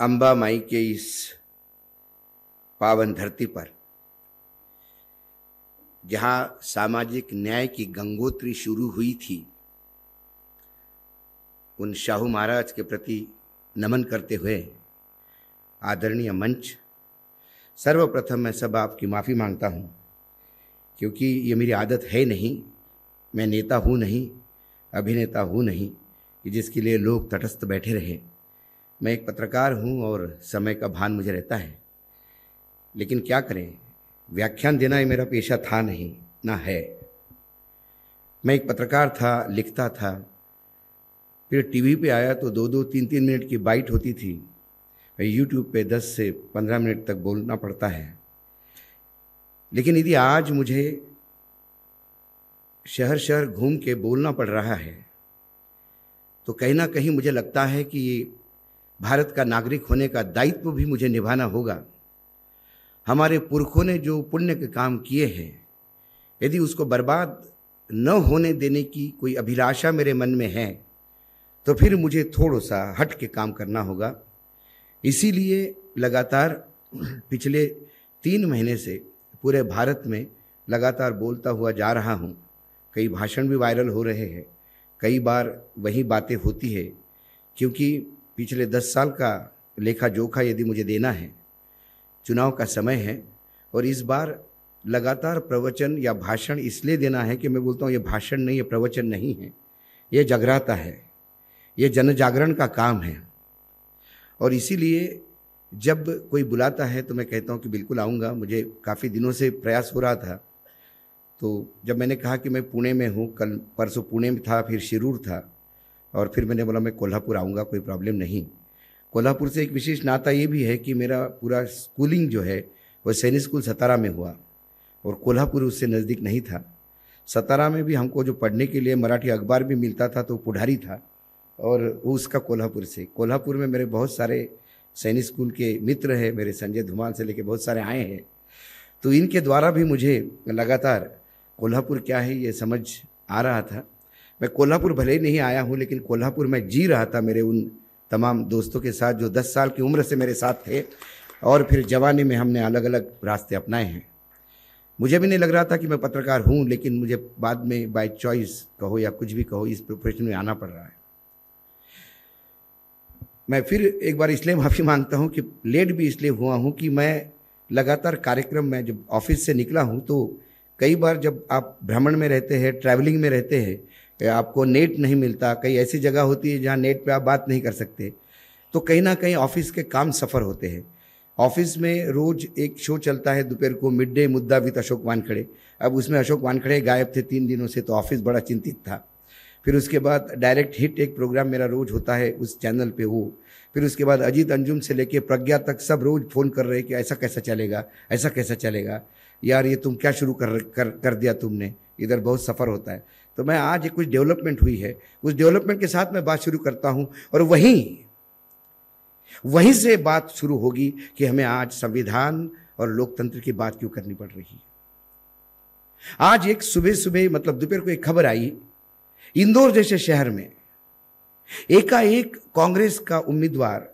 अंबा माई के इस पावन धरती पर, जहाँ सामाजिक न्याय की गंगोत्री शुरू हुई थी, उन शाहू महाराज के प्रति नमन करते हुए आदरणीय मंच, सर्वप्रथम मैं सब आपकी माफ़ी माँगता हूँ, क्योंकि ये मेरी आदत है नहीं, मैं नेता हूँ नहीं, अभिनेता हूँ नहीं कि जिसके लिए लोग तटस्थ बैठे रहे। मैं एक पत्रकार हूँ और समय का भान मुझे रहता है। लेकिन क्या करें? व्याख्यान देना ही मेरा पेशा था नहीं, ना है। मैं एक पत्रकार था, लिखता था। फिर टीवी पे आया तो दो दो तीन तीन मिनट की बाइट होती थी। यूट्यूब पे दस से पंद्रह मिनट तक बोलना पड़ता है। लेकिन यदि आज मुझे शहर शहर घूम के बोलना पड़ रहा है तो कहीं ना कहीं मुझे लगता है कि भारत का नागरिक होने का दायित्व भी मुझे निभाना होगा। हमारे पुरखों ने जो पुण्य के काम किए हैं, यदि उसको बर्बाद न होने देने की कोई अभिलाषा मेरे मन में है तो फिर मुझे थोड़ा सा हट के काम करना होगा। इसीलिए लगातार पिछले तीन महीने से पूरे भारत में लगातार बोलता हुआ जा रहा हूँ। कई भाषण भी वायरल हो रहे हैं, कई बार वही बातें होती है, क्योंकि पिछले दस साल का लेखा जोखा यदि मुझे देना है, चुनाव का समय है और इस बार लगातार प्रवचन या भाषण इसलिए देना है कि मैं बोलता हूँ, ये भाषण नहीं, ये प्रवचन नहीं है, ये जगराता है, ये जन जागरण का काम है। और इसीलिए जब कोई बुलाता है तो मैं कहता हूँ कि बिल्कुल आऊँगा, मुझे काफ़ी दिनों से प्रयास हो रहा था। तो जब मैंने कहा कि मैं पुणे में हूँ, कल परसों पुणे में था, फिर शिरूर था और फिर मैंने बोला, मैं कोल्हापुर आऊँगा, कोई प्रॉब्लम नहीं। कोल्हापुर से एक विशेष नाता ये भी है कि मेरा पूरा स्कूलिंग जो है वह सैनिक स्कूल सतारा में हुआ और कोल्हापुर उससे नज़दीक नहीं था। सतारा में भी हमको जो पढ़ने के लिए मराठी अखबार भी मिलता था तो पुढ़ारी था और वो उसका कोल्हापुर से। कोल्हापुर में मेरे बहुत सारे सैनिक स्कूल के मित्र हैं, मेरे संजय धुमाल से लेके बहुत सारे आए हैं। तो इनके द्वारा भी मुझे लगातार कोल्हापुर क्या है ये समझ आ रहा था। मैं कोल्हापुर भले ही नहीं आया हूँ, लेकिन कोल्हापुर में जी रहा था मेरे उन तमाम दोस्तों के साथ जो दस साल की उम्र से मेरे साथ थे। और फिर जवानी में हमने अलग अलग रास्ते अपनाए हैं। मुझे भी नहीं लग रहा था कि मैं पत्रकार हूँ, लेकिन मुझे बाद में बाय चॉइस कहो या कुछ भी कहो, इस प्रोफेशन में आना पड़ रहा है। मैं फिर एक बार इसलिए माफ़ी माँगता हूँ कि लेट भी इसलिए हुआ हूँ कि मैं लगातार कार्यक्रम में जब ऑफ़िस से निकला हूँ तो कई बार जब आप भ्रमण में रहते हैं ट्रैवलिंग में रहते हैं आपको नेट नहीं मिलता, कई ऐसी जगह होती है जहाँ नेट पे आप बात नहीं कर सकते। तो कहीं ना कहीं ऑफ़िस के काम सफ़र होते हैं। ऑफ़िस में रोज एक शो चलता है, दोपहर को मिड डे मुद्दा विद अशोक वानखड़े। अब उसमें अशोक वानखड़े गायब थे तीन दिनों से तो ऑफ़िस बड़ा चिंतित था। फिर उसके बाद डायरेक्ट हिट एक प्रोग्राम मेरा रोज होता है, उस चैनल पे वो। फिर उसके बाद अजीत अंजुम से लेके प्रज्ञा तक सब रोज फ़ोन कर रहे कि ऐसा कैसा चलेगा, ऐसा कैसा चलेगा। यार ये तुम क्या शुरू कर कर कर दिया तुमने, इधर बहुत सफ़र होता है। तो मैं आज कुछ डेवलपमेंट हुई है। उस डेवलपमेंट के साथ मैं बात शुरू करता हूँ और वहीं वहीं से बात शुरू होगी कि हमें आज संविधान और लोकतंत्र की बात क्यों करनी पड़ रही है। आज एक सुबह सुबह मतलब दोपहर को एक खबर आई, इंदौर जैसे शहर में एकाएक कांग्रेस का उम्मीदवार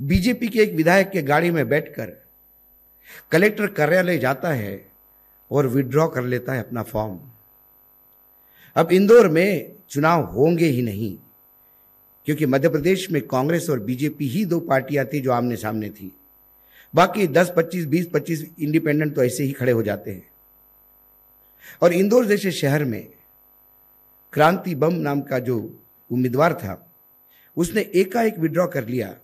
बीजेपी के एक विधायक के गाड़ी में बैठकर कलेक्टर कार्यालय जाता है और विड्रॉ कर लेता है अपना फॉर्म। अब इंदौर में चुनाव होंगे ही नहीं, क्योंकि मध्य प्रदेश में कांग्रेस और बीजेपी ही दो पार्टियाँ थी जो आमने सामने थी। बाकी 10 25 20 25 इंडिपेंडेंट तो ऐसे ही खड़े हो जाते हैं। और इंदौर जैसे शहर में क्रांति बम नाम का जो उम्मीदवार था, उसने एकाएक विड्रॉ कर लिया।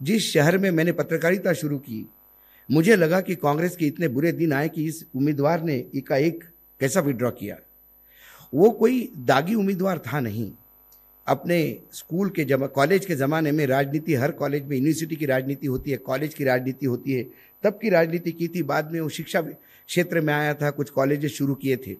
जिस शहर में मैंने पत्रकारिता शुरू की, मुझे लगा कि कांग्रेस के इतने बुरे दिन आए कि इस उम्मीदवार ने एकाएक कैसा विड्रॉ किया। वो कोई दागी उम्मीदवार था नहीं। अपने स्कूल के जमा, कॉलेज के ज़माने में राजनीति, हर कॉलेज में यूनिवर्सिटी की राजनीति होती है, कॉलेज की राजनीति होती है। तब की राजनीति की थी, बाद में वो शिक्षा क्षेत्र में आया था, कुछ कॉलेजेस शुरू किए थे।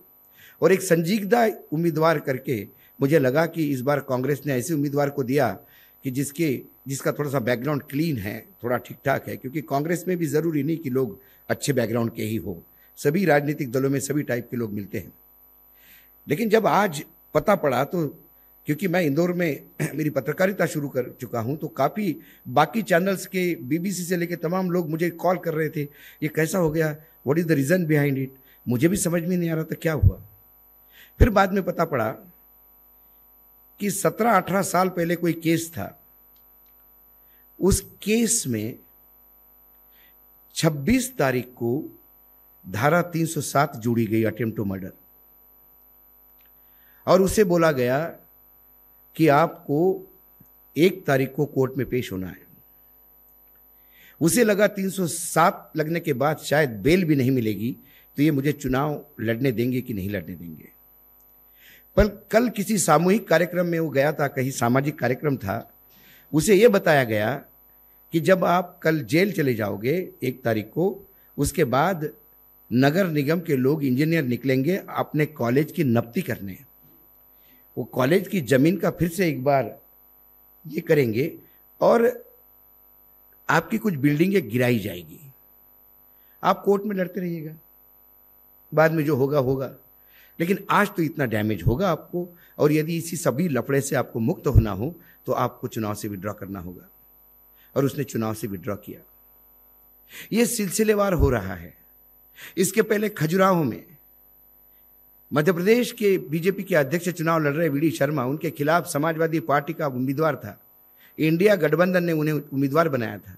और एक संजीदा उम्मीदवार करके मुझे लगा कि इस बार कांग्रेस ने ऐसे उम्मीदवार को दिया कि जिसके, जिसका थोड़ा सा बैकग्राउंड क्लीन है, थोड़ा ठीक ठाक है, क्योंकि कांग्रेस में भी ज़रूरी नहीं कि लोग अच्छे बैकग्राउंड के ही हो। सभी राजनीतिक दलों में सभी टाइप के लोग मिलते हैं। लेकिन जब आज पता पड़ा तो क्योंकि मैं इंदौर में मेरी पत्रकारिता शुरू कर चुका हूँ तो काफ़ी बाकी चैनल्स के बीबीसी से लेकर तमाम लोग मुझे कॉल कर रहे थे, ये कैसा हो गया? What is the reason behind it मुझे भी समझ में नहीं आ रहा था क्या हुआ। फिर बाद में पता पड़ा कि सत्रह अठारह साल पहले कोई केस था। उस केस में 26 तारीख को धारा 307 जोड़ी गई अटेम्प्ट टू मर्डर और उसे बोला गया कि आपको एक तारीख को कोर्ट में पेश होना है। उसे लगा 307 लगने के बाद शायद बेल भी नहीं मिलेगी तो ये मुझे चुनाव लड़ने देंगे कि नहीं लड़ने देंगे। पर कल किसी सामूहिक कार्यक्रम में वो गया था, कहीं सामाजिक कार्यक्रम था, उसे ये बताया गया कि जब आप कल जेल चले जाओगे एक तारीख को, उसके बाद नगर निगम के लोग इंजीनियर निकलेंगे अपने कॉलेज की नपती करने वो कॉलेज की ज़मीन का फिर से एक बार ये करेंगे और आपकी कुछ बिल्डिंगें गिराई जाएगी। आप कोर्ट में लड़ते रहिएगा। बाद में जो होगा होगा। लेकिन आज तो इतना डैमेज होगा आपको और यदि इसी सभी लफड़े से आपको मुक्त होना हो तो आपको चुनाव से विड्रॉ करना होगा। और उसने चुनाव से विड्रॉ किया। यह सिलसिलेवार हो रहा है। इसके पहले खजुराहो में मध्य प्रदेश के बीजेपी के अध्यक्ष चुनाव लड़ रहे वीडी शर्मा, उनके खिलाफ समाजवादी पार्टी का उम्मीदवार था। इंडिया गठबंधन ने उन्हें उम्मीदवार बनाया था।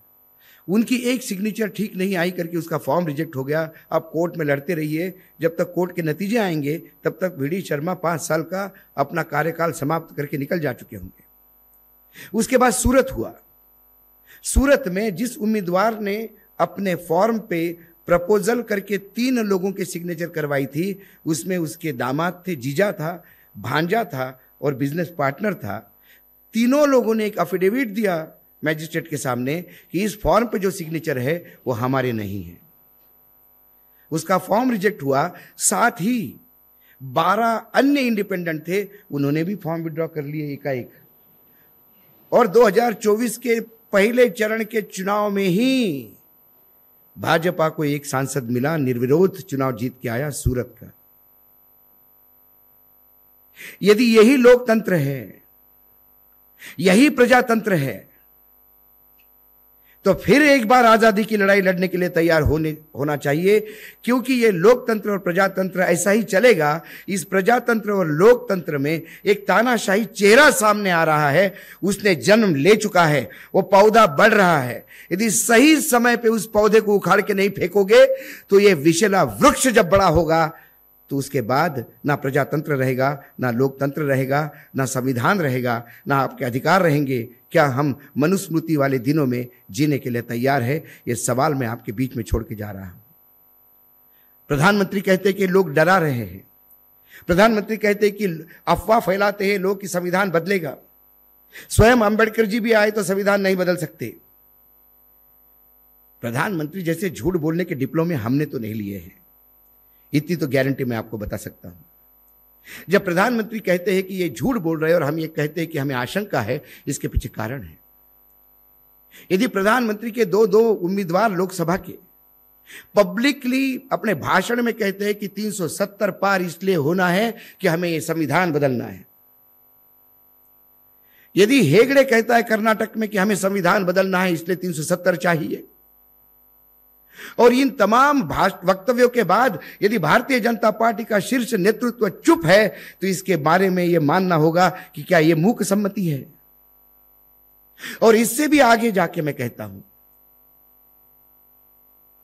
उनकी एक सिग्नेचर ठीक नहीं आई करके उसका फॉर्म रिजेक्ट हो गया। अब कोर्ट में लड़ते रहिए। जब तक कोर्ट के नतीजे आएँगे, तब तक वीडी शर्मा पाँच साल का अपना कार्यकाल समाप्त करके निकल जा चुके होंगे। उसके बाद सूरत हुआ। सूरत में जिस उम्मीदवार ने अपने फॉर्म पे प्रपोजल करके तीन लोगों के सिग्नेचर करवाई थी। उसमें उसके दामाद थे, जीजा था, भांजा था और बिज़नेस पार्टनर था। तीनों लोगों ने एक अफिडेविट दिया मैजिस्ट्रेट के सामने कि इस फॉर्म पे जो सिग्नेचर है, वो हमारे नहीं है। उसका फॉर्म रिजेक्ट हुआ। साथ ही बारह अन्य इंडिपेंडेंट थे, उन्होंने भी फॉर्म विड्रॉ कर लिए एकाएक। और 2024 के पहले चरण के चुनाव में ही भाजपा को एक सांसद मिला, निर्विरोध चुनाव जीत के आया सूरत का। यदि यही लोकतंत्र है, यही प्रजातंत्र है तो फिर एक बार आज़ादी की लड़ाई लड़ने के लिए तैयार होने, होना चाहिए, क्योंकि ये लोकतंत्र और प्रजातंत्र ऐसा ही चलेगा। इस प्रजातंत्र और लोकतंत्र में एक तानाशाही चेहरा सामने आ रहा है, उसने जन्म ले चुका है, वो पौधा बढ़ रहा है। यदि सही समय पे उस पौधे को उखाड़ के नहीं फेंकोगे तो ये विशेला वृक्ष जब बड़ा होगा तो उसके बाद ना प्रजातंत्र रहेगा, ना लोकतंत्र रहेगा, ना संविधान रहेगा, ना आपके अधिकार रहेंगे। क्या हम मनुस्मृति वाले दिनों में जीने के लिए तैयार है? ये सवाल मैं आपके बीच में छोड़ के जा रहा हूँ। प्रधानमंत्री कहते कि लोग डरा रहे हैं। प्रधानमंत्री कहते कि अफवाह फैलाते हैं, लोग कि संविधान बदलेगा। स्वयं अंबेडकर जी भी आए तो संविधान नहीं बदल सकते। प्रधानमंत्री जैसे झूठ बोलने के डिप्लोमे हमने तो नहीं लिए हैं। इतनी तो गारंटी मैं आपको बता सकता हूँ। जब प्रधानमंत्री कहते हैं कि ये झूठ बोल रहे हैं और हम ये कहते हैं कि हमें आशंका है, इसके पीछे कारण है। यदि प्रधानमंत्री के दो दो उम्मीदवार लोकसभा के पब्लिकली अपने भाषण में कहते हैं कि 370 पार इसलिए होना है कि हमें यह संविधान बदलना है। यदि हेगड़े कहता है कर्नाटक में कि हमें संविधान बदलना है, इसलिए 370 चाहिए। और इन तमाम वक्तव्यों के बाद यदि भारतीय जनता पार्टी का शीर्ष नेतृत्व चुप है तो इसके बारे में यह मानना होगा कि क्या यह मूक सम्मति है? और इससे भी आगे जाके मैं कहता हूँ,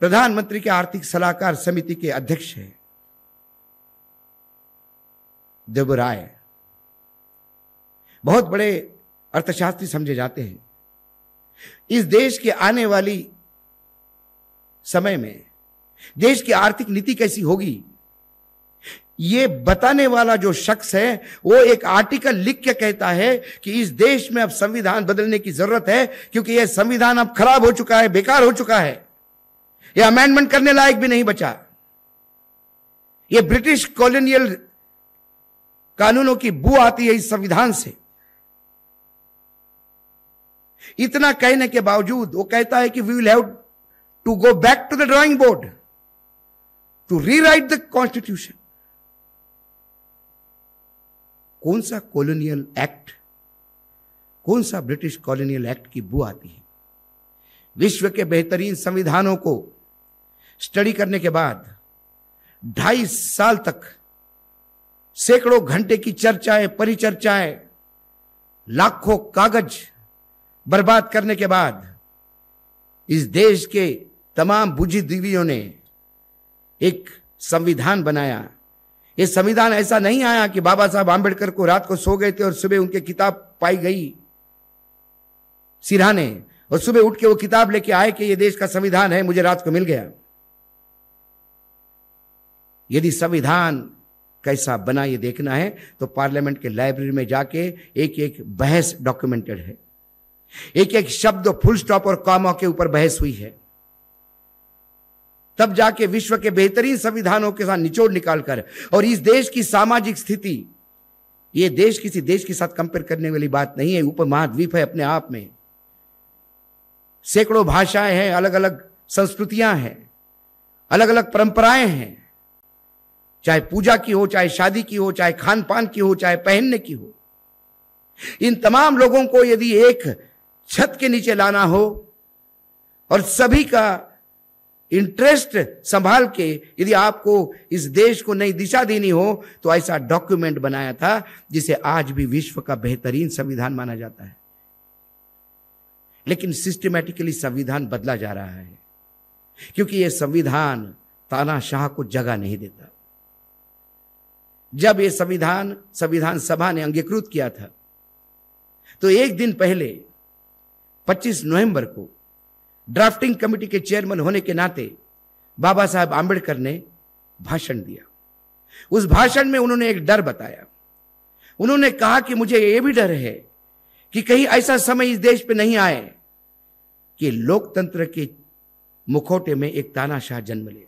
प्रधानमंत्री के आर्थिक सलाहकार समिति के अध्यक्ष है देवराय बहुत बड़े अर्थशास्त्री समझे जाते हैं। इस देश के आने वाली समय में। देश की आर्थिक नीति कैसी होगी? ये बताने वाला जो शख्स है, वो एक आर्टिकल लिख के कहता है कि इस देश में अब संविधान बदलने की ज़रूरत है, क्योंकि यह संविधान अब खराब हो चुका है, बेकार हो चुका है। यह अमेंडमेंट करने लायक भी नहीं बचा। यह ब्रिटिश कॉलोनियल कानूनों की बू आती है इस संविधान से। इतना कहने के बावजूद वो कहता है कि we will have to go back to the drawing board, to rewrite the constitution. कौन सा कॉलोनियल एक्ट कौन सा ब्रिटिश कॉलोनियल एक्ट की बू आती है विश्व के बेहतरीन संविधानों को स्टडी करने के बाद ढाई साल तक सैकड़ों घंटे की चर्चाएँ परिचर्चाएँ लाखों कागज़ बर्बाद करने के बाद इस देश के तमाम बुद्धिजीवियों ने एक संविधान बनाया। ये संविधान ऐसा नहीं आया कि बाबा साहब आंबेडकर को रात को सो गए थे और सुबह उनके किताब पाई गई सिरहाने और सुबह उठ के वो किताब लेके आए कि ये देश का संविधान है, मुझे रात को मिल गया। यदि संविधान कैसा बना, ये देखना है तो पार्लियामेंट के लाइब्रेरी में जाके एक एक बहस डॉक्यूमेंटेड है। एक एक शब्द फुल स्टॉप और कॉमा के ऊपर बहस हुई है। तब जाके विश्व के बेहतरीन संविधानों के साथ निचोड़ निकालकर और इस देश की सामाजिक स्थिति, ये देश किसी देश के साथ कंपेयर करने वाली बात नहीं है। ऊपर महाद्वीप है अपने आप में। सैकड़ों भाषाएँ हैं अलग अलग संस्कृतियाँ हैं अलग अलग परंपराएँ हैं। चाहे पूजा की हो, चाहे शादी की हो, चाहे खान पान की हो, चाहे पहनने की हो। इन तमाम लोगों को यदि एक छत के नीचे लाना हो और सभी का इंटरेस्ट संभाल के यदि आपको इस देश को नई दिशा देनी हो तो ऐसा डॉक्यूमेंट बनाया था, जिसे आज भी विश्व का बेहतरीन संविधान माना जाता है। लेकिन सिस्टमेटिकली संविधान बदला जा रहा है, क्योंकि यह संविधान तानाशाह को जगह नहीं देता। जब यह संविधान संविधान सभा ने अंगीकृत किया था तो एक दिन पहले 25 नवंबर को ड्राफ्टिंग कमेटी के चेयरमैन होने के नाते बाबा साहब आंबेडकर ने भाषण दिया। उस भाषण में उन्होंने एक डर बताया। उन्होंने कहा कि मुझे यह भी डर है कि कहीं ऐसा समय इस देश पे नहीं आए कि लोकतंत्र के मुखोटे में एक तानाशाह जन्म ले।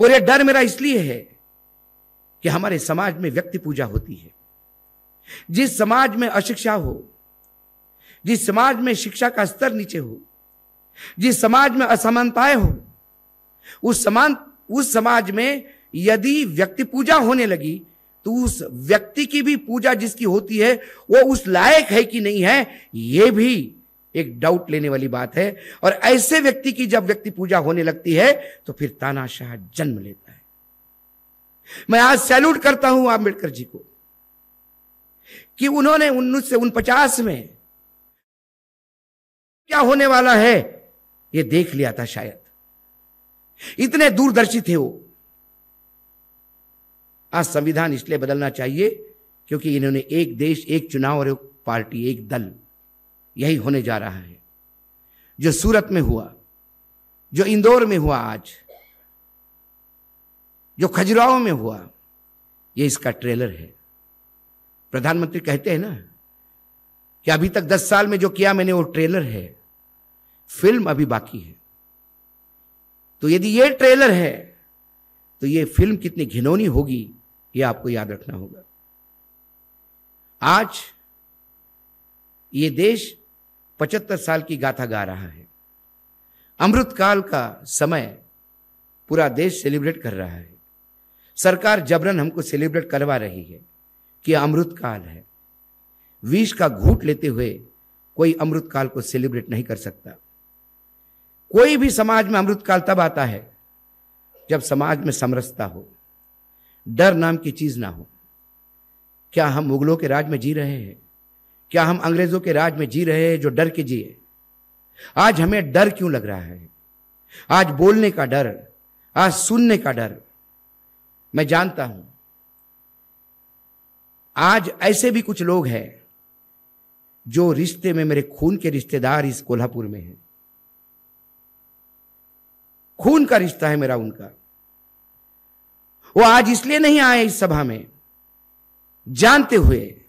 और यह डर मेरा इसलिए है कि हमारे समाज में व्यक्ति पूजा होती है। जिस समाज में अशिक्षा हो, जिस समाज में शिक्षा का स्तर नीचे हो जिस समाज में असमानताएँ हो, उस समान, उस समाज में यदि व्यक्ति पूजा होने लगी तो उस व्यक्ति की भी पूजा जिसकी होती है, वो उस लायक है कि नहीं है, ये भी एक डाउट लेने वाली बात है। और ऐसे व्यक्ति की जब व्यक्ति पूजा होने लगती है तो फिर तानाशाह जन्म लेता है। मैं आज सैल्यूट करता हूँ आंबेडकर जी को, कि उन्होंने उन्नीस सौ उनपचास में क्या होने वाला है ये देख लिया था शायद। इतने दूरदर्शी थे वो। आज संविधान इसलिए बदलना चाहिए क्योंकि इन्होंने एक देश, एक चुनाव और एक पार्टी, एक दल, यही होने जा रहा है। जो सूरत में हुआ, जो इंदौर में हुआ आज, जो खजुराहो में हुआ, ये इसका ट्रेलर है। प्रधानमंत्री कहते हैं ना कि अभी तक दस साल में जो किया मैंने वो ट्रेलर है। फ़िल्म अभी बाकी है। तो यदि ये ट्रेलर है तो ये फ़िल्म कितनी घिनौनी होगी, ये आपको याद रखना होगा। आज ये देश पचहत्तर साल की गाथा गा रहा है। अमृतकाल का समय पूरा देश सेलिब्रेट कर रहा है। सरकार जबरन हमको सेलिब्रेट करवा रही है कि अमृतकाल है। विष का घूट लेते हुए कोई अमृतकाल को सेलिब्रेट नहीं कर सकता। कोई भी समाज में अमृतकाल तब आता है जब समाज में समरसता हो। डर नाम की चीज़ ना हो। क्या हम मुगलों के राज में जी रहे हैं? क्या हम अंग्रेज़ों के राज में जी रहे हैं जो डर के जिए आज हमें डर क्यों लग रहा है? आज बोलने का डर, आज सुनने का डर। मैं जानता हूँ, आज ऐसे भी कुछ लोग हैं जो रिश्ते में मेरे खून के रिश्तेदार इस कोल्हापुर में हैं। खून का रिश्ता है मेरा उनका। वो आज इसलिए नहीं आए इस सभा में, जानते हुए,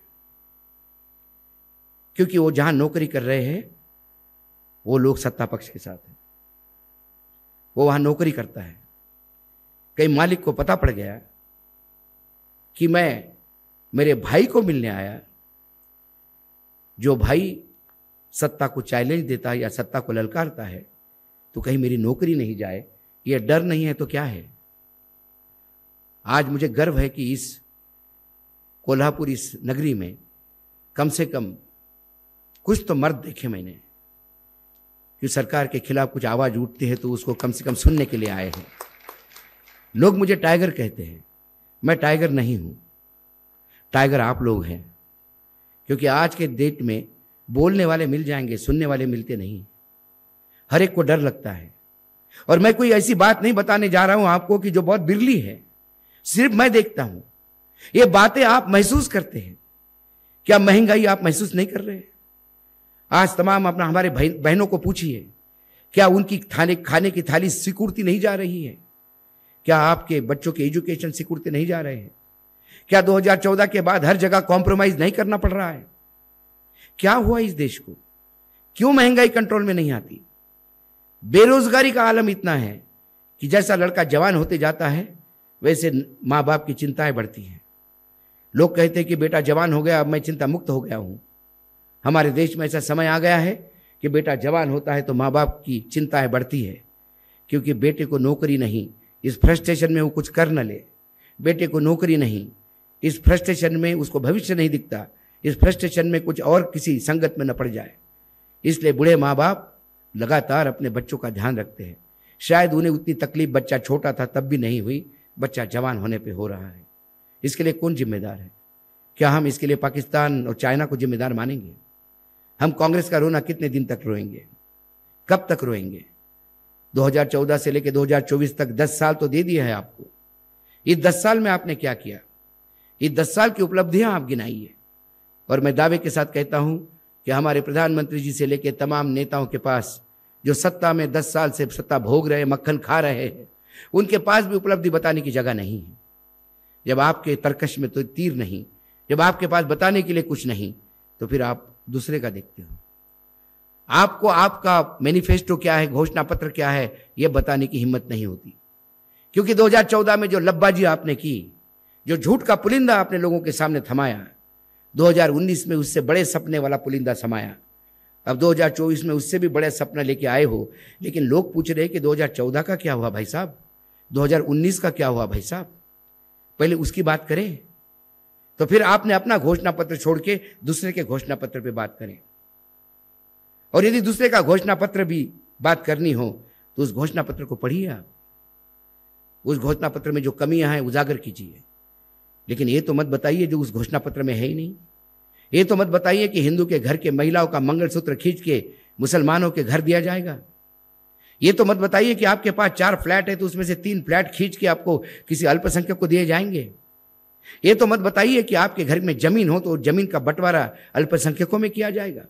क्योंकि वो जहाँ नौकरी कर रहे हैं, वो लोग सत्ता पक्ष के साथ हैं। वो वहाँ नौकरी करता है। कई मालिक को पता पड़ गया कि मैं, मेरे भाई को मिलने आया, जो भाई सत्ता को चैलेंज देता है या सत्ता को ललकारता है। तो कहीं मेरी नौकरी नहीं जाए, ये डर नहीं है तो क्या है? आज मुझे गर्व है कि इस कोल्हापुर इस नगरी में कम से कम कुछ तो मर्द देखे मैंने, कि सरकार के खिलाफ कुछ आवाज़ उठती है तो उसको कम से कम सुनने के लिए आए हैं। लोग मुझे टाइगर कहते हैं। मैं टाइगर नहीं हूँ। टाइगर आप लोग हैं, क्योंकि आज के डेट में बोलने वाले मिल जाएँगे, सुनने वाले मिलते नहीं। हर एक को डर लगता है। और मैं कोई ऐसी बात नहीं बताने जा रहा हूँ आपको कि जो बहुत बिरली है। सिर्फ़ मैं देखता हूँ। ये बातें आप महसूस करते हैं। क्या महँगाई आप महसूस नहीं कर रहे आज तमाम अपना हमारे बहनों को पूछिए, क्या उनकी खाने खाने की थाली सिकुड़ती नहीं जा रही है? क्या आपके बच्चों के एजुकेशन सिकुड़ते नहीं जा रहे हैं? क्या 2014 के बाद हर जगह कॉम्प्रोमाइज नहीं करना पड़ रहा है? क्या हुआ इस देश को? क्यों महँगाई कंट्रोल में नहीं आती? बेरोजगारी का आलम इतना है कि जैसा लड़का जवान होते जाता है, वैसे माँ बाप की चिंताएँ बढ़ती हैं। लोग कहते हैं कि बेटा जवान हो गया, अब मैं चिंता मुक्त हो गया हूँ। हमारे देश में ऐसा समय आ गया है कि बेटा जवान होता है तो माँ बाप की चिंताएँ बढ़ती है, क्योंकि बेटे को नौकरी नहीं, इस फ्रस्ट्रेशन में वो कुछ कर न ले। बेटे को नौकरी नहीं, इस फ्रस्ट्रेशन में उसको भविष्य नहीं दिखता, इस फ्रस्ट्रेशन में कुछ और किसी संगत में न पड़ जाए। इसलिए बूढ़े माँ बाप लगातार अपने बच्चों का ध्यान रखते हैं। शायद उन्हें उतनी तकलीफ़, बच्चा छोटा था तब भी नहीं हुई, बच्चा जवान होने पे हो रहा है। इसके लिए कौन जिम्मेदार है? क्या हम इसके लिए पाकिस्तान और चाइना को जिम्मेदार मानेंगे? हम कांग्रेस का रोना कितने दिन तक रोएँगे? कब तक रोएँगे? 2014 से लेकर 2024 तक 10 साल तो दे दिया है आपको। इस 10 साल में आपने क्या किया? ये 10 साल की उपलब्धियाँ आप गिनाइए। और मैं दावे के साथ कहता हूँ कि हमारे प्रधानमंत्री जी से लेकर तमाम नेताओं के पास जो सत्ता में 10 साल से सत्ता भोग रहे, मक्खन खा रहे हैं, उनके पास भी उपलब्धि बताने की जगह नहीं है। जब आपके तर्कश में तो तीर नहीं, जब आपके पास बताने के लिए कुछ नहीं तो फिर आप दूसरे का देखते हो। आपको आपका मैनिफेस्टो क्या है, घोषणा पत्र क्या है, यह बताने की हिम्मत नहीं होती। क्योंकि 2014 में जो लब्बाजी आपने की, जो झूठ का पुलिंदा आपने लोगों के सामने थमाया 2019 में उससे बड़े सपने वाला पुलिंदा समाया अब 2024 में उससे भी बड़े सपना लेके आए हो। लेकिन लोग पूछ रहे कि 2014 का क्या हुआ भाई साहब? 2019 का क्या हुआ भाई साहब? पहले उसकी बात करें। तो फिर आपने अपना घोषणा पत्र छोड़ के दूसरे के घोषणा पत्र पे बात करें। और यदि दूसरे का घोषणा पत्र भी बात करनी हो तो उस घोषणा पत्र को पढ़िए आप। उस घोषणा पत्र में जो कमियाँ हैं, उजागर कीजिए। लेकिन ये तो मत बताइए जो उस घोषणा पत्र में है ही नहीं। ये तो मत बताइए कि हिंदू के घर के महिलाओं का मंगलसूत्र खींच के मुसलमानों के घर दिया जाएगा। ये तो मत बताइए कि आपके पास चार फ्लैट है तो उसमें से तीन फ्लैट खींच के आपको किसी अल्पसंख्यक को दिए जाएँगे। ये तो मत बताइए कि आपके घर में ज़मीन हो तो ज़मीन का बंटवारा अल्पसंख्यकों में किया जाएगा।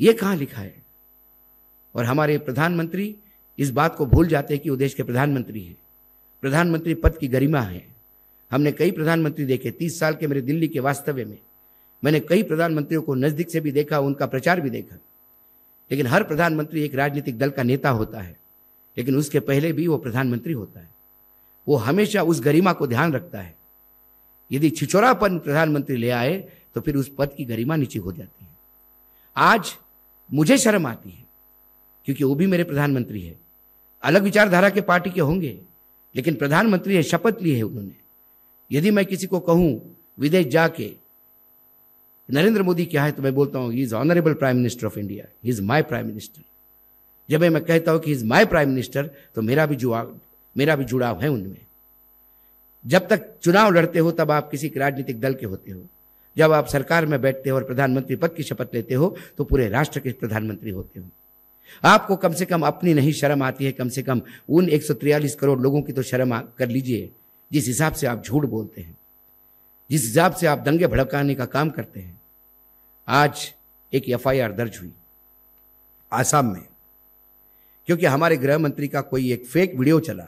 ये कहाँ लिखा है? और हमारे प्रधानमंत्री इस बात को भूल जाते हैं कि वो देश के प्रधानमंत्री हैं। प्रधानमंत्री पद की गरिमा है। हमने कई प्रधानमंत्री देखे, तीस साल के मेरे दिल्ली के वास्तव्य में। मैंने कई प्रधानमंत्रियों को नज़दीक से भी देखा, उनका प्रचार भी देखा। लेकिन हर प्रधानमंत्री एक राजनीतिक दल का नेता होता है, लेकिन उसके पहले भी वो प्रधानमंत्री होता है। वो हमेशा उस गरिमा को ध्यान रखता है। यदि छिचोरापन प्रधानमंत्री ले आए तो फिर उस पद की गरिमा नीचे हो जाती है। आज मुझे शर्म आती है, क्योंकि वो भी मेरे प्रधानमंत्री है। अलग विचारधारा के पार्टी के होंगे, लेकिन प्रधानमंत्री है, शपथ ली है उन्होंने। यदि मैं किसी को कहूँ, विदेश जाके नरेंद्र मोदी क्या है तो मैं बोलता हूँ is honourable prime minister of India he is my prime minister जब मैं कहता हूँ कि इज़ माई प्राइम मिनिस्टर तो मेरा भी जुड़ाव मेरा भी जुड़ाव है उनमें। जब तक चुनाव लड़ते हो, तब आप किसी राजनीतिक दल के होते हो। जब आप सरकार में बैठते हो और प्रधानमंत्री पद की शपथ लेते हो तो पूरे राष्ट्र के प्रधानमंत्री होते हो। आपको कम से कम अपनी नहीं शर्म आती है, कम से कम उन एक करोड़ लोगों की तो शर्म कर लीजिए, जिस हिसाब से आप झूठ बोलते हैं, जिस हिसाब से आप दंगे भड़काने का काम करते हैं। आज एक एफआईआर दर्ज हुई आसाम में, क्योंकि हमारे गृह मंत्री का कोई एक फेक वीडियो चला।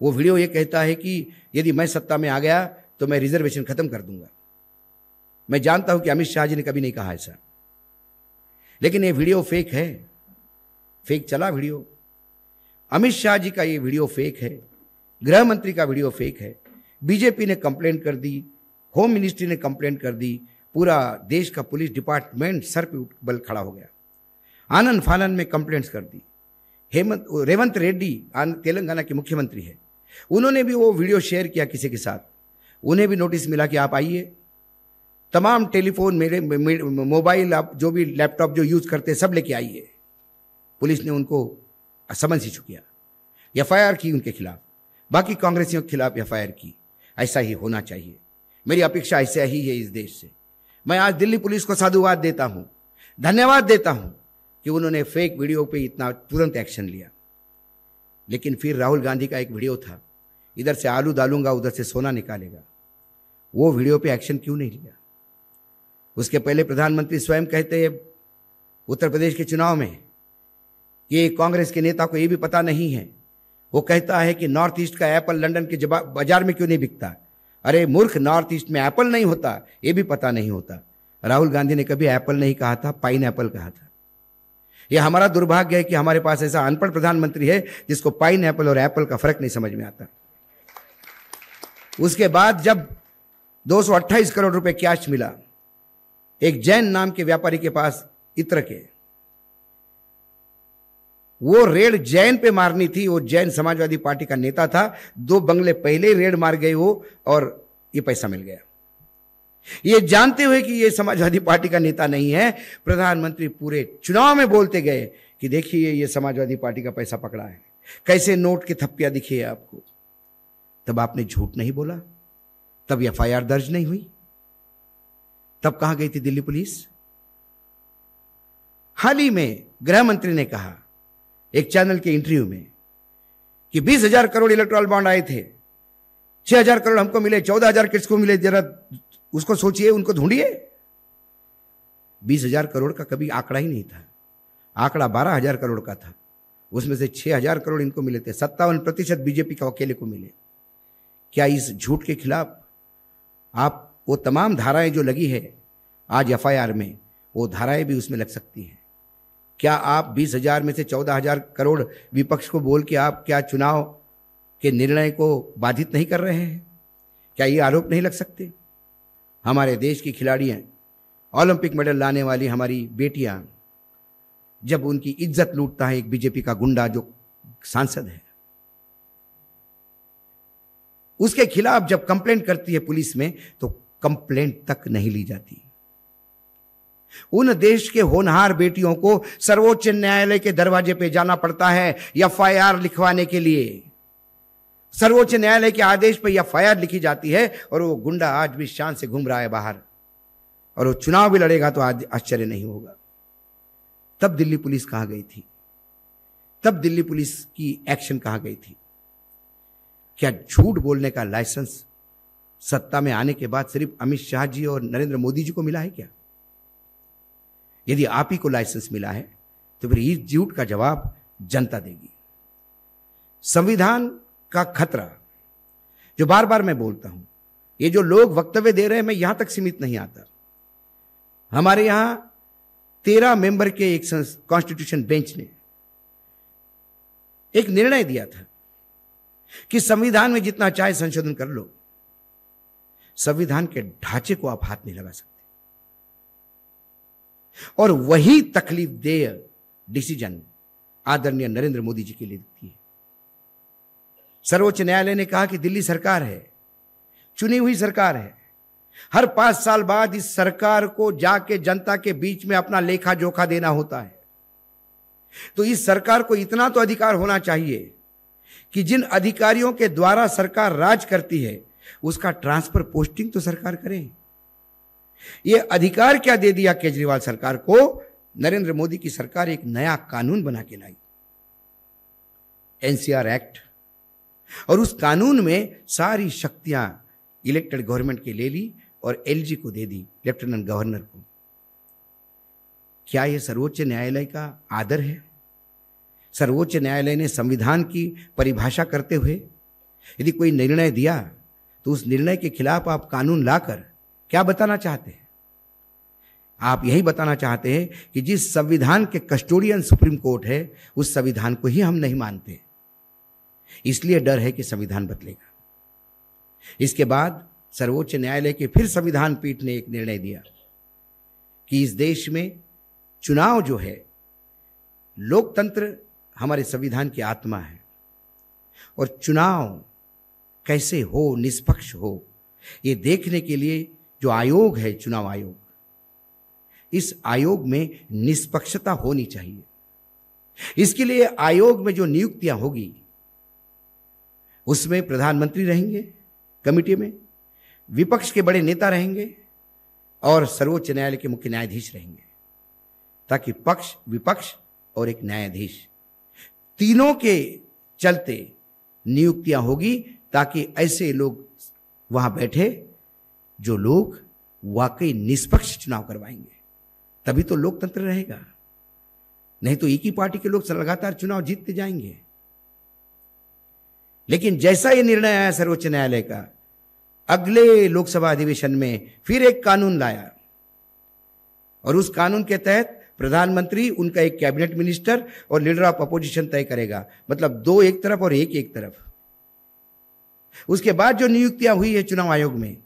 वो वीडियो ये कहता है कि यदि मैं सत्ता में आ गया तो मैं रिजर्वेशन खत्म कर दूँगा। मैं जानता हूँ कि अमित शाह जी ने कभी नहीं कहा ऐसा। लेकिन ये वीडियो फेक है। फेक चला वीडियो अमित शाह जी का ये वीडियो फेक है। गृह मंत्री का वीडियो फेक है। बीजेपी ने कंप्लेंट कर दी। होम मिनिस्ट्री ने कंप्लेंट कर दी। पूरा देश का पुलिस डिपार्टमेंट सर पे बल खड़ा हो गया। आनंद फानंद में कंप्लेंट्स कर दी। हेमंत रेवंत रेड्डी तेलंगाना के मुख्यमंत्री है। उन्होंने भी वो वीडियो शेयर किया किसी के साथ। उन्हें भी नोटिस मिला कि आप आइए। तमाम टेलीफोन मेरे मोबाइल, आप जो भी लैपटॉप जो यूज़ करते सब लेके आइए। पुलिस ने उनको समझ इशू किया एफ़ की उनके खिलाफ। बाकी कांग्रेसियों के खिलाफ एफआईआर की। ऐसा ही होना चाहिए। मेरी अपेक्षा ऐसा ही है इस देश से। मैं आज दिल्ली पुलिस को साधुवाद देता हूँ, धन्यवाद देता हूँ कि उन्होंने फेक वीडियो पे इतना तुरंत एक्शन लिया। लेकिन फिर राहुल गांधी का एक वीडियो था, इधर से आलू डालूँगा, उधर से सोना निकालेगा। वो वीडियो पे एक्शन क्यों नहीं लिया? उसके पहले प्रधानमंत्री स्वयं कहते हैं, उत्तर प्रदेश के चुनाव में कि कांग्रेस के नेता को यह भी पता नहीं है। वो कहता है कि नॉर्थ ईस्ट का एप्पल लंदन के बाज़ार में क्यों नहीं बिकता? अरे मूर्ख, नॉर्थ ईस्ट में एप्पल नहीं होता। ये भी पता नहीं होता। राहुल गांधी ने कभी एप्पल नहीं कहा था पाइन एप्पल कहा था। यह हमारा दुर्भाग्य है कि हमारे पास ऐसा अनपढ़ प्रधानमंत्री है जिसको पाइन एप्पल और एप्पल का फ़र्क नहीं समझ में आता। उसके बाद जब 228 करोड़ रुपए कैश मिला, एक जैन नाम के व्यापारी के पास इत्र के वो रेड जैन पे मारनी थी, वो जैन समाजवादी पार्टी का नेता था। दो बंगले पहले ही रेड मार गए वो, और ये पैसा मिल गया। ये जानते हुए कि ये समाजवादी पार्टी का नेता नहीं है, प्रधानमंत्री पूरे चुनाव में बोलते गए कि देखिए, ये समाजवादी पार्टी का पैसा पकड़ा है। कैसे नोट के थप्पिया दिखे आपको? तब आपने झूठ नहीं बोला, तब एफआईआर दर्ज नहीं हुई। तब कहाँ गई थी दिल्ली पुलिस? हाल ही में गृह मंत्री ने कहा एक चैनल के इंटरव्यू में, कि बीस हज़ार करोड़ इलेक्ट्रॉल बॉन्ड आए थे। छह हज़ार करोड़ हमको मिले, चौदह हज़ार किसको मिले, जरा उसको सोचिए, उनको ढूंढिए। बीस हज़ार करोड़ का कभी आंकड़ा ही नहीं था। आंकड़ा बारह हज़ार करोड़ का था। उसमें से छह हज़ार करोड़ इनको मिले थे। सत्तावन प्रतिशत बीजेपी का अकेले को मिले। क्या इस झूठ के खिलाफ आप वो तमाम धाराएँ जो लगी है, आज एफआईआर में, वो धाराएँ भी उसमें लग सकती हैं? क्या आप बीस हज़ार में से चौदह हज़ार करोड़ विपक्ष को बोल के आप क्या चुनाव के निर्णय को बाधित नहीं कर रहे हैं? क्या ये आरोप नहीं लग सकते? हमारे देश की खिलाड़ियाँ, ओलंपिक मेडल लाने वाली हमारी बेटियाँ, जब उनकी इज़्ज़त लूटता है एक बीजेपी का गुंडा जो सांसद है, उसके खिलाफ जब कंप्लेंट करती है पुलिस में तो कंप्लेंट तक नहीं ली जाती। उन देश के होनहार बेटियों को सर्वोच्च न्यायालय के दरवाजे पे जाना पड़ता है एफआईआर लिखवाने के लिए। सर्वोच्च न्यायालय के आदेश पर एफआईआर लिखी जाती है और वो गुंडा आज भी शान से घूम रहा है बाहर। और वो चुनाव भी लड़ेगा तो आश्चर्य नहीं होगा। तब दिल्ली पुलिस कहाँ गई थी? तब दिल्ली पुलिस की एक्शन कहाँ गई थी? क्या झूठ बोलने का लाइसेंस सत्ता में आने के बाद सिर्फ़ अमित शाह जी और नरेंद्र मोदी जी को मिला है क्या? यदि आप ही को लाइसेंस मिला है तो फिर इस झूठ का जवाब जनता देगी। संविधान का खतरा, जो बार बार मैं बोलता हूँ, ये जो लोग वक्तव्य दे रहे हैं, मैं यहाँ तक सीमित नहीं आता। हमारे यहाँ तेरह मेंबर के एक कॉन्स्टिट्यूशन बेंच ने एक निर्णय दिया था कि संविधान में जितना चाहे संशोधन कर लो, संविधान के ढांचे को आप हाथ नहीं लगा सकते। और वही तकलीफ़ देय डिसीज़न आदरणीय नरेंद्र मोदी जी के लिए दिखती है। सर्वोच्च न्यायालय ने कहा कि दिल्ली सरकार है, चुनी हुई सरकार है। हर पाँच साल बाद इस सरकार को जाके जनता के बीच में अपना लेखा जोखा देना होता है। तो इस सरकार को इतना तो अधिकार होना चाहिए कि जिन अधिकारियों के द्वारा सरकार राज करती है, उसका ट्रांसफ़र पोस्टिंग तो सरकार करे। ये अधिकार क्या दे दिया केजरीवाल सरकार को? नरेंद्र मोदी की सरकार एक नया कानून बना के लाई। NCR act. और उस कानून में सारी शक्तियाँ इलेक्टेड गवर्नमेंट के ले ली और एलजी को दे दी लेफ्टिनेंट गवर्नर को। क्या यह सर्वोच्च न्यायालय का आदर है? सर्वोच्च न्यायालय ने संविधान की परिभाषा करते हुए यदि कोई निर्णय दिया तो उस निर्णय के खिलाफ आप कानून लाकर क्या बताना चाहते हैं? आप यही बताना चाहते हैं कि जिस संविधान के कस्टोडियन सुप्रीम कोर्ट है, उस संविधान को ही हम नहीं मानते। इसलिए डर है कि संविधान बदलेगा। इसके बाद सर्वोच्च न्यायालय के फिर संविधान पीठ ने एक निर्णय दिया कि इस देश में चुनाव जो है, लोकतंत्र हमारे संविधान की आत्मा है। और चुनाव कैसे हो, निष्पक्ष हो, ये देखने के लिए जो आयोग है, चुनाव आयोग, इस आयोग में निष्पक्षता होनी चाहिए। इसके लिए आयोग में जो नियुक्तियाँ होगी, उसमें प्रधानमंत्री रहेंगे, कमिटी में, विपक्ष के बड़े नेता रहेंगे, और सर्वोच्च न्यायालय के मुख्य न्यायाधीश रहेंगे, ताकि पक्ष, विपक्ष और एक न्यायाधीश, तीनों के चलते नियुक्तियाँ होगी, ताकि ऐसे लोग वहाँ बैठे जो लोग वाकई निष्पक्ष चुनाव करवाएँगे, तभी तो लोकतंत्र रहेगा। नहीं तो एक ही पार्टी के लोग लगातार चुनाव जीतते जाएँगे। लेकिन जैसा यह निर्णय आया सर्वोच्च न्यायालय का, अगले लोकसभा अधिवेशन में फिर एक कानून लाया। और उस कानून के तहत प्रधानमंत्री, उनका एक कैबिनेट मिनिस्टर और लीडर ऑफ़ अपोजिशन तय करेगा। मतलब दो एक तरफ़ और एक एक तरफ़। उसके बाद जो नियुक्तियाँ हुई है चुनाव आयोग में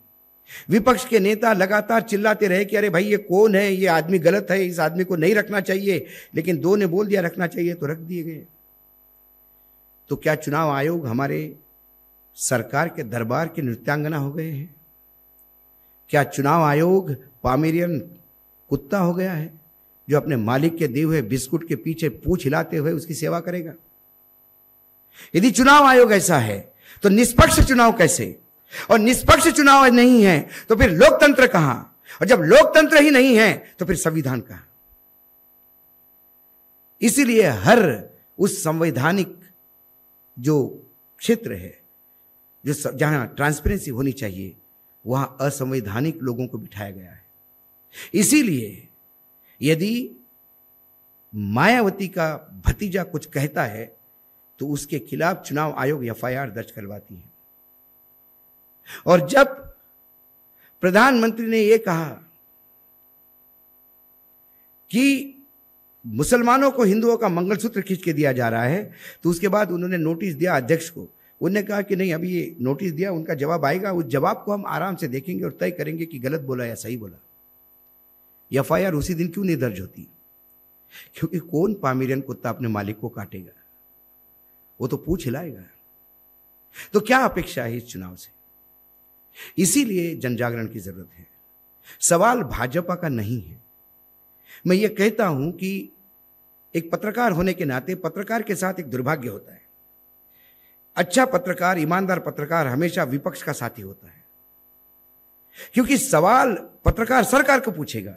विपक्ष के नेता लगातार चिल्लाते रहे कि अरे भाई ये कौन है? ये आदमी गलत है, इस आदमी को नहीं रखना चाहिए। लेकिन दो ने बोल दिया, रखना चाहिए तो रख दिए गए। तो क्या चुनाव आयोग हमारे सरकार के दरबार के नृत्यांगना हो गए हैं? क्या चुनाव आयोग पामेरियन कुत्ता हो गया है, जो अपने मालिक के दिए हुए बिस्कुट के पीछे पूछ हिलाते हुए उसकी सेवा करेगा? यदि चुनाव आयोग ऐसा है तो निष्पक्ष चुनाव कैसे? और निष्पक्ष चुनाव नहीं है तो फिर लोकतंत्र कहाँ? और जब लोकतंत्र ही नहीं है तो फिर संविधान कहाँ? इसीलिए हर उस संवैधानिक जो क्षेत्र है, जो जहाँ ट्रांसपेरेंसी होनी चाहिए, वहाँ असंवैधानिक लोगों को बिठाया गया है। इसीलिए यदि मायावती का भतीजा कुछ कहता है तो उसके खिलाफ चुनाव आयोग एफआईआर दर्ज करवाती है। और जब प्रधानमंत्री ने यह कहा कि मुसलमानों को हिंदुओं का मंगलसूत्र खींच के दिया जा रहा है तो उसके बाद उन्होंने नोटिस दिया अध्यक्ष को। उन्होंने कहा कि नहीं, अभी ये नोटिस दिया, उनका जवाब आएगा, उस जवाब को हम आराम से देखेंगे और तय करेंगे कि गलत बोला या सही बोला। एफ़ आई आर उसी दिन क्यों नहीं दर्ज होती? क्योंकि कौन पामीरियन कुत्ता अपने मालिक को काटेगा? वो तो पूछ हिलाएगा तो क्या अपेक्षा है इस चुनाव से? इसीलिए जनजागरण की ज़रूरत है। सवाल भाजपा का नहीं है। मैं ये कहता हूँ कि एक पत्रकार होने के नाते पत्रकार के साथ एक दुर्भाग्य होता है। अच्छा पत्रकार, ईमानदार पत्रकार हमेशा विपक्ष का साथी होता है। क्योंकि सवाल पत्रकार सरकार को पूछेगा।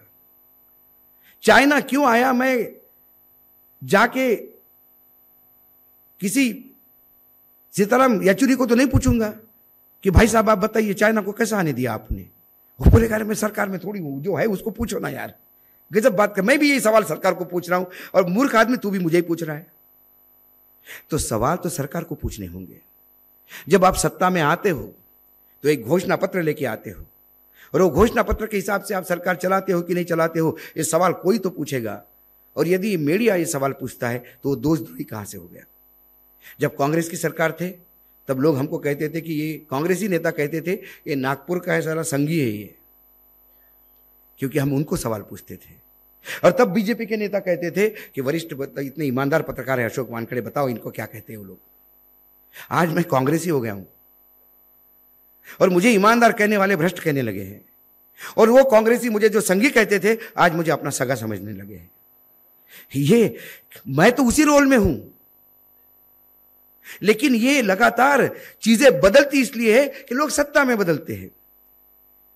चाइना क्यों आया? मैं जाके किसी सीताराम येचुरी को तो नहीं पूछूँगा। कि भाई साहब, आप बताइए, चाइना को कैसा आने दिया आपने? वो बोले मैं सरकार में थोड़ी हूँ जो है, उसको पूछो ना यार। गजब बात कर, मैं भी यही सवाल सरकार को पूछ रहा हूँ, और मूर्ख आदमी तू भी मुझे ही पूछ रहा है। तो सवाल तो सरकार को पूछने होंगे। जब आप सत्ता में आते हो तो एक घोषणा पत्र लेके आते हो, और वो घोषणा पत्र के हिसाब से आप सरकार चलाते हो कि नहीं चलाते हो, ये सवाल कोई तो पूछेगा। और यदि मीडिया ये सवाल पूछता है तो वो दोष दूरी कहाँ से हो गया? जब कांग्रेस की सरकार थे तब लोग हमको कहते थे कि ये कांग्रेसी नेता कहते थे, ये नागपुर का है, सारा संघी है ये। क्योंकि हम उनको सवाल पूछते थे। और तब बीजेपी के नेता कहते थे कि वरिष्ठ इतने ईमानदार पत्रकार है, अशोक वानखड़े, बताओ इनको क्या कहते हैं वो लोग। आज मैं कांग्रेसी हो गया हूँ। और मुझे ईमानदार कहने वाले भ्रष्ट कहने लगे हैं। और वो कांग्रेसी मुझे जो संघी कहते थे, आज मुझे अपना सगा समझने लगे हैं। ये, मैं तो उसी रोल में हूँ। लेकिन ये लगातार चीज़ें बदलती इसलिए है कि लोग सत्ता में बदलते हैं।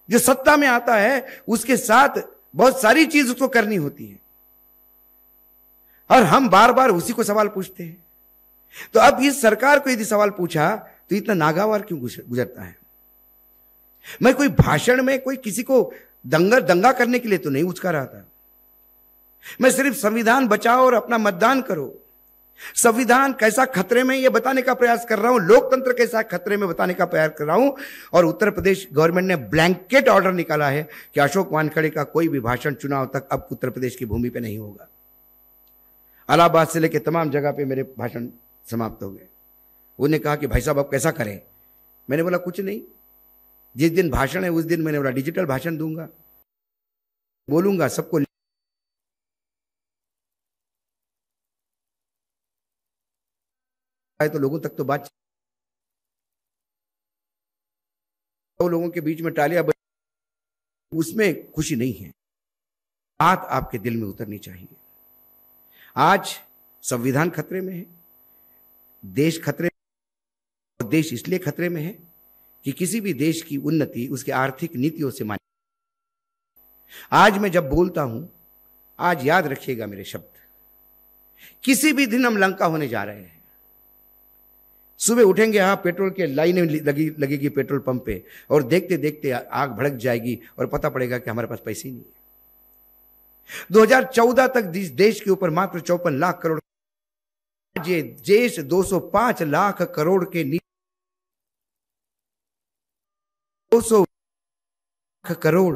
जो सत्ता में आता है, उसके साथ बहुत सारी चीज़ उसको करनी होती है। और हम बार बार उसी को सवाल पूछते हैं। तो अब इस सरकार को यदि सवाल पूछा तो इतना नागावार क्यों गुजरता है? मैं कोई भाषण में कोई किसी को दंगा दंगा करने के लिए तो नहीं उचका रहा था। मैं सिर्फ़ संविधान बचाओ और अपना मतदान करो। संविधान कैसा खतरे में यह बताने का प्रयास कर रहा हूँ, लोकतंत्र कैसा खतरे में बताने का प्रयास कर रहा हूँ, और उत्तर प्रदेश गवर्नमेंट ने ब्लैंकेट ऑर्डर निकाला है कि अशोक वानखड़े का कोई भी भाषण चुनाव तक अब उत्तर प्रदेश की भूमि पर नहीं होगा। अलाहाबाद से लेकर तमाम जगह पर मेरे भाषण समाप्त हो गए। उन्होंने कहा कि भाई साहब, अब कैसा करें? मैंने बोला, कुछ नहीं। जिस दिन भाषण है, उस दिन मैंने बोला, डिजिटल भाषण दूँगा। बोलूँगा, सबको तो लोगों तक तो बात दो लोगों के बीच में टालियाँ उसमें खुशी नहीं है। बात आपके दिल में उतरनी चाहिए। आज संविधान खतरे में है, देश खतरे और देश इसलिए खतरे में है कि किसी भी देश की उन्नति उसके आर्थिक नीतियों से मान आज मैं जब बोलता हूँ, आज याद रखिएगा मेरे शब्द। किसी भी दिन हम लंका होने जा रहे हैं। सुबह उठेंगे हाँ पेट्रोल के लाइनें लगी, लगेगी पेट्रोल पंप पे और देखते देखते आग भड़क जाएगी और पता पड़ेगा कि हमारे पास पैसे ही। नहीं है 2014 तक इस देश के ऊपर मात्र चौपन लाख करोड़ ये देश 205 लाख करोड़ के नीचे 200 लाख करोड़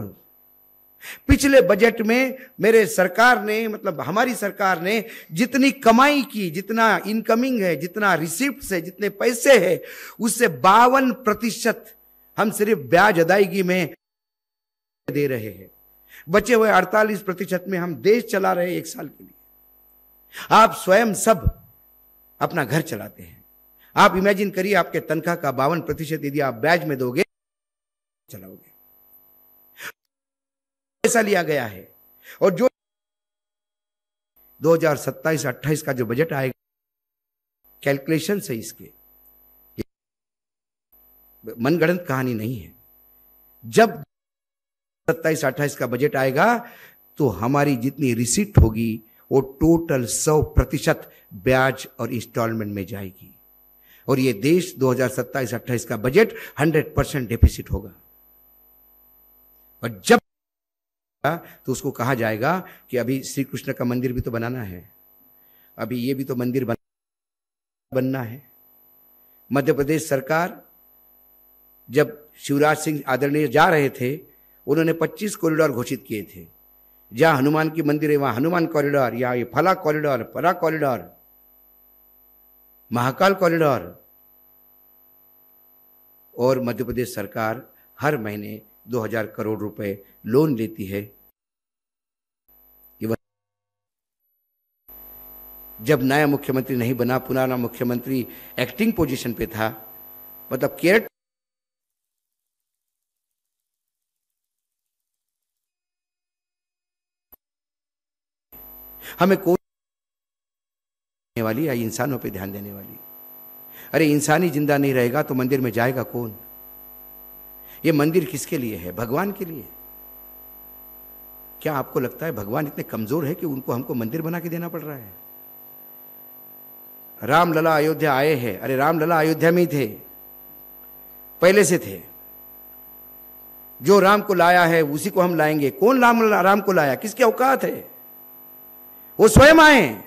पिछले बजट में मेरे सरकार ने मतलब हमारी सरकार ने जितनी कमाई की, जितना इनकमिंग है, जितना रिसिप्ट है, जितने पैसे है, उससे बावन प्रतिशत हम सिर्फ़ ब्याज अदायगी में दे रहे हैं। बचे हुए 48 प्रतिशत में हम देश चला रहे एक साल के लिए। आप स्वयं सब अपना घर चलाते हैं। आप इमेजिन करिए, आपके तनख्वाह का बावन प्रतिशत यदि आप ब्याज में दोगे, चलाओगे। पैसा लिया गया है। और जो 2027-28 का जो बजट आएगा कैलकुलेशन से इसके मनगढ़ंत कहानी नहीं है। जब सत्ताईस, अट्ठाईस का बजट आएगा तो हमारी जितनी रिसीट होगी, वो टोटल सौ प्रतिशत ब्याज और इंस्टॉलमेंट में जाएगी। और ये देश 2027-28 का बजट 100 परसेंट डेफिसिट होगा। और जब तो उसको कहा जाएगा कि अभी श्री कृष्ण का मंदिर भी तो बनाना है। अभी ये भी तो मंदिर बन, बनना है। मध्य प्रदेश सरकार जब शिवराज सिंह आदरणीय जा रहे थे उन्होंने 25 कॉरिडोर घोषित किए थे। जहाँ हनुमान की मंदिर है वहाँ हनुमान कॉरिडोर या ये फला कॉरिडोर फला कॉरिडोर महाकाल कॉरिडोर और मध्य प्रदेश सरकार हर महीने 2000 करोड़ रुपए लोन लेती है। जब नया मुख्यमंत्री नहीं बना, पुराना मुख्यमंत्री एक्टिंग पोजीशन पे था मतलब केयर हमें कौन वाली या इंसानों पे ध्यान देने वाली। अरे इंसान ही ज़िंदा नहीं रहेगा तो मंदिर में जाएगा कौन? ये मंदिर किसके लिए है? भगवान के लिए। क्या आपको लगता है भगवान इतने कमज़ोर है कि उनको हमको मंदिर बना के देना पड़ रहा है? राम लला अयोध्या आए हैं। अरे राम लला अयोध्या में ही थे। पहले से थे। जो राम को लाया है, उसी को हम लाएँगे। कौन राम राम को लाया? किसके औकात है? वो स्वयं आए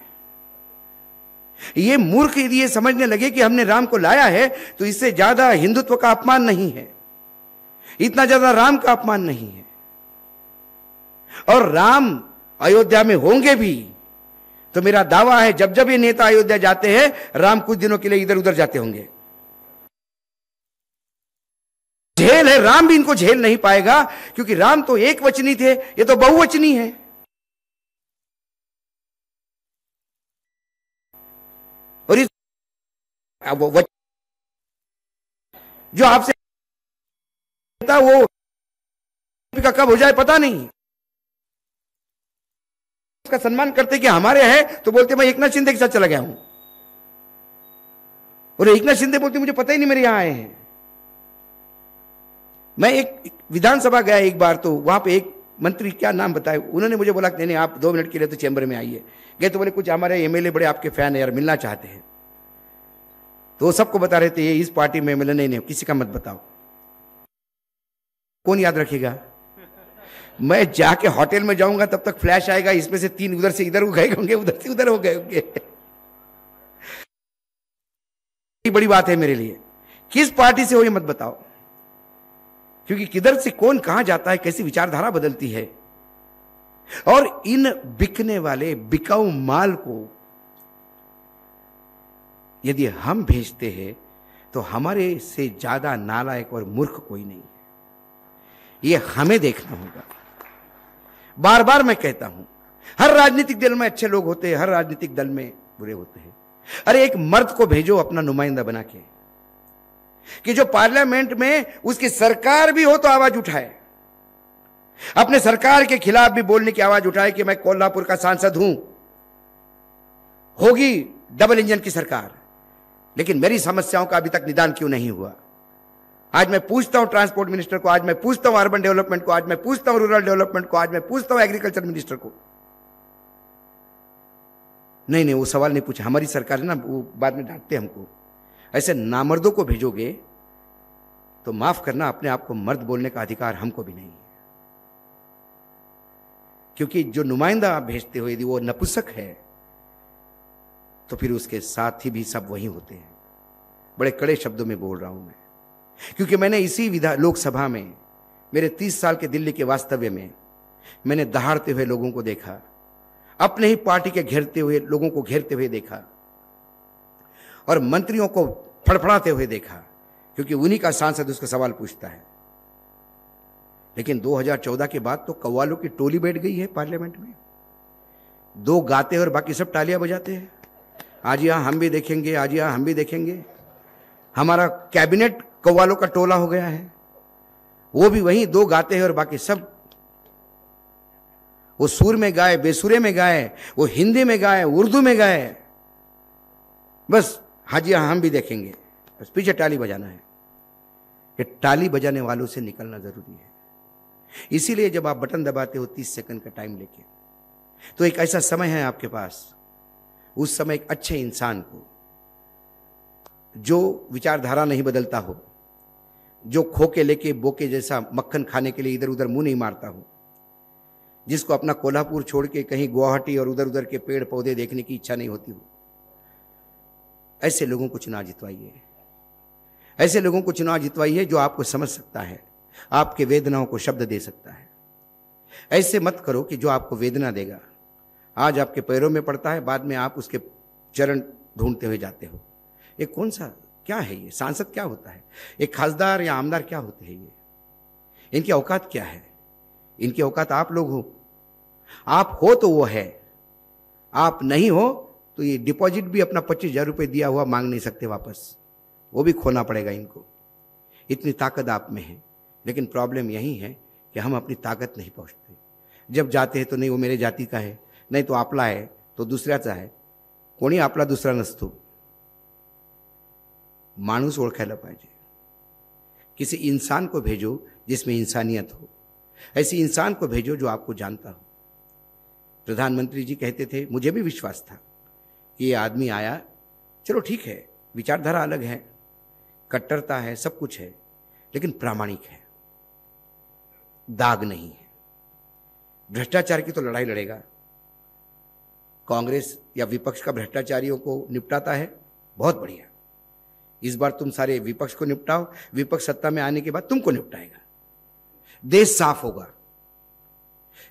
ये मूर्ख यदि ये समझने लगे कि हमने राम को लाया है तो इससे ज़्यादा हिंदुत्व का अपमान नहीं है। इतना ज़्यादा राम का अपमान नहीं है और राम अयोध्या में होंगे भी तो मेरा दावा है, जब जब ये नेता अयोध्या जाते हैं, राम कुछ दिनों के लिए इधर उधर जाते होंगे झेल है, राम भी इनको झेल नहीं पाएगा, क्योंकि राम तो एक वचनी थे, ये तो बहुवचनी है और इस. जो आपसे वो। का कब हो जाए पता नहीं। उसका सम्मान करते कि हमारे हैं तो बोलते, मैं एकनाथ शिंदे के साथ चला गया हूँ। और एकनाथ शिंदे बोलते, मुझे पता ही नहीं मेरे यहाँ आए हैं। मैं एक विधानसभा गया एक बार तो वहाँ पे एक मंत्री क्या नाम बताए, उन्होंने मुझे बोला नहीं नहीं, आप दो मिनट के लिए तो चैम्बर में आइए। गए तो बोले, कुछ हमारे एमएलए बड़े आपके फ़ैन है यार, मिलना चाहते हैं। तो सबको बता रहे थे, ये इस पार्टी में एमएलए नहीं नहीं, किसी का मत बताओ। कौन याद रखेगा? मैं जाके होटल में जाऊँगा, तब तक फ्लैश आएगा, इसमें से तीन उधर से इधर हो गए होंगे, उधर से उधर हो गए होंगे। बड़ी बात है मेरे लिए। किस पार्टी से हो ये मत बताओ। क्योंकि किधर से कौन कहाँ जाता है, कैसी विचारधारा बदलती है। और इन बिकने वाले, बिकाऊ माल को यदि हम भेजते हैं तो हमारे से ज़्यादा नालायक और मूर्ख कोई नहीं। ये हमें देखना होगा। बार बार मैं कहता हूँ, हर राजनीतिक दल में अच्छे लोग होते हैं, हर राजनीतिक दल में बुरे होते हैं। अरे एक मर्द को भेजो अपना नुमाइंदा बना के, कि जो पार्लियामेंट में उसकी सरकार भी हो तो आवाज़ उठाए। अपने सरकार के खिलाफ भी बोलने की आवाज़ उठाए कि मैं कोल्हापुर का सांसद हूँ। होगी डबल इंजन की सरकार, लेकिन मेरी समस्याओं का अभी तक निदान क्यों नहीं हुआ? आज मैं पूछता हूँ ट्रांसपोर्ट मिनिस्टर को, आज मैं पूछता हूँ अर्बन डेवलपमेंट को, आज मैं पूछता हूँ रूरल डेवलपमेंट को, आज मैं पूछता हूँ एग्रीकल्चर मिनिस्टर को। नहीं नहीं, वो सवाल नहीं पूछा। हमारी सरकार है ना, वो बाद में डांटते हमको। ऐसे नामर्दों को भेजोगे तो माफ़ करना अपने आप को मर्द बोलने का अधिकार हमको भी नहीं है। क्योंकि जो नुमाइंदा आप भेजते हो, यदि वो नपुसक है तो फिर उसके साथ ही भी सब वही होते हैं। बड़े कड़े शब्दों में बोल रहा हूँ मैं। क्योंकि मैंने इसी विधा लोकसभा में, मेरे तीस साल के दिल्ली के वास्तव्य में, मैंने दहाड़ते हुए लोगों को देखा, अपने ही पार्टी के घेरते हुए, लोगों को घेरते हुए देखा, और मंत्रियों को फड़फड़ाते हुए देखा, क्योंकि उन्हीं का सांसद उसका सवाल पूछता है। लेकिन 2014 के बाद तो कव्वालों की टोली बैठ गई है पार्लियामेंट में। दो गाते और बाकी सब टालियाँ बजाते हैं। आज यहाँ हम भी देखेंगे, आज यहाँ हम भी देखेंगे। हमारा कैबिनेट कव्वालों का टोला हो गया है। वो भी वहीं दो गाते हैं और बाकी सब वो सुर में गाए, बेसुरे में गाए, वो हिंदी में गाए, उर्दू में गाए। बस हाजिया हम भी देखेंगे। बस पीछे टाली बजाना है। ये टाली बजाने वालों से निकलना ज़रूरी है। इसीलिए जब आप बटन दबाते हो, तीस सेकंड का टाइम लेके तो एक ऐसा समय है आपके पास, उस समय एक अच्छे इंसान को, जो विचारधारा नहीं बदलता हो जो खोके लेके, बोके जैसा मक्खन खाने के लिए इधर उधर मुँह नहीं मारता हो। जिसको अपना कोल्हापुर छोड़ के कहीं गुवाहाटी और उधर उधर के पेड़ पौधे देखने की इच्छा नहीं होती हो। ऐसे लोगों को चुनाव जितवाइए। ऐसे लोगों को चुनाव जितवाइए जो आपको समझ सकता है, आपके वेदनाओं को शब्द दे सकता है। ऐसे मत करो कि जो आपको वेदना देगा। आज आपके पैरों में पड़ता है, बाद में आप उसके चरण ढूंढते हुए जाते हो। ये कौन सा क्या है ये? सांसद क्या होता है? एक खासदार या आमदार क्या होते हैं ये? इनकी औकात क्या है? इनकी औकात आप लोग हो। आप हो तो वो है। आप नहीं हो तो ये डिपॉजिट भी अपना पच्चीस हज़ार रुपये दिया हुआ मांग नहीं सकते वापस। वो भी खोना पड़ेगा इनको। इतनी ताकत आप में है। लेकिन प्रॉब्लम यही है कि हम अपनी ताकत नहीं पहुँचते। जब जाते हैं तो नहीं, वो मेरे जाति का है। नहीं तो आपला है तो दुसऱ्याचा आहे कोणी आपला दुसरा नसतो? माणूस ओळखायला पाहिजे. किसी इंसान को भेजो जिसमें इंसानियत हो. ऐसी इंसान को भेजो जो आपको जानता हो। प्रधानमंत्री जी कहते थे, मुझे भी विश्वास था कि ये आदमी आया, चलो ठीक है, विचारधारा अलग है, कट्टरता है, सब कुछ है, लेकिन प्रामाणिक है, दाग नहीं है। भ्रष्टाचार की तो लड़ाई लड़ेगा। कांग्रेस या विपक्ष का भ्रष्टाचारियों को निपटाता है, बहुत बढ़िया। इस बार तुम सारे विपक्ष को निपटाओ। विपक्ष सत्ता में आने के बाद तुमको निपटाएगा। देश साफ़ होगा।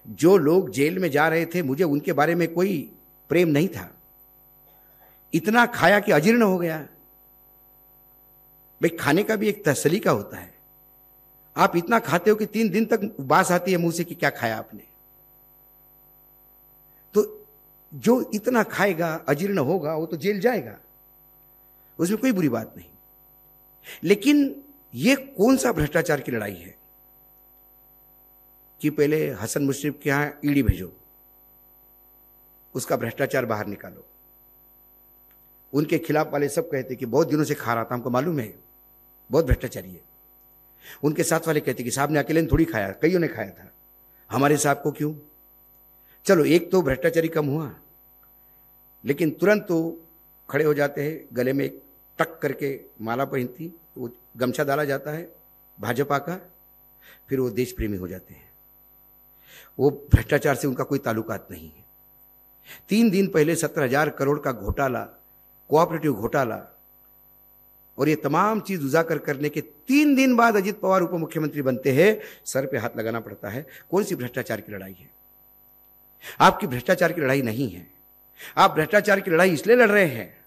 जो लोग जेल में जा रहे थे, मुझे उनके बारे में कोई प्रेम नहीं था। इतना खाया कि अजीर्ण हो गया। भाई, खाने का भी एक तसली होता है। आप इतना खाते हो कि तीन दिन तक बास आती है मुँह से कि क्या खाया आपने। तो जो इतना खाएगा, अजीर्ण होगा, वो तो जेल जाएगा। उसमें कोई बुरी बात नहीं। लेकिन यह कौन सा भ्रष्टाचार की लड़ाई है? कि पहले हसन मुश्रिफ के यहाँ ईडी भेजो, उसका भ्रष्टाचार बाहर निकालो। उनके खिलाफ वाले सब कहते कि बहुत दिनों से खा रहा था, हमको मालूम है, बहुत भ्रष्टाचारी है। उनके साथ वाले कहते कि साहब ने अकेले थोड़ी खाया, कईयों ने खाया था। हमारे साहब को क्यों? चलो, एक तो भ्रष्टाचारी कम हुआ, लेकिन तुरंत तो खड़े हो जाते हैं, गले में एक टक करके माला पहनती, वो गमछा डाला जाता है भाजपा का, फिर वो देश प्रेमी हो जाते हैं। वो भ्रष्टाचार से उनका कोई ताल्लुकात नहीं है। तीन दिन पहले सत्रह हज़ार करोड़ का घोटाला, कोऑपरेटिव घोटाला, और ये तमाम चीज़ उजागर करने के तीन दिन बाद अजित पवार उप मुख्यमंत्री बनते हैं, सर पे हाथ लगाना पड़ता है, कौन सी भ्रष्टाचार की लड़ाई है? आपकी भ्रष्टाचार की लड़ाई नहीं है। आप भ्रष्टाचार की लड़ाई इसलिए लड़ रहे हैं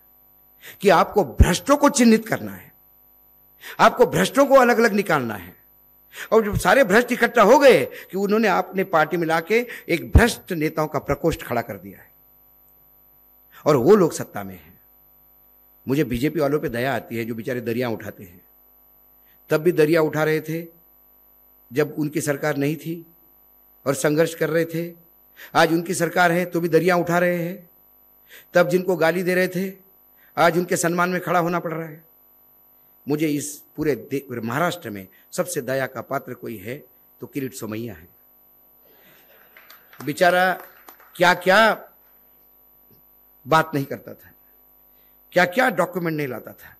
कि आपको भ्रष्टों को चिन्हित करना है। आपको भ्रष्टों को अलग अलग निकालना है। और जब सारे भ्रष्ट इकट्ठा हो गए कि उन्होंने अपने पार्टी में लाके एक भ्रष्ट नेताओं का प्रकोष्ठ खड़ा कर दिया है। और वो लोग सत्ता में हैं। मुझे बीजेपी वालों पे दया आती है जो बेचारे दरिया उठाते हैं। तब भी दरिया उठा रहे थे, जब उनकी सरकार नहीं थी और संघर्ष कर रहे थे। आज उनकी सरकार है तो भी दरिया उठा रहे हैं। तब जिनको गाली दे रहे थे आज उनके सम्मान में खड़ा होना पड़ रहा है। मुझे इस पूरे महाराष्ट्र में सबसे दया का पात्र कोई है तो किरीट सोमैया है। बेचारा क्या क्या बात नहीं करता था। क्या क्या डॉक्यूमेंट नहीं लाता था।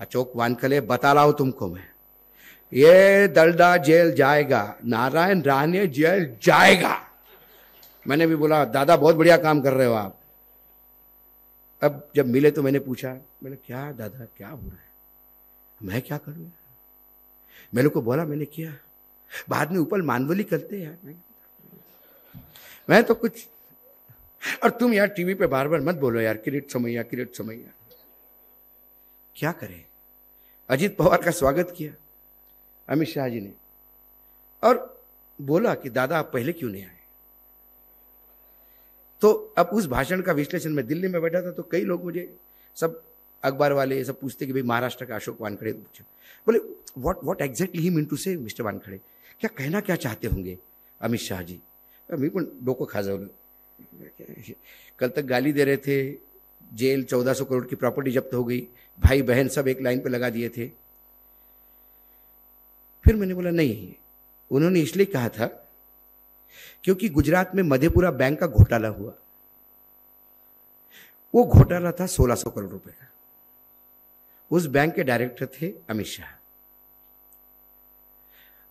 अचोक वानखले बता रहा हूँ तुमको मैं। ये दलदा जेल जाएगा, नारायण राणे जेल जाएगा। मैंने भी बोला, दादा, बहुत बढ़िया काम कर रहे हो आप। अब जब मिले तो मैंने पूछा मैंने क्या दादा क्या हो रहा है? मैं क्या करूँ मेरे को बोला मैंने किया। बाद में ऊपर मानवली करते यार मैं, मैं तो कुछ और तुम यार टीवी पे बार बार मत बोलो यार किरीट समैया किरीट समैया। क्या करें? अजीत पवार का स्वागत किया अमित शाह जी ने। और बोला कि दादा आप पहले क्यों नहीं आए? तो अब उस भाषण का विश्लेषण में दिल्ली में बैठा था तो कई लोग मुझे, सब अखबार वाले सब पूछते कि भाई महाराष्ट्र का अशोक वानखड़े पूछे। बोले what what exactly he mean to say mister Wankhede क्या कहना क्या चाहते होंगे? अमित शाह जी। मी पण डोकं खाजवलं कल तक गाली दे रहे थे, जेल चौदह सौ करोड़ की प्रॉपर्टी जब्त हो गई, भाई बहन सब एक लाइन पे लगा दिए थे। फिर मैंने बोला, नहीं। उन्होंने इसलिए कहा था क्योंकि गुजरात में मधेपुरा बैंक का घोटाला हुआ। वो घोटाला था 1600 करोड़ रुपए का। उस बैंक के डायरेक्टर थे अमित शाह।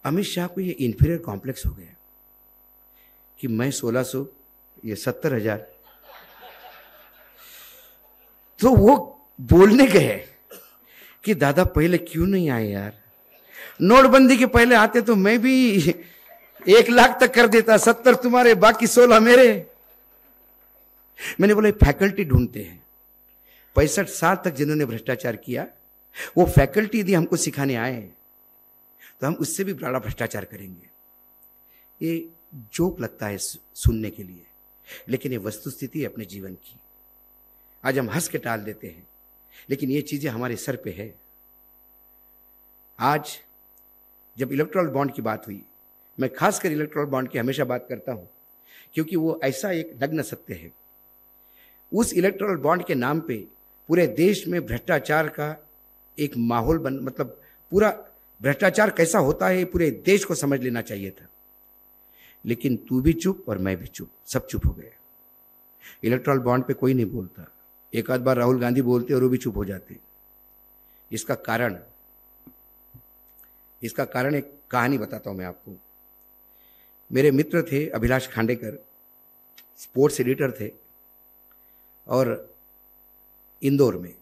अमित शाह को ये इंफीरियर कॉम्प्लेक्स हो गया कि मैं 1600 ये सत्तर हज़ार। तो वो बोलने गए कि दादा पहले क्यों नहीं आए यार? नोटबंदी के पहले आते तो मैं भी एक लाख तक कर देता, सत्तर तुम्हारे, बाकी सोलह मेरे। मैंने बोला फैकल्टी ढूंढते हैं। पैंसठ साल तक जिन्होंने भ्रष्टाचार किया, वो फैकल्टी यदि हमको सिखाने आए तो हम उससे भी बड़ा भ्रष्टाचार करेंगे। ये जोक लगता है सुनने के लिए, लेकिन ये वस्तुस्थिति है अपने जीवन की। आज हम हंस के टाल देते हैं, लेकिन ये चीज़ें हमारे सर पे है। आज जब इलेक्ट्रॉल बॉन्ड की बात हुई मैं खासकर इलेक्ट्रॉल बॉन्ड की हमेशा बात करता हूँ, क्योंकि वो ऐसा एक नग्न सत्य है। उस इलेक्ट्रॉल बॉन्ड के नाम पे पूरे देश में भ्रष्टाचार का एक माहौल बन मतलब पूरा भ्रष्टाचार कैसा होता है, पूरे देश को समझ लेना चाहिए था। लेकिन तू भी चुप और मैं भी चुप, सब चुप हो गए। इलेक्ट्रॉल बॉन्ड पे कोई नहीं बोलता। एक आध बार राहुल गांधी बोलते और वो भी चुप हो जाते। इसका कारण इसका कारण एक कहानी बताता हूँ मैं आपको। मेरे मित्र थे अभिलाष खांडेकर स्पोर्ट्स एडिटर थे, और इंदौर में।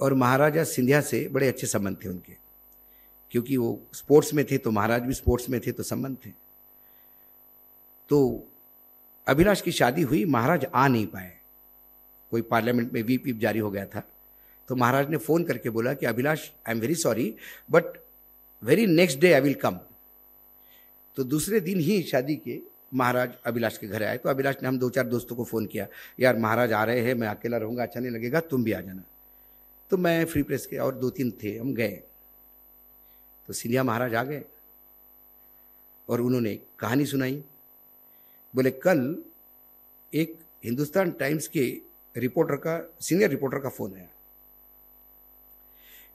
और महाराजा सिंधिया से बड़े अच्छे संबंध थे उनके, क्योंकि वो स्पोर्ट्स में थे तो महाराज भी स्पोर्ट्स में थे तो संबंध थे। तो अभिलाष की शादी हुई, महाराज आ नहीं पाए। कोई पार्लियामेंट में वीप वीप जारी हो गया था तो महाराज ने फ़ोन करके बोला कि, Abhilash I am very sorry but very next day I will come तो दूसरे दिन ही शादी के महाराज अभिलाष के घर आए। तो अभिलाष ने हम दो चार दोस्तों को फ़ोन किया, यार महाराज आ रहे हैं, मैं अकेला रहूँगा अच्छा नहीं लगेगा, तुम भी आ जाना। तो मैं फ्री प्रेस के और दो तीन थे, हम गए। तो सिंधिया महाराज आ गए और उन्होंने कहानी सुनाई। बोले, कल एक हिंदुस्तान टाइम्स के रिपोर्टर का, सीनियर रिपोर्टर का फ़ोन आया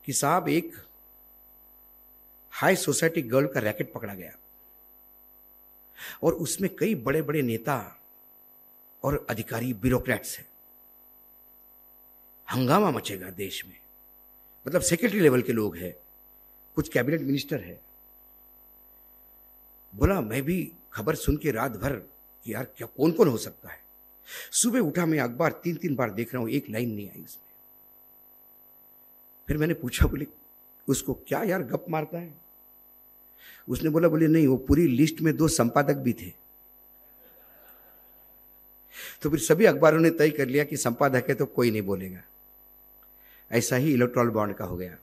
कि साहब एक हाई सोसाइटी गर्ल का रैकेट पकड़ा गया। और उसमें कई बड़े बड़े नेता और अधिकारी, ब्यूरोक्रेट्स हैं। हंगामा मचेगा देश में। मतलब सेक्रेटरी लेवल के लोग हैं, कुछ कैबिनेट मिनिस्टर है। बोला, मैं भी खबर सुन के रात भर कि यार क्या कौन कौन हो सकता है? सुबह उठा मैं अखबार तीन तीन बार देख रहा हूँ, एक लाइन नहीं आई उसमें। फिर मैंने पूछा, बोले, उसको क्या यार गप मारता है? उसने बोला, बोले, नहीं, वो पूरी लिस्ट में दो संपादक भी थे। तो फिर सभी अखबारों ने तय कर लिया कि संपादक है तो कोई नहीं बोलेगा। ऐसा ही इलेक्ट्रॉल बॉन्ड का हो गया।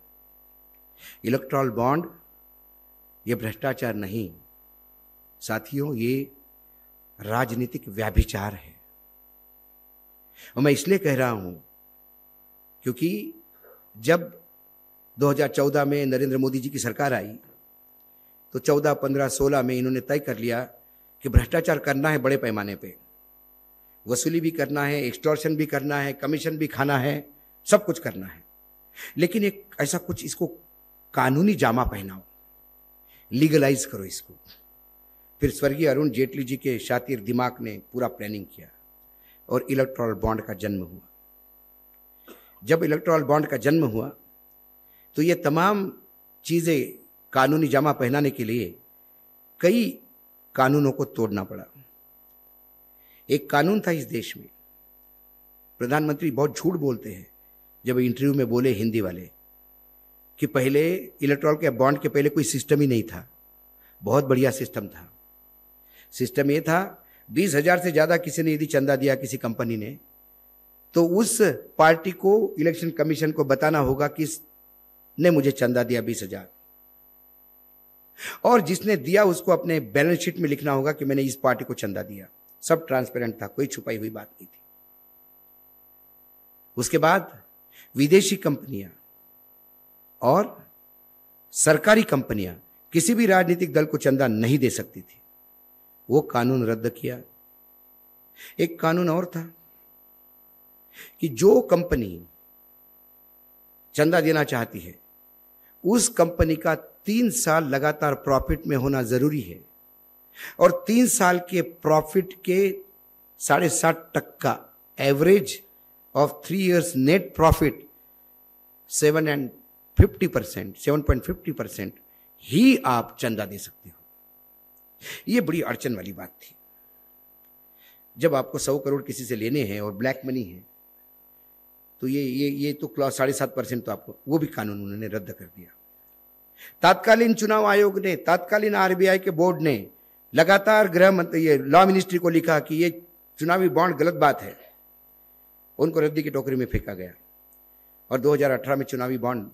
इलेक्ट्रॉल बॉन्ड, ये भ्रष्टाचार नहीं। साथियों, ये राजनीतिक व्याभिचार है। और मैं इसलिए कह रहा हूँ, क्योंकि जब 2014 में नरेंद्र मोदी जी की सरकार आई तो 14, 15, 16 में इन्होंने तय कर लिया कि भ्रष्टाचार करना है बड़े पैमाने पे। वसूली भी करना है एक्सटॉर्शन भी करना है कमीशन भी खाना है सब कुछ करना है। लेकिन एक ऐसा कुछ इसको कानूनी जामा पहनाओ। लीगलाइज करो इसको। फिर स्वर्गीय अरुण जेटली जी के शातिर दिमाग ने पूरा प्लानिंग किया और इलेक्ट्रॉल बॉन्ड का जन्म हुआ। जब इलेक्ट्रॉल बॉन्ड का जन्म हुआ तो ये तमाम चीज़ें कानूनी जामा पहनाने के लिए कई कानूनों को तोड़ना पड़ा। एक कानून था इस देश में। प्रधानमंत्री बहुत झूठ बोलते हैं, जब इंटरव्यू में बोले हिंदी वाले, कि पहले इलेक्ट्रॉल के बॉन्ड के पहले कोई सिस्टम ही नहीं था। बहुत बढ़िया सिस्टम था। सिस्टम ये था, बीस हज़ार से ज़्यादा किसी ने यदि चंदा दिया किसी कंपनी ने तो उस पार्टी को इलेक्शन कमीशन को बताना होगा कि ने मुझे चंदा दिया बीस हज़ार। और जिसने दिया उसको अपने बैलेंस शीट में लिखना होगा कि मैंने इस पार्टी को चंदा दिया। सब ट्रांसपेरेंट था, कोई छुपाई हुई बात नहीं थी। उसके बाद विदेशी कंपनियाँ और सरकारी कंपनियाँ किसी भी राजनीतिक दल को चंदा नहीं दे सकती थी। वो कानून रद्द किया। एक कानून और था कि जो कंपनी चंदा देना चाहती है उस कंपनी का तीन साल लगातार प्रॉफिट में होना ज़रूरी है। और तीन साल के प्रॉफिट के साढ़े सात टक्का average of three years net profit seven and fifty percent, seven point fifty percent ही आप चंदा दे सकते हो। ये बड़ी अड़चन वाली बात थी। जब आपको सौ करोड़ किसी से लेने हैं और ब्लैक मनी है तो ये ये ये तो क्लॉज साढ़े सात परसेंट तो आपको, वो भी कानून उन्होंने रद्द कर दिया। तात्कालीन चुनाव आयोग ने, तात्कालीन आरबीआई के बोर्ड ने लगातार गृह मंत्री लॉ मिनिस्ट्री को लिखा कि ये चुनावी बॉन्ड गलत बात है। उनको रद्दी की टोकरी में फेंका गया और 2018 में चुनावी बॉन्ड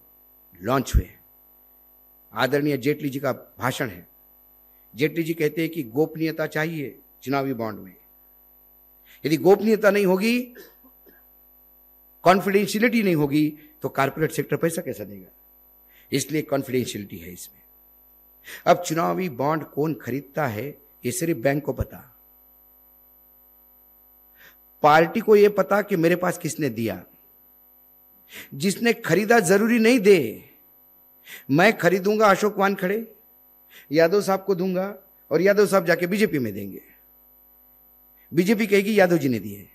लॉन्च हुए। आदरणीय जेटली जी का भाषण है। जेटली जी कहते हैं कि गोपनीयता चाहिए चुनावी बॉन्ड में। यदि गोपनीयता नहीं होगी कॉन्फिडेंशियलिटी नहीं होगी तो कारपोरेट सेक्टर पैसा कैसा देगा? इसलिए कॉन्फिडेंशियलिटी है इसमें। अब चुनावी बॉन्ड कौन खरीदता है, ये सिर्फ़ बैंक को पता। पार्टी को यह पता कि मेरे पास किसने दिया। जिसने खरीदा ज़रूरी नहीं दे, मैं खरीदूँगा, अशोक वान खड़े, यादव साहब को दूँगा और यादव साहब जाके बीजेपी में देंगे। बीजेपी कहेगी, यादव जी ने दिए।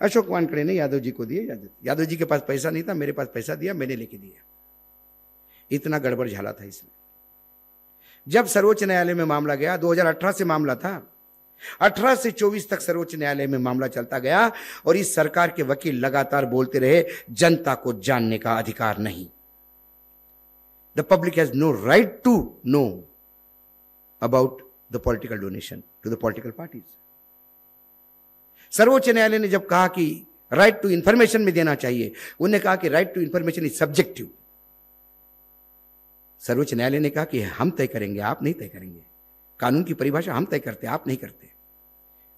अशोक वानखड़े ने यादव जी को दिए यादव यादव जी के पास पैसा नहीं था, मेरे पास पैसा दिया, मैंने लेके दिया। इतना गड़बड़ झाला था इसमें। जब सर्वोच्च न्यायालय में मामला गया 2018 से मामला था 18 से 24 तक सर्वोच्च न्यायालय में मामला चलता गया और इस सरकार के वकील लगातार बोलते रहे, जनता को जानने का अधिकार नहीं। The public has no right to know about the political donation to the political parties. सर्वोच्च न्यायालय ने जब कहा कि राइट टू इंफॉर्मेशन में देना चाहिए, उन्होंने कहा कि right to information is subjective सर्वोच्च न्यायालय ने कहा कि हम तय करेंगे, आप नहीं तय करेंगे। कानून की परिभाषा हम तय करते, आप नहीं करते।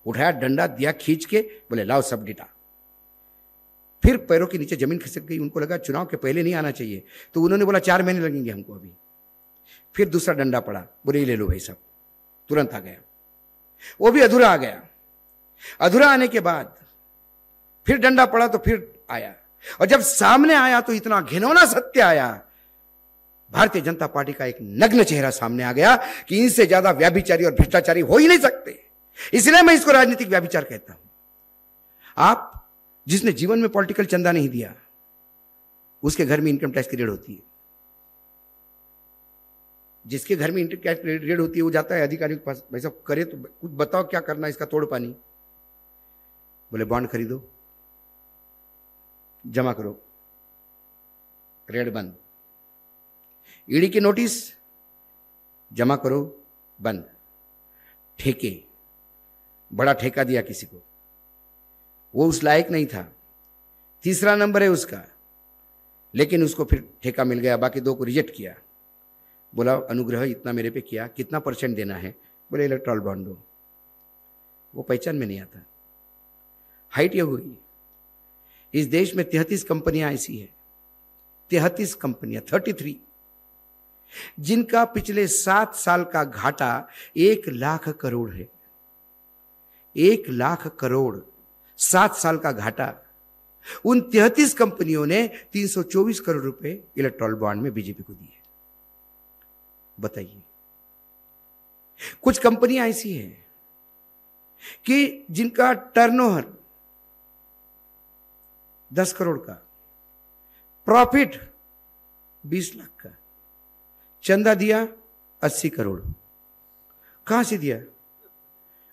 उठाया डंडा, दिया खींच के, बोले, लाओ सब डेटा। फिर पैरों के नीचे ज़मीन खिसक गई, उनको लगा चुनाव के पहले नहीं आना चाहिए। तो उन्होंने बोला, चार महीने लगेंगे हमको अभी। फिर दूसरा डंडा पड़ा, बोले ले लो भाई साहब तुरंत आ गया। वो भी अधूरा आ गया। अधूरा आने के बाद फिर डंडा पड़ा तो फिर आया। और जब सामने आया तो इतना घिनौना सत्य आया भारतीय जनता पार्टी का एक नग्न चेहरा सामने आ गया कि इनसे ज़्यादा व्याभिचारी और भ्रष्टाचारी हो ही नहीं सकते। इसलिए मैं इसको राजनीतिक व्याभिचार कहता हूँ। आप जिसने जीवन में पॉलिटिकल चंदा नहीं दिया, उसके घर में इनकम टैक्स की रेड होती है। जिसके घर में इनकम टैक्स रेड होती है, वो जाता है अधिकारियों के पास, भाई साहब, करे तो कुछ बताओ क्या करना इसका तोड़ पानी। बोले, बॉन्ड खरीदो, जमा करो, रेड बंद। ईडी की नोटिस, जमा करो, बंद। ठेके, बड़ा ठेका दिया किसी को। वो उस लायक नहीं था। तीसरा नंबर है उसका। लेकिन उसको फिर ठेका मिल गया, बाकी दो को रिजेक्ट किया। बोला, अनुग्रह इतना मेरे पे किया, कितना परसेंट देना है? बोले, इलेक्ट्रॉल बॉन्ड वो पहचान में नहीं आता। हाइट ये हुई। इस देश में तैतीस कंपनियाँ ऐसी है। तैतीस कंपनियाँ, थर्टी थ्री। जिनका पिछले सात साल का घाटा एक लाख करोड़ है। एक लाख करोड़ सात साल का घाटा। उन तैतीस कंपनियों ने 324 करोड़ रुपए इलेक्ट्रॉल बॉन्ड में बीजेपी को दिए। बताइए। कुछ कंपनियाँ ऐसी हैं कि जिनका टर्नओवर दस करोड़ का प्रॉफिट बीस लाख का। चंदा दिया, अस्सी करोड़। कहाँ से दिया?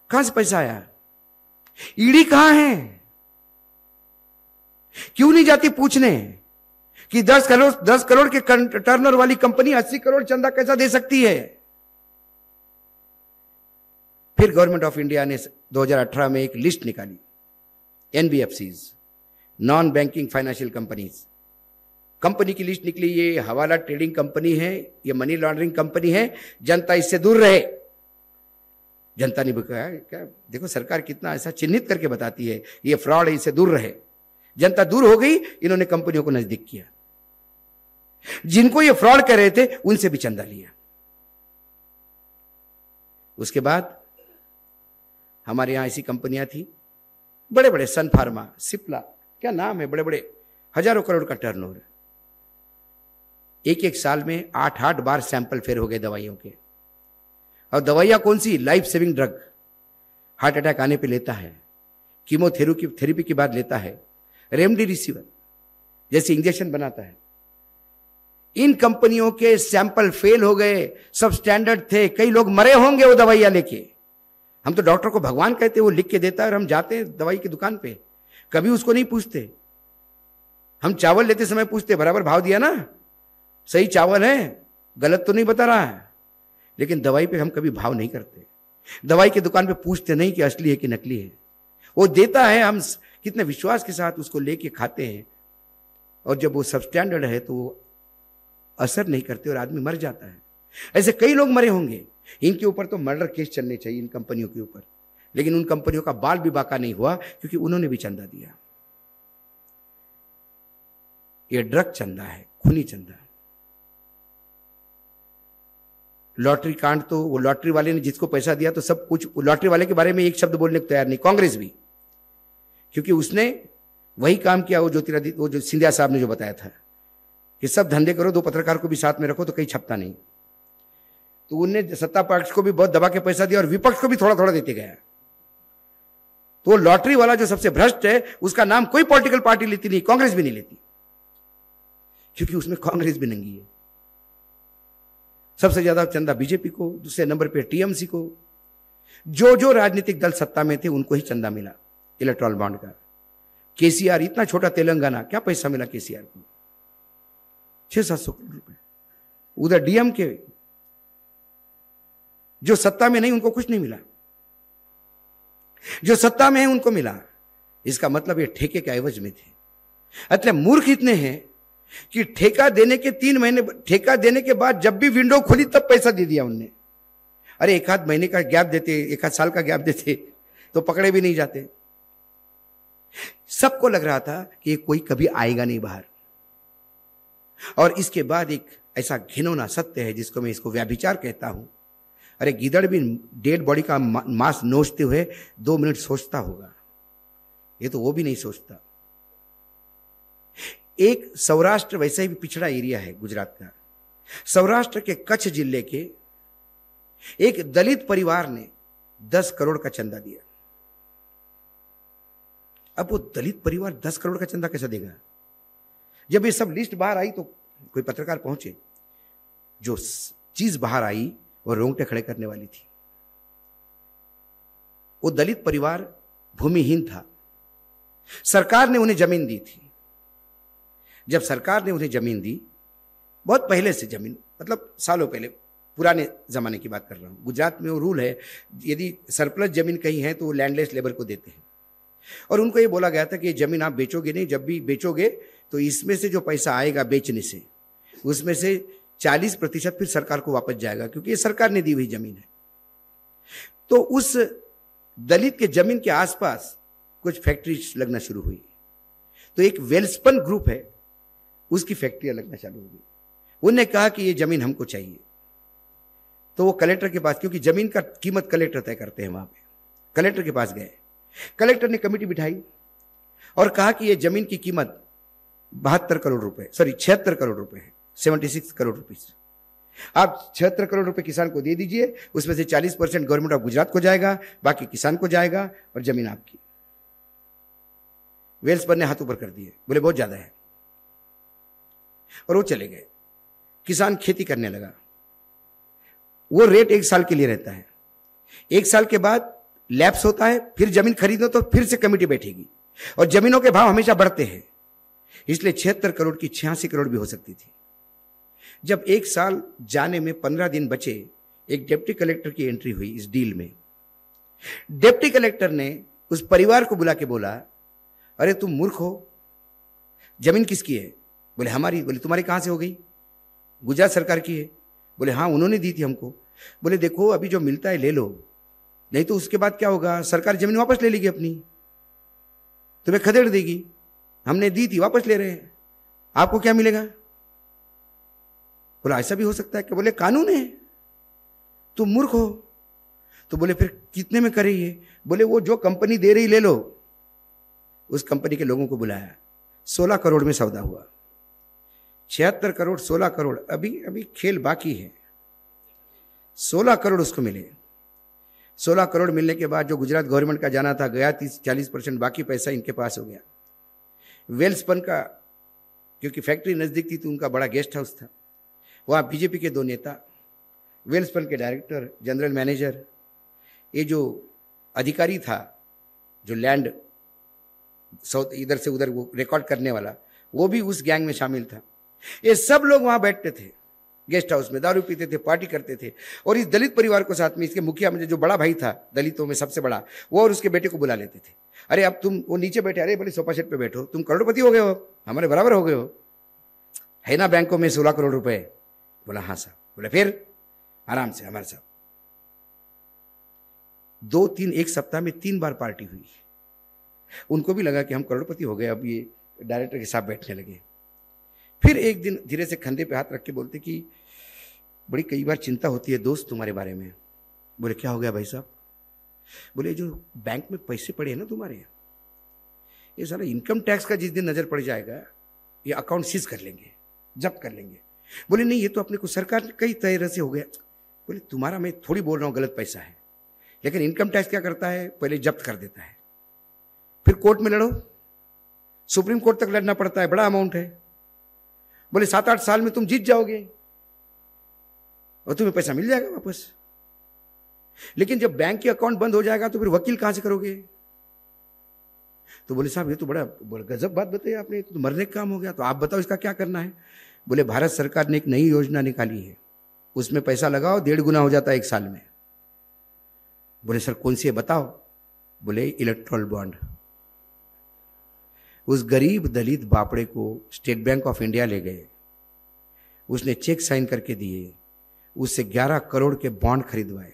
कहाँ से पैसा आया? ईडी कहाँ है? क्यों नहीं जाती पूछने कि दस करोड़ दस करोड़ के टर्नर वाली कंपनी अस्सी करोड़ चंदा कैसा दे सकती है? फिर गवर्नमेंट ऑफ़ इंडिया ने 2018 में एक लिस्ट निकाली NBFCs non banking financial companies. Company की लिस्ट निकली, ये हवाला ट्रेडिंग कंपनी है, ये मनी लॉन्ड्रिंग कंपनी है, जनता इससे दूर रहे। जनता ने कहा, क्या, देखो सरकार कितना ऐसा चिन्हित करके बताती है, ये फ्रॉड है, इससे दूर रहे। जनता दूर हो गई, इन्होंने कंपनियों को नज़दीक किया। जिनको ये फ्रॉड कर रहे थे, उनसे भी चंदा लिया। उसके बाद हमारे यहाँ ऐसी कंपनियाँ थी बड़े बड़े सन फार्मा, सिप्ला, क्या नाम है बड़े बड़े हज़ारों करोड़ का टर्नओवर। एक एक साल में आठ आठ बार सैंपल फेर हो गए दवाइयों के। और दवाइयाँ कौन सी? Life saving drug heart attack आने पे लेता है। कीमोथेरेपी थेरेपी के बाद लेता है। रेमडी रिसीवर जैसे इंजेक्शन बनाता है। इन कंपनियों के सैंपल फेल हो गए। सब स्टैंडर्ड थे। कई लोग मरे होंगे वो दवाइयाँ लेके। हम तो डॉक्टर को भगवान कहते वो लिख के देता है और हम जाते हैं दवाई की दुकान पे। कभी उसको नहीं पूछते। हम चावल लेते समय पूछते, बराबर भाव दिया ना? सही चावल है, गलत तो नहीं बता रहा है। लेकिन दवाई पे हम कभी भाव नहीं करते। दवाई की दुकान पे पूछते नहीं कि असली है कि नकली है। वो देता है, हम कितने विश्वास के साथ उसको लेके खाते हैं। और जब वो सब स्टैंडर्ड है तो वो असर नहीं करते और आदमी मर जाता है। ऐसे कई लोग मरे होंगे। इनके ऊपर तो मर्डर केस चलने चाहिए इन कंपनियों के ऊपर। लेकिन उन कंपनियों का बाल भी बाका नहीं हुआ, क्योंकि उन्होंने भी चंदा दिया। ये ड्रग चंदा है, खूनी चंदा लॉटरी कांड तो वो लॉटरी वाले ने जिसको पैसा दिया तो सब कुछ, लॉटरी वाले के बारे में एक शब्द बोलने को तैयार नहीं, कांग्रेस भी। क्योंकि उसने वही काम किया, वो ज्योतिरादित्य, वो जो सिंधिया साहब ने जो बताया था कि सब धंधे करो, दो पत्रकार को भी साथ में रखो तो कहीं छपता नहीं। तो उनने सत्ता पक्ष को भी बहुत दबा के पैसा दिया और विपक्ष को भी थोड़ा थोड़ा देते गया तो वो लॉटरी वाला जो सबसे भ्रष्ट है, उसका नाम कोई पॉलिटिकल पार्टी लेती नहीं, कांग्रेस भी नहीं लेती। क्योंकि उसमें कांग्रेस भी नंगी है। सबसे ज़्यादा चंदा बीजेपी को, दूसरे नंबर पे टीएमसी को। जो जो राजनीतिक दल सत्ता में थे, उनको ही चंदा मिला इलेक्ट्रॉल बॉन्ड का। केसीआर, इतना छोटा तेलंगाना, क्या पैसा मिला केसीआर को? छह सात सौ करोड़ रुपए। उधर डीएम के, जो सत्ता में नहीं, उनको कुछ नहीं मिला। जो सत्ता में है, उनको मिला। इसका मतलब ये ठेके के एवज में थे। अतले मूर्ख इतने हैं कि ठेका देने के तीन महीने, ठेका देने के बाद जब भी विंडो खुली, तब पैसा दे दिया उनने। अरे, एक आध महीने का गैप देते, एक आध साल का गैप देते तो पकड़े भी नहीं जाते। सबको लग रहा था कि कोई कभी आएगा नहीं बाहर। और इसके बाद एक ऐसा घिनौना सत्य है, जिसको मैं इसको व्याभिचार कहता हूँ। अरे, गिदड़ भी डेड बॉडी का मांस नोचते हुए दो मिनट सोचता होगा। ये तो वो भी नहीं सोचता। एक सौराष्ट्र वैसे ही पिछड़ा एरिया है गुजरात का। सौराष्ट्र के कच्छ ज़िले के एक दलित परिवार ने दस करोड़ का चंदा दिया। अब वो दलित परिवार दस करोड़ का चंदा कैसा देगा? जब ये सब लिस्ट बाहर आई तो कोई पत्रकार पहुँचे, जो चीज़ बाहर आई, वो रोंगटे खड़े करने वाली थी। वो दलित परिवार भूमिहीन था। सरकार ने उन्हें ज़मीन दी थी। जब सरकार ने उन्हें ज़मीन दी, बहुत पहले से ज़मीन मतलब सालों पहले, पुराने जमाने की बात कर रहा हूँ। गुजरात में वो रूल है, यदि सरप्लस ज़मीन कहीं है तो वो लैंडलेस लेबर को देते हैं। और उनको ये बोला गया था कि ये ज़मीन आप बेचोगे नहीं, जब भी बेचोगे तो इसमें से जो पैसा आएगा बेचने से, उसमें से चालीस प्रतिशत फिर सरकार को वापस जाएगा, क्योंकि ये सरकार ने दी हुई ज़मीन है। तो उस दलित के ज़मीन के आसपास कुछ फैक्ट्री लगना शुरू हुई। तो एक वेल्सपन ग्रुप है उसकी फैक्ट्रियाँ लगना चालू हो गई उनने कहा कि ये ज़मीन हमको चाहिए। तो वो कलेक्टर के पास, क्योंकि ज़मीन का कीमत कलेक्टर तय करते हैं वहाँ पे। कलेक्टर के पास गए। कलेक्टर ने कमेटी बिठाई और कहा कि ये ज़मीन की कीमत बहत्तर करोड़ रुपए, सॉरी, छिहत्तर करोड़ रुपए है, सेवेंटी सिक्स करोड़ रुपीज़ आप छिहत्तर करोड़ रुपए किसान को दे दीजिए, उसमें से चालीस परसेंट गवर्नमेंट ऑफ़ गुजरात को जाएगा, बाकी किसान को जाएगा और ज़मीन आपकी। वेल्स पर ने हाथ ऊपर कर दिए, बोले, बहुत ज़्यादा है। और वो चले गए। किसान खेती करने लगा। वो रेट एक साल के लिए रहता है। एक साल के बाद लैप्स होता है, फिर ज़मीन खरीदो तो फिर से कमेटी बैठेगी। और जमीनों के भाव हमेशा बढ़ते हैं। इसलिए छिहत्तर करोड़ की छियासी करोड़ भी हो सकती थी। जब एक साल जाने में पंद्रह दिन बचे, एक डिप्टी कलेक्टर की एंट्री हुई इस डील में। डिप्टी कलेक्टर ने उस परिवार को बुला के बोला, अरे तुम मूर्ख हो। ज़मीन किसकी है? बोले, हमारी, बोले, तुम्हारी कहाँ से हो गई? गुजरात सरकार की है। बोले हाँ उन्होंने दी थी हमको। बोले, देखो, अभी जो मिलता है ले लो। नहीं तो उसके बाद क्या होगा? सरकार ज़मीन वापस ले लेगी अपनी। तुम्हें खदेड़ देगी। हमने दी थी, वापस ले रहे हैं। आपको क्या मिलेगा? बोला, ऐसा भी हो सकता है कि, बोले, कानून है। तुम मूर्ख हो। तो बोले, फिर कितने में करे ये? बोले, वो जो कंपनी दे रही, ले लो। उस कंपनी के लोगों को बुलाया। सोलह करोड़ में सौदा हुआ। छिहत्तर करोड़, सोलह करोड़, अभी अभी खेल बाकी है। सोलह करोड़ उसको मिले। सोलह करोड़ मिलने के बाद जो गुजरात गवर्नमेंट का जाना था, गया तीस, चालीस परसेंट बाकी पैसा इनके पास हो गया। वेल्सपन का, क्योंकि फैक्ट्री नज़दीक थी तो उनका बड़ा गेस्ट हाउस था। वहाँ बीजेपी के दो नेता वेल्सपन के डायरेक्टर, जनरल मैनेजर, ये जो अधिकारी था, जो लैंड साउथ, इधर से उधर वो रिकॉर्ड करने वाला, वो भी उस गैंग में शामिल था। ये सब लोग वहाँ बैठते थे। गेस्ट हाउस में दारू पीते थे, पार्टी करते थे। और इस दलित परिवार को साथ में इसके मुखिया में जो बड़ा भाई था, दलितों में सबसे बड़ा, वो और उसके बेटे को बुला लेते थे। अरे अब तुम वो नीचे बैठे, अरे बोले सोफा सेट पे बैठो, तुम करोड़पति हो गए हो, हमारे बराबर हो गए हो। है ना बैंकों में सोलह करोड़ रुपए? बोला हाँ साहब। बोले, फिर? आराम से, हमारे साहब दो, तीन, एक सप्ताह में तीन बार पार्टी हुई। उनको भी लगा कि हम करोड़पति हो गए, अब ये डायरेक्टर के साथ बैठने लगे। फिर एक दिन धीरे से कंधे पे हाथ रख के बोलते कि, बड़ी कई बार चिंता होती है दोस्त तुम्हारे बारे में। बोले, क्या हो गया भाई साहब? बोले, जो बैंक में पैसे पड़े हैं ना तुम्हारे, ये सारा इनकम टैक्स का जिस दिन नज़र पड़ जाएगा, ये अकाउंट सीज कर लेंगे, जब्त कर लेंगे। बोले, नहीं, ये तो अपने को सरकार कई तरह से हो गया। बोले, तुम्हारा मैं थोड़ी बोल रहा हूँ, गलत पैसा है, लेकिन इनकम टैक्स क्या करता है? पहले जब्त कर देता है। फिर कोर्ट में लड़ो। सुप्रीम कोर्ट तक लड़ना पड़ता है, बड़ा अमाउंट है। बोले सात आठ साल में तुम जीत जाओगे। और तुम्हें पैसा मिल जाएगा वापस। लेकिन जब बैंक के अकाउंट बंद हो जाएगा तो फिर वकील कहाँ से करोगे? तो बोले, साहब, ये तो बड़ा बड़ा गजब बात बताइए आपने तो मरने का काम हो गया। तो आप बताओ इसका क्या करना है? बोले, भारत सरकार ने एक नई योजना निकाली है। उसमें पैसा लगाओ, डेढ़ गुना हो जाता है एक साल में। बोले, सर, कौन सी है, बताओ। बोले, इलेक्ट्रॉल बॉन्ड। उस गरीब दलित बापड़े को स्टेट बैंक ऑफ़ इंडिया ले गए। उसने चेक साइन करके दिए। उससे 11 करोड़ के बॉन्ड खरीदवाए।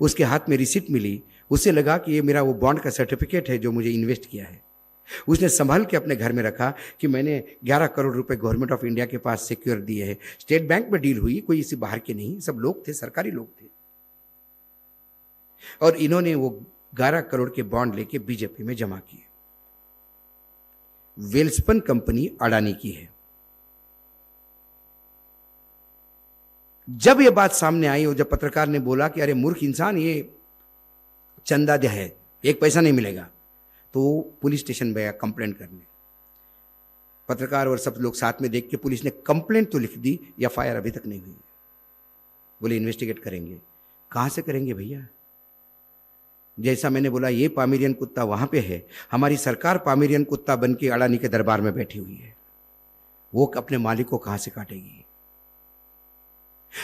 उसके हाथ में रिसिप्ट मिली। उसे लगा कि ये मेरा वो बॉन्ड का सर्टिफिकेट है जो मुझे इन्वेस्ट किया है। उसने संभाल के अपने घर में रखा कि मैंने 11 करोड़ रुपए गवर्नमेंट ऑफ़ इंडिया के पास सिक्योर दिए हैं। स्टेट बैंक में डील हुई, कोई इसी बाहर के नहीं। सब लोग थे, सरकारी लोग थे। और इन्होंने वो 11 करोड़ के बॉन्ड लेके बीजेपी में जमा किए। वेल्सपन कंपनी अडानी की है। जब यह बात सामने आई और जब पत्रकार ने बोला कि अरे मूर्ख इंसान, ये चंदा दे है, एक पैसा नहीं मिलेगा तो पुलिस स्टेशन गया कंप्लेंट करने। पत्रकार और सब लोग साथ में देख के पुलिस ने कंप्लेंट तो लिख दी, एफआईआर अभी तक नहीं हुई बोले, इन्वेस्टिगेट करेंगे। कहाँ से करेंगे भैया? जैसा मैंने बोला, ये पामेरियन कुत्ता वहाँ पे है। हमारी सरकार पामेरियन कुत्ता बन के अडानी के दरबार में बैठी हुई है। वो अपने मालिक को कहाँ से काटेगी?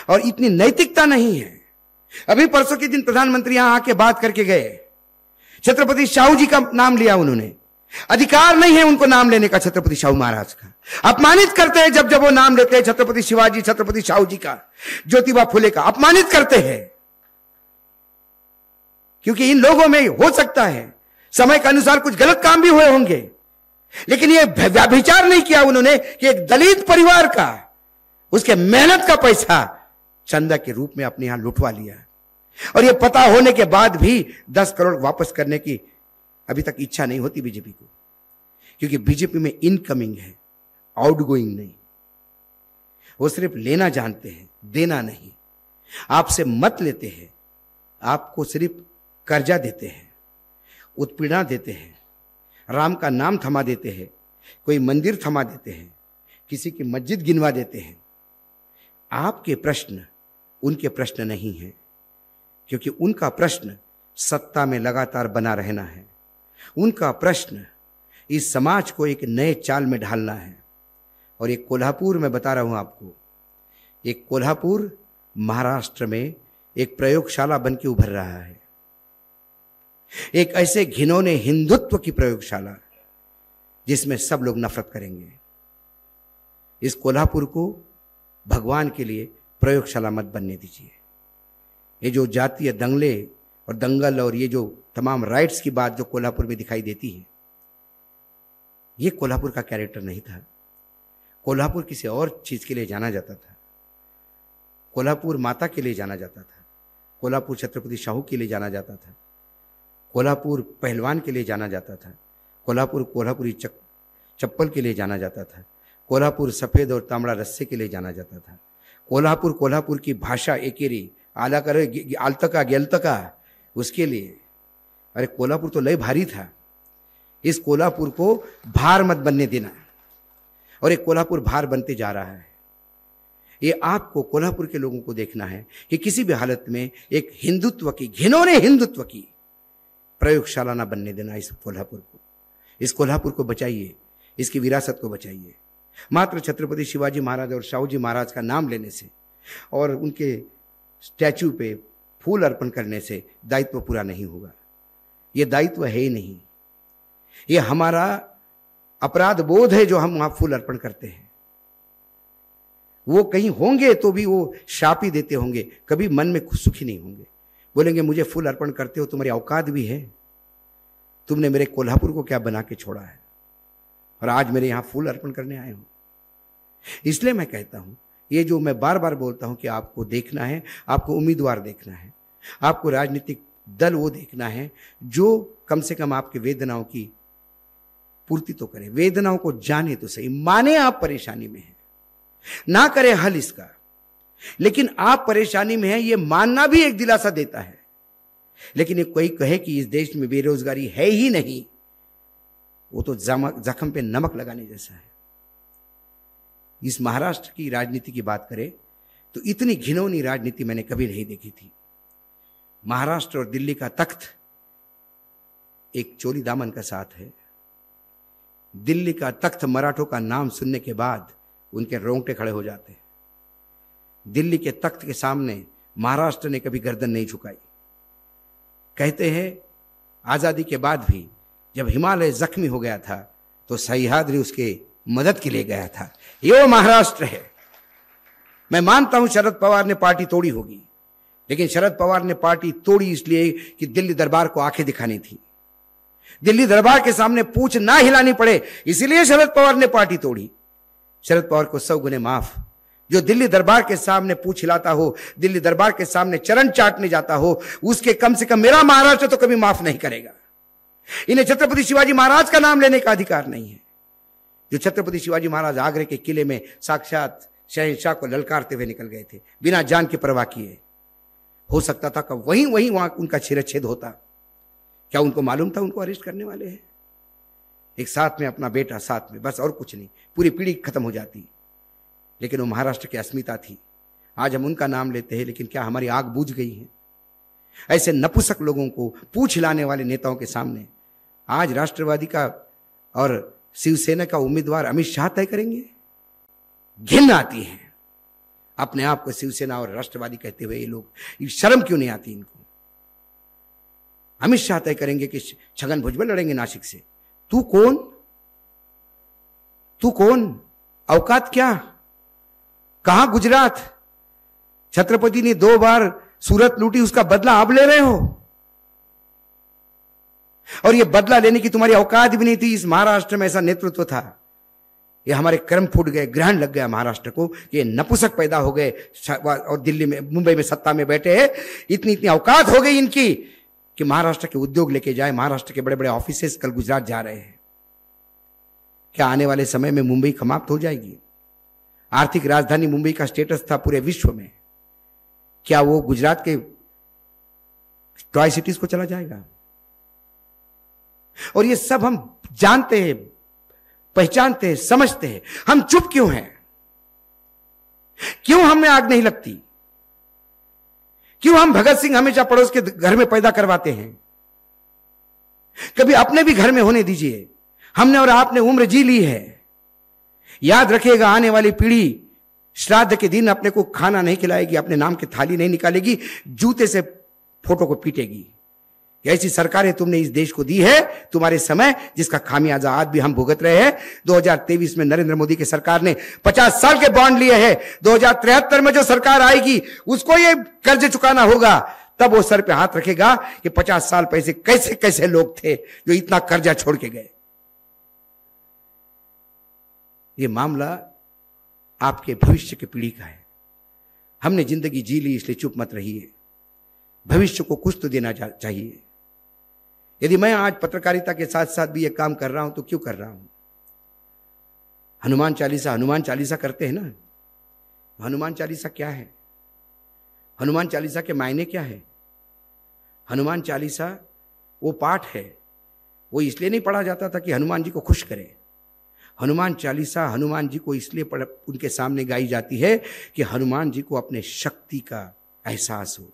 और इतनी नैतिकता नहीं है। अभी परसों के दिन प्रधानमंत्री यहाँ आके बात करके गए। छत्रपति शाहू जी का नाम लिया उन्होंने। अधिकार नहीं है उनको नाम लेने का छत्रपति शाहू महाराज का। अपमानित करते हैं जब जब वो नाम लेते हैं छत्रपति शिवाजी, छत्रपति शाहू जी का, ज्योतिबा फुले का। अपमानित करते हैं। क्योंकि इन लोगों में हो सकता है, समय के अनुसार कुछ गलत काम भी हुए होंगे। लेकिन यह व्याभिचार नहीं किया उन्होंने कि एक दलित परिवार का, उसके मेहनत का पैसा चंदा के रूप में अपने यहाँ लुटवा लिया। और यह पता होने के बाद भी दस करोड़ वापस करने की अभी तक इच्छा नहीं होती बीजेपी को। क्योंकि बीजेपी में इनकमिंग है, आउटगोइंग नहीं। वो सिर्फ़ लेना जानते हैं, देना नहीं। आपसे मत लेते हैं, आपको सिर्फ़ कर्जा देते हैं उत्पीड़ना देते हैं, राम का नाम थमा देते हैं, कोई मंदिर थमा देते हैं, किसी की मस्जिद गिनवा देते हैं। आपके प्रश्न उनके प्रश्न नहीं हैं, क्योंकि उनका प्रश्न सत्ता में लगातार बना रहना है। उनका प्रश्न इस समाज को एक नए चाल में ढालना है। और एक कोल्हापुर में बता रहा हूँ आपको, एक कोल्हापुर महाराष्ट्र में एक प्रयोगशाला बन के उभर रहा है। एक ऐसे घिनौने हिंदुत्व की प्रयोगशाला जिसमें सब लोग नफरत करेंगे। इस कोल्हापुर को भगवान के लिए प्रयोगशाला मत बनने दीजिए। ये जो जातीय दंगले और दंगल और ये जो तमाम राइट्स की बात जो कोल्हापुर में दिखाई देती है, ये कोल्हापुर का कैरेक्टर नहीं था। कोल्हापुर किसी और चीज़ के लिए जाना जाता था। कोल्हापुर माता के लिए जाना जाता था। कोल्हापुर छत्रपति शाहू के लिए जाना जाता था। कोल्हापुर पहलवान के लिए जाना जाता था। कोल्हापुर कोल्हापुरी चप्पल के लिए जाना जाता था। कोल्हापुर सफ़ेद और तांबड़ा रस्से के लिए जाना जाता था। कोल्हापुर कोल्हापुर की भाषा एकेरी, आला कर आलतका, गेलतका, उसके लिए। अरे कोल्हापुर तो लय भारी था। इस कोल्हापुर को भार मत बनने देना। और एक कोल्हापुर भार बनते जा रहा है। ये आपको कोल्हापुर के लोगों को देखना है कि किसी भी हालत में एक हिंदुत्व की, घिनौने हिंदुत्व की प्रयोगशाला ना बनने देना इस कोल्हापुर को। इस कोल्हापुर को बचाइए, इसकी विरासत को बचाइए। मात्र छत्रपति शिवाजी महाराज और शाहू जी महाराज का नाम लेने से और उनके स्टैचू पे फूल अर्पण करने से दायित्व पूरा नहीं होगा। ये दायित्व है ही नहीं। ये हमारा अपराध बोध है जो हम वहाँ फूल अर्पण करते हैं। वो कहीं होंगे तो भी वो शाप देते होंगे, कभी मन में सुखी नहीं होंगे। बोलेंगे, मुझे फूल अर्पण करते हो, तुम्हारी औकात भी है। तुमने मेरे कोल्हापुर को क्या बना के छोड़ा है? और आज मेरे यहाँ फूल अर्पण करने आए हो। इसलिए मैं कहता हूँ, ये जो मैं बार बार बोलता हूँ कि आपको देखना है, आपको उम्मीदवार देखना है, आपको राजनीतिक दल वो देखना है, जो कम से कम आपके वेदनाओं की पूर्ति तो करे, वेदनाओं को जाने तो सही, माने आप परेशानी में हैं। ना करे हल इसका। लेकिन आप परेशानी में हैं, ये मानना भी एक दिलासा देता है। लेकिन ये कोई कहे कि इस देश में बेरोजगारी है ही नहीं, वो तो जख्म पे नमक लगाने जैसा है। इस महाराष्ट्र की राजनीति की बात करें तो इतनी घिनौनी राजनीति मैंने कभी नहीं देखी थी। महाराष्ट्र और दिल्ली का तख्त एक चोरी दामन का साथ है। दिल्ली का तख्त मराठों का नाम सुनने के बाद उनके रोंगटे खड़े हो जाते हैं। दिल्ली के तख्त के सामने महाराष्ट्र ने कभी गर्दन नहीं झुकाई। कहते हैं, आज़ादी के बाद भी जब हिमालय जख्मी हो गया था तो सह्याद्री उसके मदद के लिए गया था। ये वो महाराष्ट्र है। मैं मानता हूँ शरद पवार ने पार्टी तोड़ी होगी, लेकिन शरद पवार ने पार्टी तोड़ी इसलिए कि दिल्ली दरबार को आँखें दिखानी थी। दिल्ली दरबार के सामने पूछ ना हिलानी पड़े, इसीलिए शरद पवार ने पार्टी तोड़ी। शरद पवार को सौ गुने माफ़ जो दिल्ली दरबार के सामने पूछ हिलाता हो, दिल्ली दरबार के सामने चरण चाटने जाता हो, उसके कम से कम मेरा महाराष्ट्र तो कभी माफ़ नहीं करेगा। इन्हें छत्रपति शिवाजी महाराज का नाम लेने का अधिकार नहीं है। जो छत्रपति शिवाजी महाराज आगरे के किले में साक्षात शहनशाह को ललकारते हुए निकल गए थे, बिना जान की परवाह किए। हो सकता था कि वहीं वहीं वहाँ उनका छिरच्छेद होता। क्या उनको मालूम था उनको अरेस्ट करने वाले हैं? एक साथ में अपना बेटा साथ में, बस और कुछ नहीं। पूरी पीढ़ी खत्म हो जाती। लेकिन वो महाराष्ट्र की अस्मिता थी। आज हम उनका नाम लेते हैं, लेकिन क्या हमारी आग बूझ गई है? ऐसे नपुसक लोगों को पूछ लाने वाले नेताओं के सामने आज राष्ट्रवादी का और शिवसेना का उम्मीदवार अमित शाह तय करेंगे? घिन आती है। अपने आप को शिवसेना और राष्ट्रवादी कहते हुए ये लोग शर्म क्यों नहीं आती इनको? अमित शाह तय करेंगे कि छगन भुजबल लड़ेंगे नासिक से। तू कौन? तू कौन? औकात क्या? कहा गुजरात? छत्रपति ने दो बार सूरत लूटी, उसका बदला आप ले रहे हो। और ये बदला लेने की तुम्हारी औकात भी नहीं थी। इस महाराष्ट्र में ऐसा नेतृत्व था। ये हमारे कर्म फूट गए, ग्रहण लग गया महाराष्ट्र को ये नपुसक पैदा हो गए और दिल्ली में, मुंबई में सत्ता में बैठे हैं। इतनी इतनी औकात हो गई इनकी कि महाराष्ट्र के उद्योग लेके जाए, महाराष्ट्र के बड़े बड़े ऑफ़िस कल गुजरात जा रहे हैं। क्या आने वाले समय में मुंबई समाप्त हो जाएगी? आर्थिक राजधानी मुंबई का स्टेटस था पूरे विश्व में। क्या वो गुजरात के टॉय सिटीज़ को चला जाएगा? और ये सब हम जानते हैं, पहचानते हैं, समझते हैं। हम चुप क्यों हैं? क्यों हमें आग नहीं लगती? क्यों हम भगत सिंह हमेशा पड़ोस के घर में पैदा करवाते हैं? कभी अपने भी घर में होने दीजिए। हमने और आपने उम्र जी ली है। याद रखिएगा आने वाली पीढ़ी श्राद्ध के दिन अपने को खाना नहीं खिलाएगी, अपने नाम की थाली नहीं निकालेगी, जूते से फ़ोटो को पीटेगी। ऐसी सरकारें तुमने इस देश को दी है, तुम्हारे समय, जिसका खामियाजा आज भी हम भुगत रहे हैं। 2023 में नरेंद्र मोदी की सरकार ने 50 साल के बॉन्ड लिए हैं। 2073 में जो सरकार आएगी, उसको ये कर्ज चुकाना होगा। तब वो सर पे हाथ रखेगा कि 50 साल पैसे कैसे कैसे लोग थे जो इतना कर्जा छोड़ के गए। ये मामला आपके भविष्य की पीढ़ी का है। हमने ज़िंदगी जी ली, इसलिए चुप मत रहिए। भविष्य को कुछ तो देना चाहिए। यदि मैं आज पत्रकारिता के साथ साथ भी ये काम कर रहा हूँ तो क्यों कर रहा हूँ? हनुमान चालीसा हनुमान चालीसा करते हैं ना? हनुमान चालीसा क्या है? हनुमान चालीसा के मायने क्या है? हनुमान चालीसा वो पाठ है। वो इसलिए नहीं पढ़ा जाता था कि हनुमान जी को खुश करे। हनुमान चालीसा, हनुमान जी को इसलिए पढ़, उनके सामने गाई जाती है कि हनुमान जी को अपने शक्ति का एहसास हो।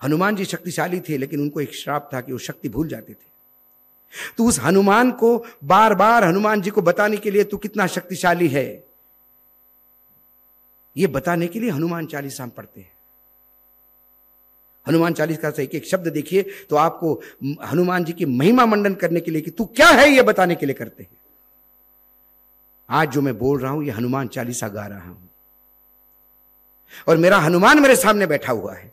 हनुमान जी शक्तिशाली थे, लेकिन उनको एक श्राप था कि वो शक्ति भूल जाते थे। तो उस हनुमान को बार बार हनुमान जी को बताने के लिए तू कितना शक्तिशाली है। ये बताने के लिए हनुमान चालीसा हम पढ़ते हैं। हनुमान चालीसा का एक एक शब्द देखिए तो आपको हनुमान जी की महिमा मंडन करने के लिए कि तू क्या है ये बताने के लिए करते हैं। आज जो मैं बोल रहा हूँ, ये हनुमान चालीसा गा रहा हूँ। और मेरा हनुमान मेरे सामने बैठा हुआ है।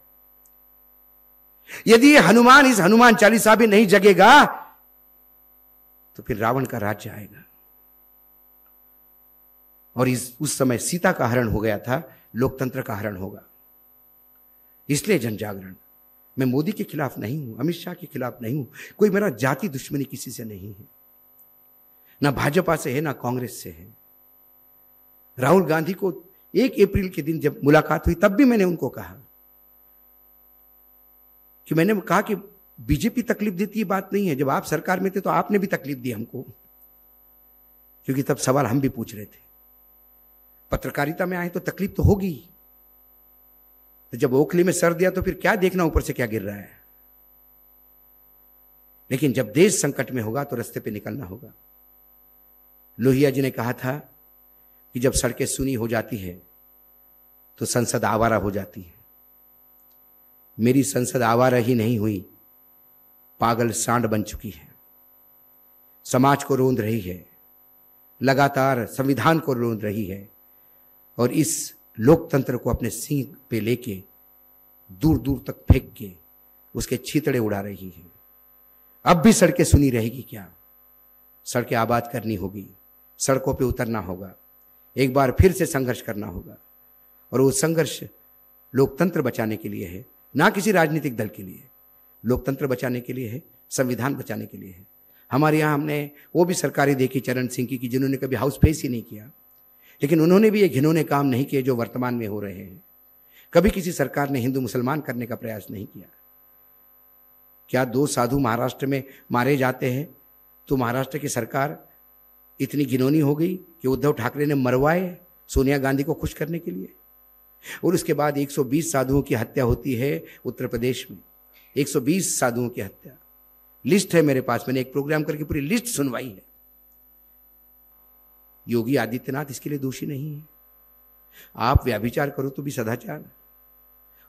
यदि हनुमान, इस हनुमान चालीसा भी नहीं जगेगा तो फिर रावण का राज्य आएगा। और इस, उस समय सीता का हरण हो गया था, लोकतंत्र का हरण होगा। इसलिए जन जागरण मैं मोदी के खिलाफ नहीं हूँ, अमित शाह के खिलाफ नहीं हूँ। कोई मेरा जाति दुश्मनी किसी से नहीं है। ना भाजपा से है, ना कांग्रेस से है। राहुल गांधी को एक अप्रैल के दिन जब मुलाकात हुई, तब भी मैंने उनको कहा कि मैंने कहा कि बीजेपी तकलीफ़ देती है बात नहीं है। जब आप सरकार में थे तो आपने भी तकलीफ़ दी हमको, क्योंकि तब सवाल हम भी पूछ रहे थे। पत्रकारिता में आए तो तकलीफ़ तो होगी। तो जब ओखली में सर दिया तो फिर क्या देखना ऊपर से क्या गिर रहा है? लेकिन जब देश संकट में होगा तो रस्ते पे निकलना होगा। लोहिया जी ने कहा था कि जब सड़कें सुनी हो जाती है तो संसद आवारा हो जाती है। मेरी संसद आवारा ही नहीं हुई, पागल सांड बन चुकी है। समाज को रोंद रही है, लगातार संविधान को रोंद रही है, और इस लोकतंत्र को अपने सिंह पे लेके दूर दूर तक फेंक के, उसके छीतड़े उड़ा रही है। अब भी सड़कें सुनी रहेगी क्या? सड़कें आबाद करनी होगी। सड़कों पे उतरना होगा। एक बार फिर से संघर्ष करना होगा। और वो संघर्ष लोकतंत्र बचाने के लिए है, ना किसी राजनीतिक दल के लिए। लोकतंत्र बचाने के लिए है, संविधान बचाने के लिए है। हमारे यहाँ हमने वो भी सरकारें देखी, चरण सिंह की, कि जिन्होंने कभी हाउस फेस ही नहीं किया। लेकिन उन्होंने भी ये घिनौने काम नहीं किए जो वर्तमान में हो रहे हैं। कभी किसी सरकार ने हिंदू मुसलमान करने का प्रयास नहीं किया। क्या दो साधु महाराष्ट्र में मारे जाते हैं? तो महाराष्ट्र की सरकार इतनी घिनौनी हो गई कि उद्धव ठाकरे ने मरवाए सोनिया गांधी को खुश करने के लिए। और उसके बाद 120 साधुओं की हत्या होती है उत्तर प्रदेश में। 120 साधुओं की हत्या। लिस्ट है मेरे पास, मैंने एक प्रोग्राम करके पूरी लिस्ट सुनवाई है। योगी आदित्यनाथ इसके लिए दोषी नहीं है। आप व्याभिचार करो तो भी सदाचार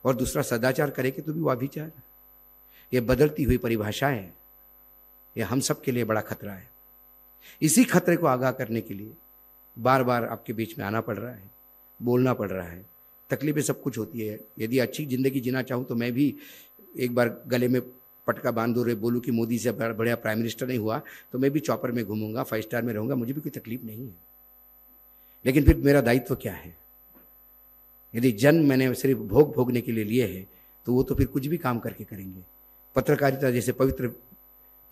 और दूसरा, सदाचार करेंगे तो भी व्याभिचार ये बदलती हुई परिभाषा है। यह हम सब के लिए बड़ा खतरा है। इसी खतरे को आगाह करने के लिए बार बार आपके बीच में आना पड़ रहा है, बोलना पड़ रहा है। तकलीफें सब कुछ होती है। यदि अच्छी ज़िंदगी जीना चाहूँ तो मैं भी एक बार गले में पटका बांधो रे बोलूँ कि मोदी से बढ़िया प्राइम मिनिस्टर नहीं हुआ तो मैं भी चौपर में घूमूँगा, फाइव स्टार में रहूँगा, मुझे भी कोई तकलीफ़ नहीं है। लेकिन फिर मेरा दायित्व क्या है? यदि जन्म मैंने सिर्फ़ भोग भोगने के लिए लिए है तो वो तो फिर कुछ भी काम करके करेंगे। पत्रकारिता जैसे पवित्र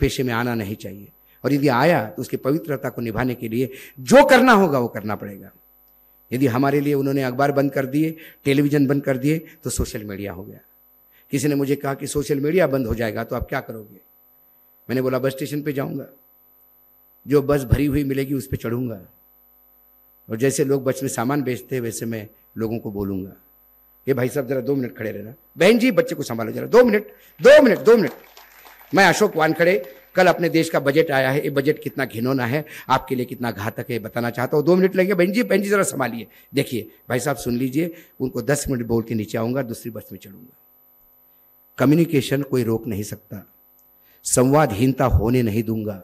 पेशे में आना नहीं चाहिए। और यदि आया तो उसकी पवित्रता को निभाने के लिए जो करना होगा वो करना पड़ेगा। यदि हमारे लिए उन्होंने अखबार बंद कर दिए, टेलीविज़न बंद कर दिए तो सोशल मीडिया हो गया। किसी ने मुझे कहा कि सोशल मीडिया बंद हो जाएगा तो आप क्या करोगे? मैंने बोला, बस स्टेशन पे जाऊँगा। जो बस भरी हुई मिलेगी उस पर चढ़ूँगा। और जैसे लोग बस में सामान बेचते हैं, वैसे मैं लोगों को बोलूँगा। ये भाई साहब, जरा दो मिनट खड़े रहना। बहन जी, बच्चे को संभालो जरा। दो मिनट दो मिनट दो मिनट। मैं अशोक वानखड़े कल अपने देश का बजट आया है, ये बजट कितना घिनौना है, आपके लिए कितना घातक है बताना चाहता हूँ। दो मिनट लगेंगे, बहन जी बहन जी जरा संभालिए। देखिए, भाई साहब सुन लीजिए, उनको दस मिनट बोल के नीचे आऊँगा, दूसरी बस में चढ़ूँगा। कम्युनिकेशन कोई रोक नहीं सकता। संवादहीनता होने नहीं दूँगा।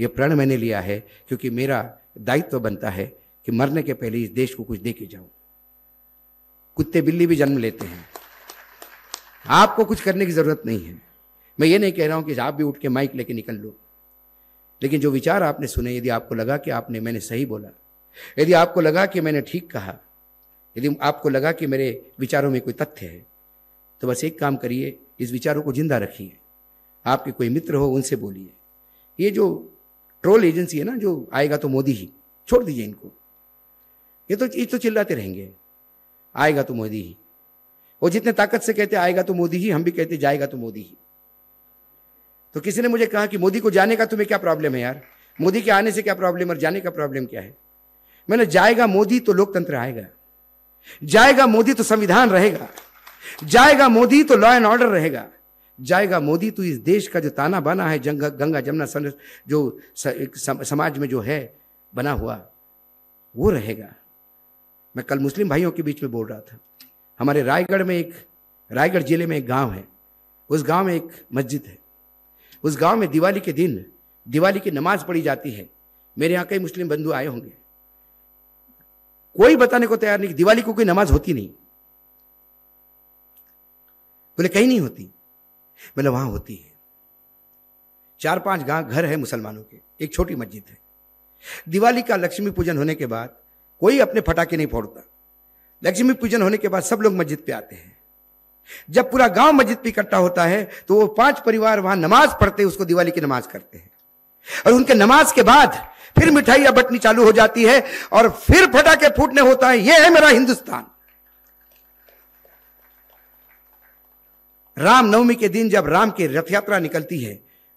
यह प्रण मैंने लिया है, क्योंकि मेरा दायित्व बनता है कि मरने के पहले इस देश को कुछ दे के जाऊँ। कुत्ते बिल्ली भी जन्म लेते हैं। आपको कुछ करने की ज़रूरत नहीं है। मैं ये नहीं कह रहा हूँ कि आप भी उठ के माइक लेके निकल लो। लेकिन जो विचार आपने सुने, यदि आपको लगा कि आपने मैंने सही बोला, यदि आपको लगा कि मैंने ठीक कहा, यदि आपको लगा कि मेरे विचारों में कोई तथ्य है तो बस एक काम करिए, इस विचारों को ज़िंदा रखिए। आपके कोई मित्र हो, उनसे बोलिए। ये जो ट्रोल एजेंसी है ना, जो आएगा तो मोदी ही, छोड़ दीजिए इनको। ये तो ये तो चिल्लाते रहेंगे, आएगा तो मोदी ही। वो जितने ताकत से कहते आएगा तो मोदी ही, हम भी कहते जाएगा तो मोदी ही। तो किसी ने मुझे कहा कि मोदी को जाने का तुम्हें क्या प्रॉब्लम है यार? मोदी के आने से क्या प्रॉब्लम और जाने का प्रॉब्लम क्या है? मैंने जाएगा मोदी तो लोकतंत्र आएगा। जाएगा मोदी तो संविधान रहेगा। जाएगा मोदी तो लॉ एंड ऑर्डर रहेगा। जाएगा मोदी तो इस देश का जो ताना बना है, जंग, गंगा जमुना जो समाज में जो है, बना हुआ, वो रहेगा। मैं कल मुस्लिम भाइयों के बीच में बोल रहा था। हमारे रायगढ़ में एक, रायगढ़ ज़िले में एक गाँव है। उस गाँव में एक मस्जिद है। उस गाँव में दिवाली के दिन दिवाली की नमाज़ पढ़ी जाती है। मेरे यहाँ कई मुस्लिम बंधु आए होंगे। कोई बताने को तैयार नहीं दिवाली को कोई नमाज़ होती नहीं। बोले, कहीं नहीं होती। बोले, वहाँ होती है। चार पाँच गाँव घर है मुसलमानों के। एक छोटी मस्जिद है। दिवाली का लक्ष्मी पूजन होने के बाद कोई अपने फटाके नहीं फोड़ता। लक्ष्मी पूजन होने के बाद सब लोग मस्जिद पे आते हैं। जब पूरा गाँव मस्जिद पे इकट्ठा होता है तो वो पाँच परिवार वहाँ नमाज़ पढ़ते उसको दिवाली की नमाज़ करते हैं। और उनके नमाज़ के बाद फिर मिठाइयाँ बटनी चालू हो जाती है, और फिर फटाके फूटने होता है यह है मेरा हिंदुस्तान। राम नवमी के दिन जब राम की रथ यात्रा निकलती है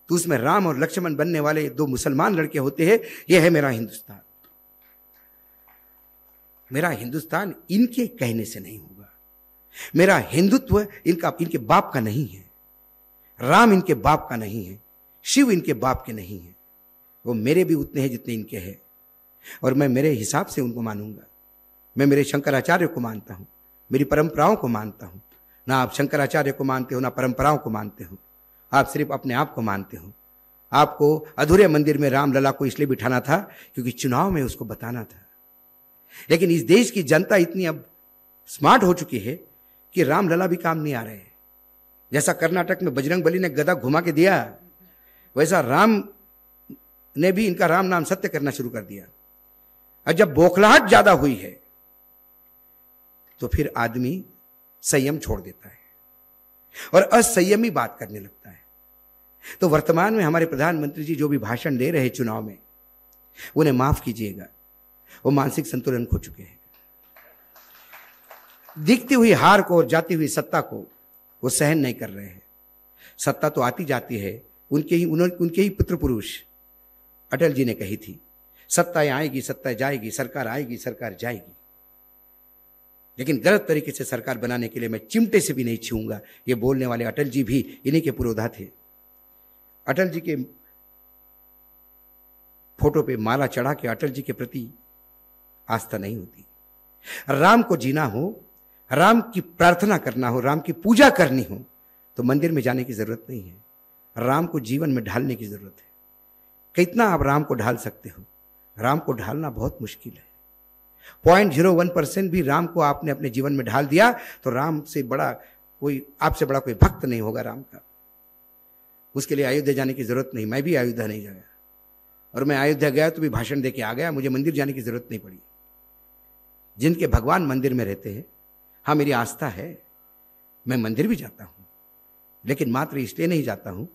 तो उसमें राम और लक्ष्मण बनने वाले दो मुसलमान लड़के होते हैं यह है मेरा हिंदुस्तान। मेरा हिंदुस्तान इनके कहने से नहीं होगा। मेरा हिंदुत्व इनका, इनके बाप का नहीं है। राम इनके बाप का नहीं है। शिव इनके बाप के नहीं है। वो मेरे भी उतने हैं जितने इनके हैं। और मैं मेरे हिसाब से उनको मानूँगा। मैं मेरे शंकराचार्य को मानता हूँ। मेरी परंपराओं को मानता हूँ। ना आप शंकराचार्य को मानते हो, ना परंपराओं को मानते हो। आप सिर्फ़ अपने आप को मानते हो। आपको अधूरे मंदिर में राम लला को इसलिए बिठाना था क्योंकि चुनाव में उसको बताना था। लेकिन इस देश की जनता इतनी अब स्मार्ट हो चुकी है कि राम लला भी काम नहीं आ रहे हैं। जैसा कर्नाटक में बजरंग बली ने गदा घुमा के दिया, वैसा राम ने भी इनका राम नाम सत्य करना शुरू कर दिया। और जब बौखलाहट ज़्यादा हुई है तो फिर आदमी संयम छोड़ देता है और असंयमी बात करने लगता है। तो वर्तमान में हमारे प्रधानमंत्री जी जो भी भाषण दे रहे चुनाव में, उन्हें माफ़ कीजिएगा, वो मानसिक संतुलन खो चुके हैं। दिखती हुई हार को और जाती हुई सत्ता को वो सहन नहीं कर रहे हैं। सत्ता तो आती जाती है। उनके ही उनके ही पुत्र पुरुष, अटल जी ने कही थी सत्ताएँ आएगी, सत्ता जाएगी, सरकार आएगी, सरकार जाएगी। लेकिन गलत तरीके से सरकार बनाने के लिए मैं चिमटे से भी नहीं छूँगा। ये बोलने वाले अटल जी भी इन्हीं के पुरोधा थे। अटल जी के फ़ोटो पे माला चढ़ा के अटल जी के प्रति आस्था नहीं होती। राम को जीना हो राम की प्रार्थना करना हो, राम की पूजा करनी हो तो मंदिर में जाने की ज़रूरत नहीं है। राम को जीवन में ढालने की ज़रूरत है। कितना आप राम को ढाल सकते हो? राम को ढालना बहुत मुश्किल है। पॉइंट ज़ीरो वन परसेंट भी राम को आपने अपने जीवन में ढाल दिया तो राम से बड़ा कोई, आपसे बड़ा कोई भक्त नहीं होगा राम का। उसके लिए अयोध्या जाने की ज़रूरत नहीं। मैं भी अयोध्या नहीं गया। और मैं अयोध्या गया तो भी भाषण दे के आ गया। मुझे मंदिर जाने की ज़रूरत नहीं पड़ी। जिनके भगवान मंदिर में रहते हैं हाँ मेरी आस्था है, मैं मंदिर भी जाता हूँ, लेकिन मात्र इसलिए नहीं जाता हूँ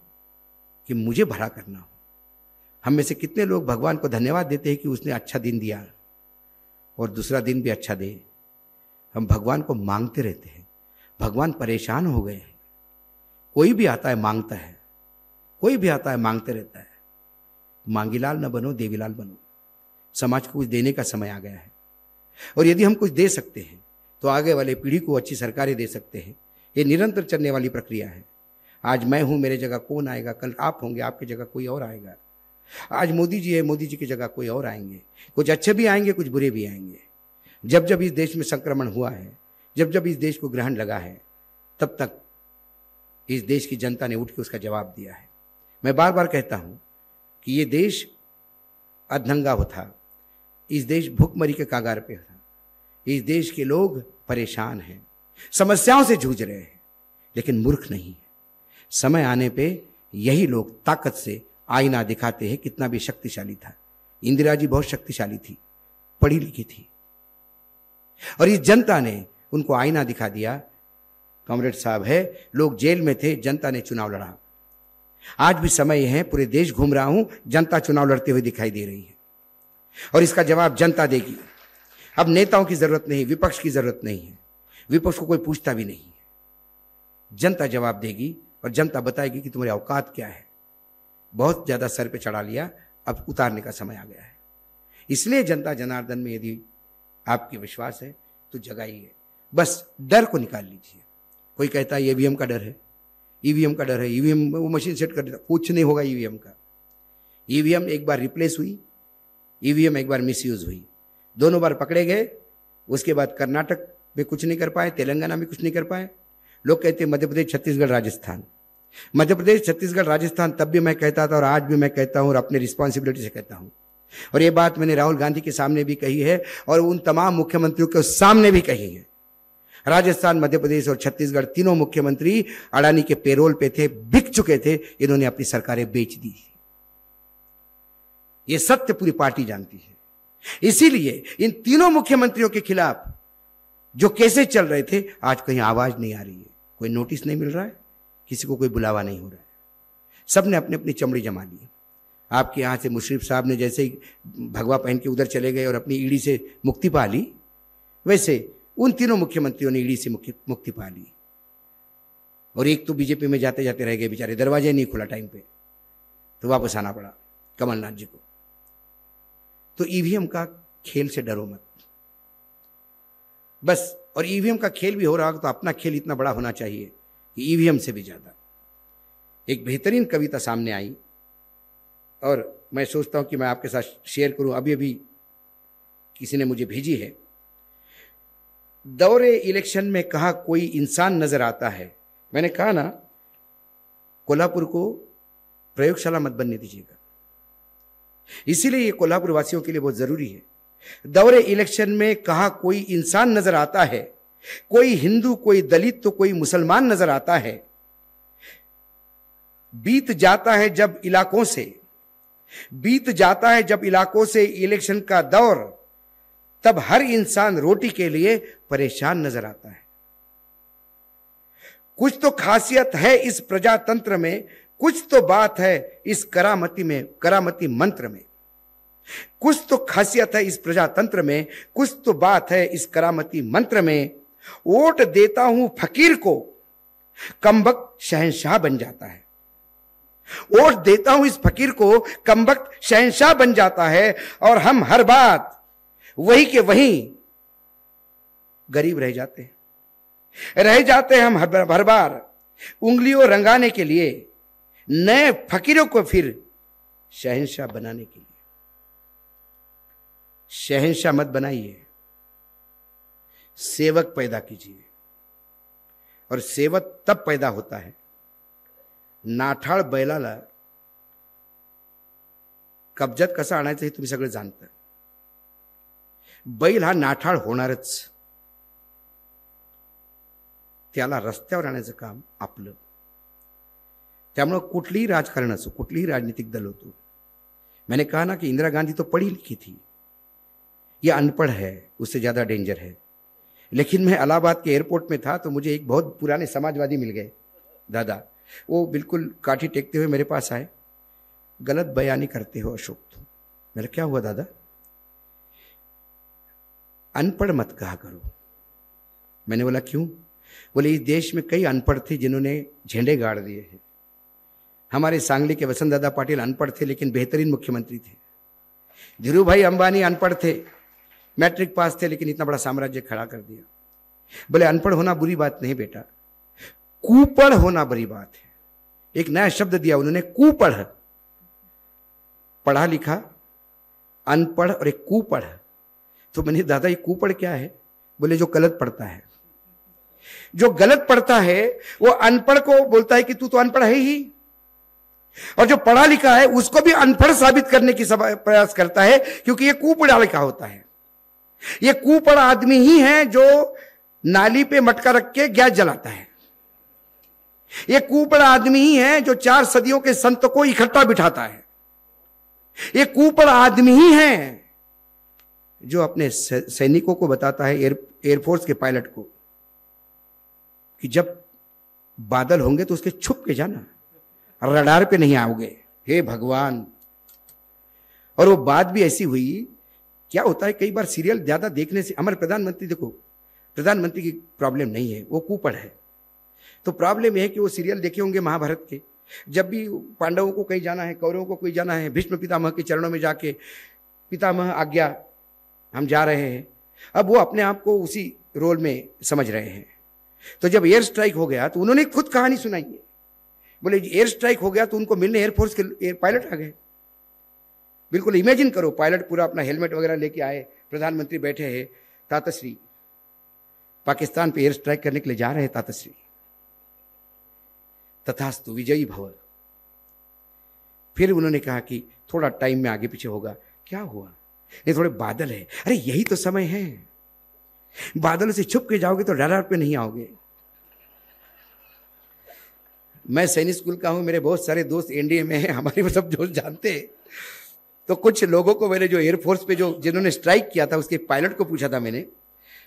कि मुझे भला करना हो। हम में से कितने लोग भगवान को धन्यवाद देते हैं कि उसने अच्छा दिन दिया और दूसरा दिन भी अच्छा दे। हम भगवान को मांगते रहते हैं। भगवान परेशान हो गए हैं। कोई भी आता है, माँगता है। कोई भी आता है, मांगते रहता है। मांगीलाल न बनो, देवीलाल बनो। समाज को कुछ देने का समय आ गया है। और यदि हम कुछ दे सकते हैं तो आगे वाले पीढ़ी को अच्छी सरकारें दे सकते हैं। ये निरंतर चलने वाली प्रक्रिया है। आज मैं हूँ, मेरे जगह कौन आएगा? कल आप होंगे, आपकी जगह कोई और आएगा। आज मोदी जी है, मोदी जी की जगह कोई और आएँगे। कुछ अच्छे भी आएँगे, कुछ बुरे भी आएँगे। जब जब इस देश में संक्रमण हुआ है, जब जब इस देश को ग्रहण लगा है, तब तक इस देश की जनता ने उठ के उसका जवाब दिया है। मैं बार बार कहता हूँ कि ये देश अधनंगा था। इस देश भूखमरी के कागार पे था। इस देश के लोग परेशान हैं। समस्याओं से जूझ रहे हैं, लेकिन मूर्ख नहीं है। समय आने पे यही लोग ताकत से आईना दिखाते हैं, कितना भी शक्तिशाली था। इंदिरा जी बहुत शक्तिशाली थी, पढ़ी लिखी थी। और इस जनता ने उनको आईना दिखा दिया, कॉमरेड साहब है, लोग जेल में थे, जनता ने चुनाव लड़ा। आज भी समय है, पूरे देश घूम रहा हूँ, जनता चुनाव लड़ते हुए दिखाई दे रही है। और इसका जवाब जनता देगी। अब नेताओं की ज़रूरत नहीं, विपक्ष की ज़रूरत नहीं है। विपक्ष को कोई पूछता भी नहीं है। जनता जवाब देगी और जनता बताएगी कि तुम्हारी औकात क्या है। बहुत ज़्यादा सर पे चढ़ा लिया, अब उतारने का समय आ गया है। इसलिए जनता जनार्दन में यदि आपकी विश्वास है तो जगाइए। बस डर को निकाल लीजिए। कोई कहता है ईवीएम का डर है। ईवीएम का डर है। ईवीएम वो मशीन सेट कर देता कुछ नहीं होगा ईवीएम का। ईवीएम एक बार रिप्लेस हुई। ईवीएम एक बार मिसयूज हुई। दोनों बार पकड़े गए। उसके बाद कर्नाटक में कुछ नहीं कर पाए, तेलंगाना में कुछ नहीं कर पाए। लोग कहते मध्य प्रदेश, छत्तीसगढ़, राजस्थान। मध्य प्रदेश, छत्तीसगढ़, राजस्थान, तब भी मैं कहता था और आज भी मैं कहता हूँ और अपने रिस्पॉन्सिबिलिटी से कहता हूँ। और ये बात मैंने राहुल गांधी के सामने भी कही है और उन तमाम मुख्यमंत्रियों के सामने भी कही है। राजस्थान, मध्य प्रदेश और छत्तीसगढ़ तीनों मुख्यमंत्री अडानी के पेरोल पे थे, बिक चुके थे, इन्होंने अपनी सरकारें बेच दी। ये सत्य पूरी पार्टी जानती है। इसीलिए इन तीनों मुख्यमंत्रियों के खिलाफ जो कैसे चल रहे थे, आज कहीं आवाज़ नहीं आ रही है। कोई नोटिस नहीं मिल रहा है? किसी को कोई बुलावा नहीं हो रहा है। सबने अपनी अपनी चमड़ी जमा ली। आपके यहाँ से मुशरफ साहब ने जैसे ही भगवा पहन के उधर चले गए और अपनी ईडी से मुक्ति पा ली, वैसे उन तीनों मुख्यमंत्रियों ने ईडी से मुक्ति पा ली। और एक तो बीजेपी में जाते जाते रह गए बेचारे, दरवाजे नहीं खुला टाइम पे। तो वापस आना पड़ा, कमलनाथ जी को। तो ईवीएम का खेल से डरो मत। बस, और ईवीएम का खेल भी हो रहा तो अपना खेल इतना बड़ा होना चाहिए कि ईवीएम से भी ज़्यादा। एक बेहतरीन कविता सामने आई, और मैं सोचता हूँ कि मैं आपके साथ शेयर करूँ। अभी अभी किसी ने मुझे भेजी है। दौरे इलेक्शन में कहा कोई इंसान नज़र आता है। मैंने कहा ना, कोल्हापुर को प्रयोगशाला मत बनने दीजिएगा। इसीलिए ये कोल्हापुर वासियों के लिए बहुत ज़रूरी है। दौरे इलेक्शन में कहा कोई इंसान नज़र आता है, कोई हिंदू, कोई दलित तो कोई मुसलमान नज़र आता है। बीत जाता है जब इलाकों से, बीत जाता है जब इलाकों से इलेक्शन का दौर, तब हर इंसान रोटी के लिए परेशान नज़र आता है। कुछ तो खासियत है इस प्रजातंत्र में कुछ तो बात है इस करामती में, करामती मंत्र में। कुछ तो खासियत है इस प्रजातंत्र में, कुछ तो बात है इस करामती मंत्र में। वोट देता हूँ फकीर को कम्बक शहनशाह बन जाता है। वोट देता हूँ इस फकीर को कम्बक शहनशाह बन जाता है। और हम हर बात, वही के वही गरीब रह जाते हैं। रह जाते हैं हम हर बार, उंगलियों रंगाने के लिए। नए फकीरों को फिर शहनशाह बनाने के लिए। शहनशाह मत बनाइए। सेवक पैदा कीजिए। और सेवक तब पैदा होता है नाठाळ बैलाला, कब्जात कसा आणायचं हे तुम्ही सगळं जाणता। बैल हा नाठाळ होणारच। त्याला रस्त्यावर आणायचं काम आपलं। त्यामुळं कुठलीही राजकारण असो, कुठलीही राजनीतिक दल होतो. मैंने कहा ना कि इंदिरा गांधी तो पढ़ी लिखी थी. ये अनपढ़ है, उससे ज़्यादा डेंजर है. लेकिन मैं इलाहाबाद के एयरपोर्ट में था तो मुझे एक बहुत पुराने समाजवादी मिल गए, दादा. वो बिल्कुल काठी टेकते हुए मेरे पास आए. गलत बयानी करते हो अशोक तुम. मेरा क्या हुआ दादा? अनपढ़ मत कहा करो. मैंने बोला, क्यों? बोले, इस देश में कई अनपढ़ थे जिन्होंने झंडे गाड़ दिए हैं. हमारे सांगली के वसंत दादा पाटिल अनपढ़ थे, लेकिन बेहतरीन मुख्यमंत्री थे। धीरू भाई अंबानी अनपढ़ थे, मैट्रिक पास थे, लेकिन इतना बड़ा साम्राज्य खड़ा कर दिया। बोले, अनपढ़ होना बुरी बात नहीं बेटा, कुपढ़ होना बुरी बात है। एक नया शब्द दिया उन्होंने, कुपढ़। पढ़ा लिखा, अनपढ़ और एक कुपढ़। तो मैंने, दादा, ये कुपढ़ क्या है? बोले, जो गलत पढ़ता है। जो गलत पढ़ता है, वो अनपढ़ को बोलता है कि तू तो अनपढ़ है ही। और जो पढ़ा लिखा है, उसको भी अनपढ़ साबित करने की प्रयास करता है, क्योंकि ये कुपढ़ा लिखा होता है। ये कुपढ़ आदमी ही है जो नाली पे मटका रख के गैस जलाता है। ये कुपड़ आदमी ही है जो चार सदियों के संत को इकट्ठा बिठाता है। ये कुपड़ आदमी ही है जो अपने सैनिकों को बताता है, एयर एयरफोर्स के पायलट को, कि जब बादल होंगे तो उसके छुप के जाना। रडार पे नहीं आओगे। हे भगवान। और वो बात भी ऐसी हुई, क्या होता है, कई बार सीरियल ज़्यादा देखने से, हमारे प्रधानमंत्री, देखो, प्रधानमंत्री की प्रॉब्लम नहीं है, वो कुपड़ है। तो प्रॉब्लम यह है कि वो सीरियल देखे होंगे महाभारत के। जब भी पांडवों को कहीं जाना है, कौरवों को कोई जाना है, भीष्म पितामह के चरणों में जाके पितामह आज्ञा हम जा रहे हैं, अब वो अपने आप को उसी रोल में समझ रहे हैं। तो जब एयर स्ट्राइक हो गया तो उन्होंने खुद कहानी सुनाई है। बोले एयर स्ट्राइक हो गया तो उनको मिलने एयरफोर्स के एयर पायलट आ गए. बिल्कुल इमेजिन करो पायलट पूरा अपना हेलमेट वगैरह लेके आए, प्रधानमंत्री बैठे हैं, तातश्री। पाकिस्तान पे एयर स्ट्राइक करने के लिए जा रहे हैं तातश्री। तथास्तु विजयी भव फिर उन्होंने कहा कि थोड़ा टाइम में आगे पीछे होगा। क्या हुआ? ये थोड़े बादल है। अरे यही तो समय है। बादलों से छुप के जाओगे तो डर पे नहीं आओगे। मैं सैनिक स्कूल का हूँ, मेरे बहुत सारे दोस्त एनडीए में हैं, हमारे सब जो जानते तो कुछ लोगों को मैंने जो एयरफोर्स पे जो, जिन्होंने स्ट्राइक किया था, उसके पायलट को पूछा था मैंने,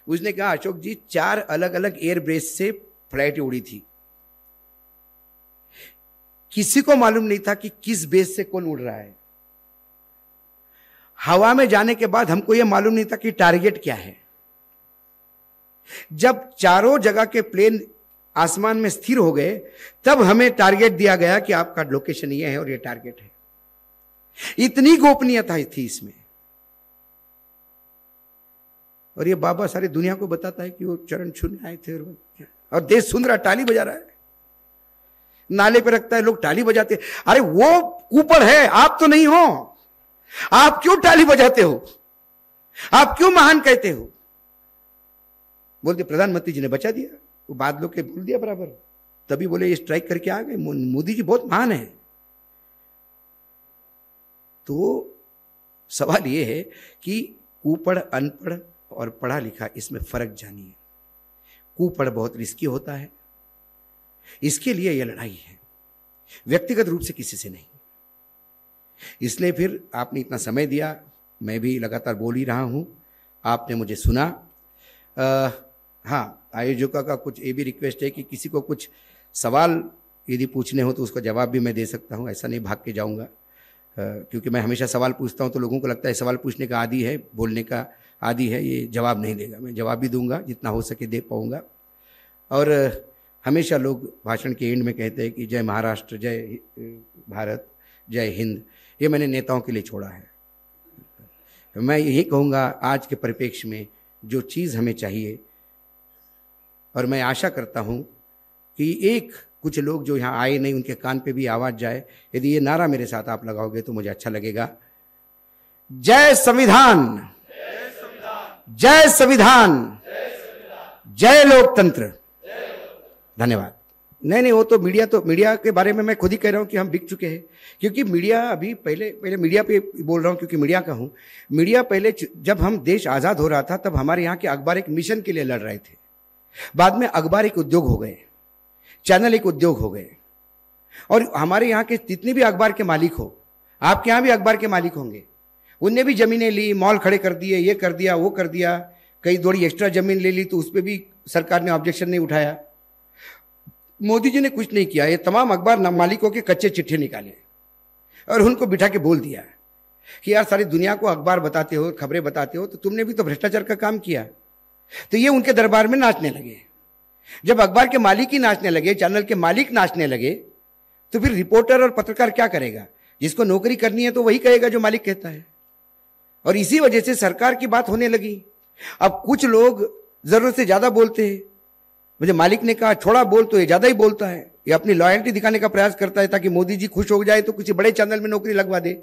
उसने कहा, अशोक जी, चार अलग अलग एयर बेस से फ़्लाइट उड़ी थी। किसी को मालूम नहीं था कि किस बेस से कौन उड़ रहा है। हवा में जाने के बाद हमको यह मालूम नहीं था कि टारगेट क्या है। जब चारों जगह के प्लेन आसमान में स्थिर हो गए, तब हमें टारगेट दिया गया कि आपका लोकेशन ये है और ये टारगेट है। इतनी गोपनीयता थी इसमें। और ये बाबा सारी दुनिया को बताता है कि वो चरण छूने आए थे और देश सुन रहा टाली बजा रहा है। नाले पे रखता है, लोग टाली बजाते अरे वो ऊपर है, आप तो नहीं हो। आप क्यों टाली बजाते हो? आप क्यों महान कहते हो? बोलते, प्रधानमंत्री जी ने बचा दिया। वो बाद लोग के बोल दिया बराबर। तभी बोले ये स्ट्राइक करके आ गए। मोदी जी बहुत महान है। तो सवाल ये है कि कुपढ़ अनपढ़ और पढ़ा लिखा इसमें फ़र्क जानिए। कुपढ़ बहुत रिस्की होता है। इसके लिए यह लड़ाई है। व्यक्तिगत रूप से किसी से नहीं। इसलिए फिर आपने इतना समय दिया। मैं भी लगातार बोल ही रहा हूँ। आपने मुझे सुना। आ, हाँ आयोजकों का कुछ ये भी रिक्वेस्ट है कि किसी को कुछ सवाल यदि पूछने हो तो उसका जवाब भी मैं दे सकता हूँ, ऐसा नहीं भाग के जाऊँगा। क्योंकि मैं हमेशा सवाल पूछता हूँ तो लोगों को लगता है सवाल पूछने का आदि है, बोलने का आदि है, ये जवाब नहीं देगा। मैं जवाब भी दूँगा, जितना हो सके दे पाऊँगा। और हमेशा लोग भाषण के एंड में कहते हैं कि जय महाराष्ट्र, जय भारत, जय हिंद, ये मैंने नेताओं के लिए छोड़ा है। मैं यही कहूँगा आज के परिप्रेक्ष्य में जो चीज़ हमें चाहिए और मैं आशा करता हूँ कि एक, कुछ लोग जो यहाँ आए नहीं, उनके कान पे भी आवाज़ जाए, यदि ये नारा मेरे साथ आप लगाओगे तो मुझे अच्छा लगेगा। जय संविधान। जय संविधान। जय लोकतंत्र। धन्यवाद। नहीं नहीं, वो तो मीडिया तो मीडिया के बारे में मैं खुद ही कह रहा हूँ कि हम बिक चुके हैं, क्योंकि मीडिया अभी पहले पहले मीडिया पे बोल रहा हूँ क्योंकि मीडिया का हूँ। मीडिया पहले जब हम देश आज़ाद हो रहा था, तब हमारे यहाँ के अखबार एक मिशन के लिए लड़ रहे थे। बाद में अखबार एक उद्योग हो गए, चैनल एक उद्योग हो गए। और हमारे यहाँ के जितने भी अखबार के मालिक हो, आपके यहाँ भी अखबार के मालिक होंगे। उनने भी जमीनें ली, मॉल खड़े कर दिए, ये कर दिया, वो कर दिया, कई थोड़ी एक्स्ट्रा ज़मीन ले ली तो उस पर भी सरकार ने ऑब्जेक्शन नहीं उठाया। मोदी जी ने कुछ नहीं किया, ये तमाम अखबार मालिकों के कच्चे चिट्ठे निकाले और उनको बिठा के बोल दिया कि यार सारी दुनिया को अखबार बताते हो, खबरें बताते हो तो तुमने भी तो भ्रष्टाचार का काम किया। तो ये उनके दरबार में नाचने लगे। जब अखबार के मालिक ही नाचने लगे, चैनल के मालिक नाचने लगे तो फिर रिपोर्टर और पत्रकार क्या करेगा? जिसको नौकरी करनी है तो वही कहेगा जो मालिक कहता है। और इसी वजह से सरकार की बात होने लगी। अब कुछ लोग ज़रूरत से ज़्यादा बोलते हैं। मुझे मालिक ने कहा थोड़ा बोल तो ये ज़्यादा ही बोलता है। ये अपनी लॉयल्टी दिखाने का प्रयास करता है ताकि मोदी जी खुश हो जाए तो किसी बड़े चैनल में नौकरी लगवा दे।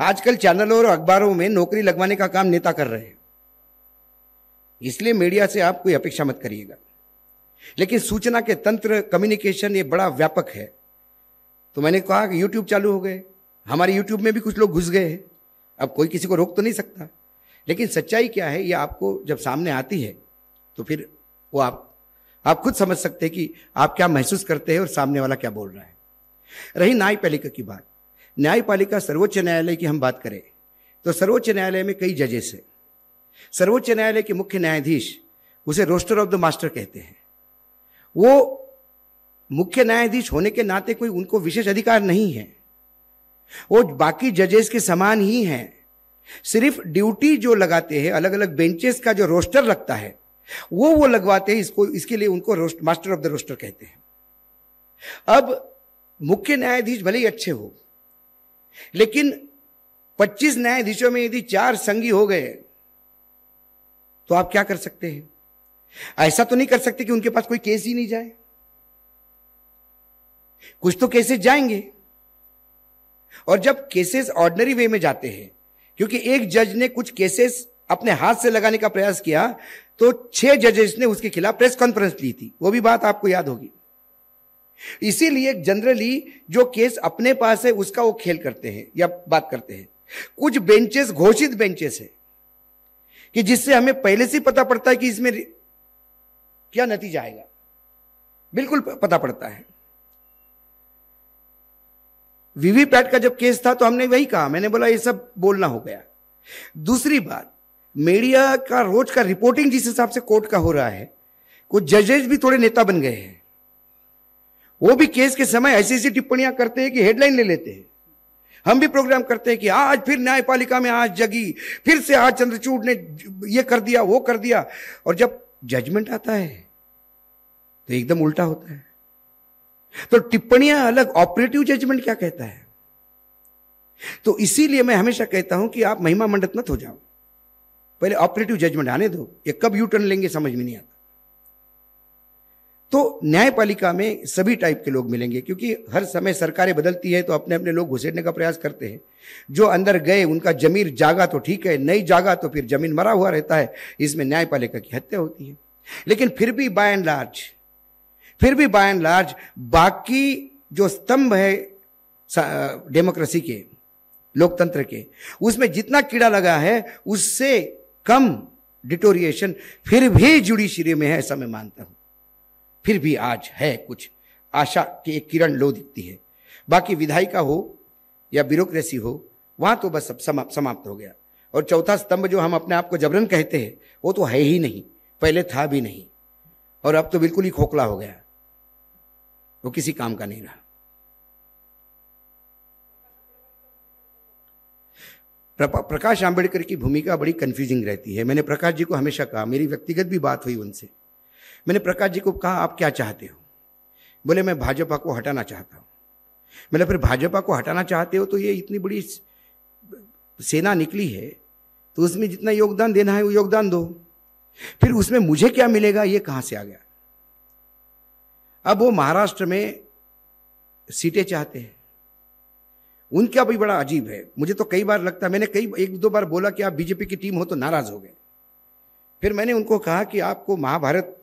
आजकल चैनलों और अखबारों में नौकरी लगवाने का काम नेता कर रहे हैं। इसलिए मीडिया से आप कोई अपेक्षा मत करिएगा। लेकिन सूचना के तंत्र कम्युनिकेशन ये बड़ा व्यापक है। तो मैंने कहा कि यूट्यूब चालू हो गए। हमारे यूट्यूब में भी कुछ लोग घुस गए हैं। अब कोई किसी को रोक तो नहीं सकता। लेकिन सच्चाई क्या है, ये आपको जब सामने आती है तो फिर वो आप आप खुद समझ सकते हैं कि आप क्या महसूस करते हैं और सामने वाला क्या बोल रहा है। रही न्यायपालिका की बात। न्यायपालिका सर्वोच्च न्यायालय की हम बात करें तो सर्वोच्च न्यायालय में कई जजेस हैं। सर्वोच्च न्यायालय के मुख्य न्यायाधीश उसे रोस्टर ऑफ़ द मास्टर कहते हैं। वो मुख्य न्यायाधीश होने के नाते कोई उनको विशेष अधिकार नहीं है। वो बाकी जजेस के समान ही हैं। सिर्फ़ ड्यूटी जो लगाते हैं अलग अलग बेंचेस का जो रोस्टर लगता है, वो वो लगवाते हैं, इसको, इसके लिए उनको roast, master of the roster कहते हैं। अब मुख्य न्यायाधीश भले ही अच्छे हो, लेकिन 25 न्यायाधीशों में यदि चार संगी हो गए तो आप क्या कर सकते हैं? ऐसा तो नहीं कर सकते कि उनके पास कोई केस ही नहीं जाए। कुछ तो केसेस जाएँगे। और जब केसेस ऑर्डनरी वे में जाते हैं, क्योंकि एक जज ने कुछ केसेस अपने हाथ से लगाने का प्रयास किया तो छह जजेस ने उसके खिलाफ प्रेस कॉन्फ्रेंस ली थी। वो भी बात आपको याद होगी। इसीलिए जनरली जो केस अपने पास है, उसका वो खेल करते हैं या बात करते हैं। कुछ बेंचेस, घोषित बेंचेस है। कि जिससे हमें पहले से पता पड़ता है कि इसमें क्या नतीजा आएगा। बिल्कुल पता पड़ता है। वीवीपैट का जब केस था तो हमने वही कहा, मैंने बोला ये सब बोलना हो गया। दूसरी बात, मीडिया का रोज का रिपोर्टिंग जिस हिसाब से कोर्ट का हो रहा है, कुछ जजेस भी थोड़े नेता बन गए हैं। वो भी केस के समय ऐसी ऐसी टिप्पणियाँ करते हैं कि हेडलाइन ले लेते हैं। हम भी प्रोग्राम करते हैं कि आज फिर न्यायपालिका में आज जगी, फिर से आज चंद्रचूड़ ने ये कर दिया, वो कर दिया। और जब जजमेंट आता है तो एकदम उल्टा होता है। तो टिप्पणियाँ अलग ऑपरेटिव जजमेंट क्या कहता है? तो इसीलिए मैं हमेशा कहता हूँ कि आप महिमा मंडत मत हो जाओ। पहले ऑपरेटिव जजमेंट आने दो। ये कब यू टर्न लेंगे समझ में नहीं आता। तो न्यायपालिका में सभी टाइप के लोग मिलेंगे, क्योंकि हर समय सरकारें बदलती है तो अपने अपने लोग घुसेड़ने का प्रयास करते हैं। जो अंदर गए, उनका जमीर जागा तो ठीक है, नहीं जागा तो फिर ज़मीन मरा हुआ रहता है। इसमें न्यायपालिका की हत्या होती है। लेकिन फिर भी बाय एंड लार्ज फिर भी बाय एंड लार्ज बाकी जो स्तंभ है डेमोक्रेसी के, लोकतंत्र के, उसमें जितना कीड़ा लगा है, उससे कम डिटोरिएशन फिर भी जुडिशरी में है, ऐसा मैं मानता हूँ। फिर भी आज है कुछ। आशा की एक किरण लो दिखती है। बाकी विधायिका हो या ब्यूरोक्रेसी हो, वहाँ तो बस सब समाप्त हो गया। और चौथा स्तंभ जो हम अपने आप को जबरन कहते हैं, वो तो है ही नहीं। पहले था भी नहीं। और अब तो बिल्कुल ही खोखला हो गया। वो किसी काम का नहीं रहा। प्रकाश आंबेडकर की भूमिका बड़ी कंफ्यूजिंग रहती है। मैंने प्रकाश जी को हमेशा कहा, मेरी व्यक्तिगत भी बात हुई उनसे। मैंने प्रकाश जी को कहा, आप क्या चाहते हो? बोले, मैं भाजपा को हटाना चाहता हूँ। मैंने फिर भाजपा को हटाना चाहते हो तो ये इतनी बड़ी सेना निकली है तो उसमें जितना योगदान देना है वो योगदान दो। फिर उसमें मुझे क्या मिलेगा ये कहाँ से आ गया? अब वो महाराष्ट्र में सीटें चाहते हैं। उनका भी बड़ा अजीब है। मुझे तो कई बार लगता है, मैंने कई, एक दो बार बोला कि आप बीजेपी की टीम हो तो नाराज़ हो गए। फिर मैंने उनको कहा कि आपको महाभारत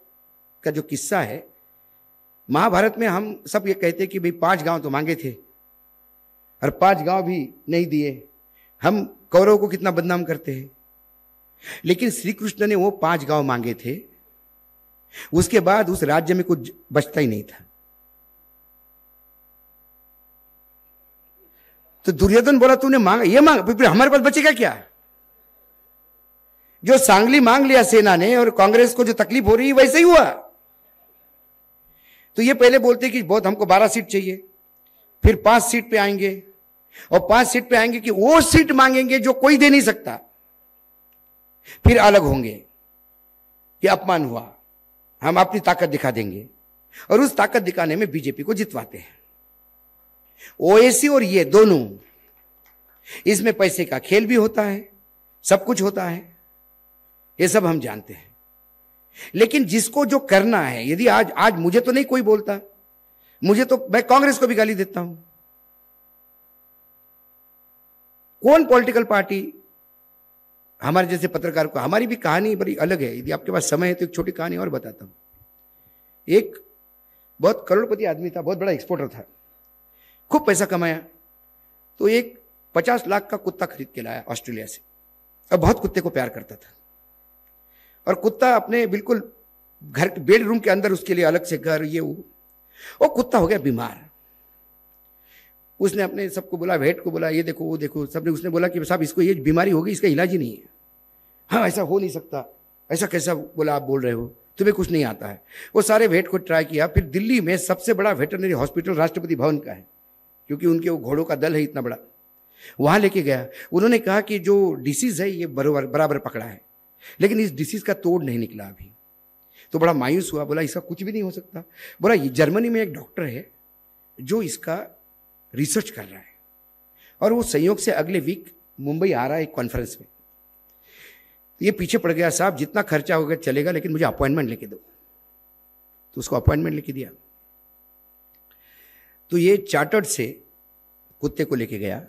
का जो किस्सा है, महाभारत में हम सब ये कहते कि भाई पाँच गाँव तो मांगे थे, और पाँच गाँव भी नहीं दिए। हम कौरव को कितना बदनाम करते हैं। लेकिन श्री कृष्ण ने वो पाँच गाँव मांगे थे, उसके बाद उस राज्य में कुछ बचता ही नहीं था। तो दुर्योधन बोला, तूने मांगा, ये मांग हमारे पास बचेगा क्या? जो सांगली मांग लिया सेना ने, और कांग्रेस को जो तकलीफ़ हो रही है, वैसे ही हुआ। तो ये पहले बोलते कि बहुत हमको बारह सीट चाहिए, फिर पाँच सीट पे आएँगे, और पाँच सीट पे आएँगे कि वो सीट मांगेंगे जो कोई दे नहीं सकता, फिर अलग होंगे कि अपमान हुआ। हम अपनी ताकत दिखा देंगे, और उस ताकत दिखाने में बीजेपी को जितवाते हैं। ओएसी और ये दोनों, इसमें पैसे का खेल भी होता है, सब कुछ होता है, ये सब हम जानते हैं। लेकिन जिसको जो करना है, यदि आज आज मुझे तो नहीं कोई बोलता, मुझे तो मैं कांग्रेस को भी गाली देता हूँ। कौन पॉलिटिकल पार्टी हमारे जैसे पत्रकार को, हमारी भी कहानी बड़ी अलग है, यदि आपके पास समय है तो एक छोटी कहानी और बताता हूँ। एक बहुत करोड़पति आदमी था, बहुत बड़ा एक्सपोर्टर था, खूब पैसा कमाया तो एक पचास लाख का कुत्ता खरीद के लाया ऑस्ट्रेलिया से। और बहुत कुत्ते को प्यार करता था। और कुत्ता अपने बिल्कुल घर, बेडरूम के अंदर उसके लिए अलग से घर, ये वो। वो कुत्ता हो गया बीमार। उसने अपने सबको बोला, भेट को बोला, ये देखो, वो देखो, सबने, उसने बोला कि साहब, इसको ये बीमारी होगी, इसका इलाज ही नहीं है। हाँ ऐसा हो नहीं सकता। ऐसा कैसा बोला, आप बोल रहे हो? तुम्हें कुछ नहीं आता है। वो सारे वेट को ट्राई किया। फिर दिल्ली में सबसे बड़ा वेटरनरी हॉस्पिटल राष्ट्रपति भवन का है, क्योंकि उनके वो घोड़ों का दल है इतना बड़ा। वहाँ लेके गया। उन्होंने कहा कि जो डिसीज है, ये बराबर बराबर पकड़ा है। लेकिन इस डिसीज का तोड़ नहीं निकला अभी। तो बड़ा मायूस हुआ, बोला, इसका कुछ भी नहीं हो सकता। बोला जर्मनी में एक डॉक्टर है, जो इसका रिसर्च कर रहा है। और वो संयोग से अगले वीक मुंबई आ रहा है एक कॉन्फ्रेंस में। ये पीछे पड़ गया, साहब, जितना खर्चा होगा चलेगा, लेकिन मुझे अपॉइंटमेंट लेके दो। तो उसको अपॉइंटमेंट लेके दिया। तो ये चार्टर्ड से कुत्ते को लेके गया।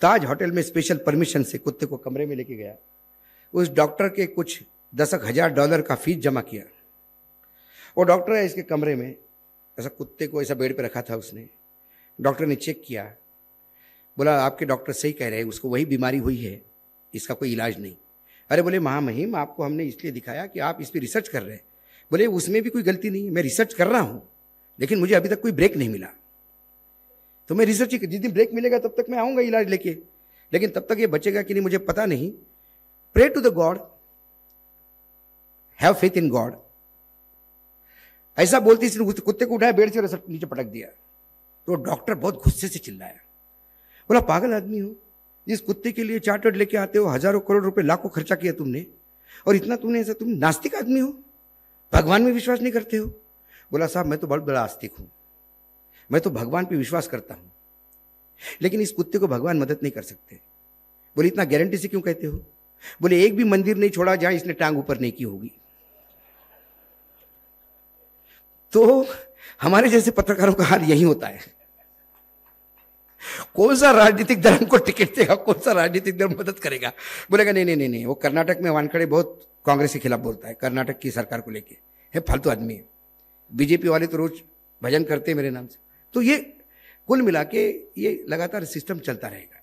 ताज होटल में स्पेशल परमिशन से कुत्ते को कमरे में लेके गया। उस डॉक्टर के कुछ दसक हज़ार डॉलर का फ़ीस जमा किया। वो डॉक्टर है इसके कमरे में, ऐसा कुत्ते को ऐसा बेड पे रखा था उसने। डॉक्टर ने चेक किया। बोला, आपके डॉक्टर सही कह रहे हैं, उसको वही बीमारी हुई है, इसका कोई इलाज नहीं। अरे बोले, महामहिम, आपको हमने इसलिए दिखाया कि आप इस पर रिसर्च कर रहे हैं। बोले, उसमें भी कोई गलती नहीं, मैं रिसर्च कर रहा हूँ, लेकिन मुझे अभी तक कोई ब्रेक नहीं मिला। तो मैं रिसर्च ही, जिस दिन ब्रेक मिलेगा तब तक मैं आऊँगा इलाज लेके। लेकिन तब तक ये बचेगा कि नहीं मुझे पता नहीं pray to the god have faith in god ऐसा बोलती कुत्ते को उठाया, बेड से नीचे पटक दिया। तो डॉक्टर बहुत गुस्से से चिल्लाया। बोला, पागल आदमी हो। जिस कुत्ते के लिए चार्टर्ड लेके आते हो, हज़ारों करोड़ रुपए, लाखों खर्चा किया तुमने। और इतना तुमने, ऐसा तुम नास्तिक आदमी हो। भगवान में विश्वास नहीं करते हो। बोला, साहब, मैं तो बहुत बड़ा आस्तिक हूँ। मैं तो भगवान पे विश्वास करता हूँ। लेकिन इस कुत्ते को भगवान मदद नहीं कर सकते। बोले, इतना गारंटी से क्यों कहते हो? बोले, एक भी मंदिर नहीं छोड़ा जहाँ इसने टांग ऊपर नहीं की होगी। तो हमारे जैसे पत्रकारों का हाल यही होता है। कौन सा राजनीतिक दल को टिकट देगा, कौन सा राजनीतिक दल मदद करेगा? बोलेगा, नहीं नहीं नहीं नहीं, वो कर्नाटक में वानखड़े बहुत कांग्रेस के खिलाफ बोलता है, कर्नाटक की सरकार को लेके। है फालतू आदमी है। बीजेपी वाले तो रोज भजन करते हैं मेरे नाम से। तो ये कुल मिला के ये लगातार सिस्टम चलता रहेगा।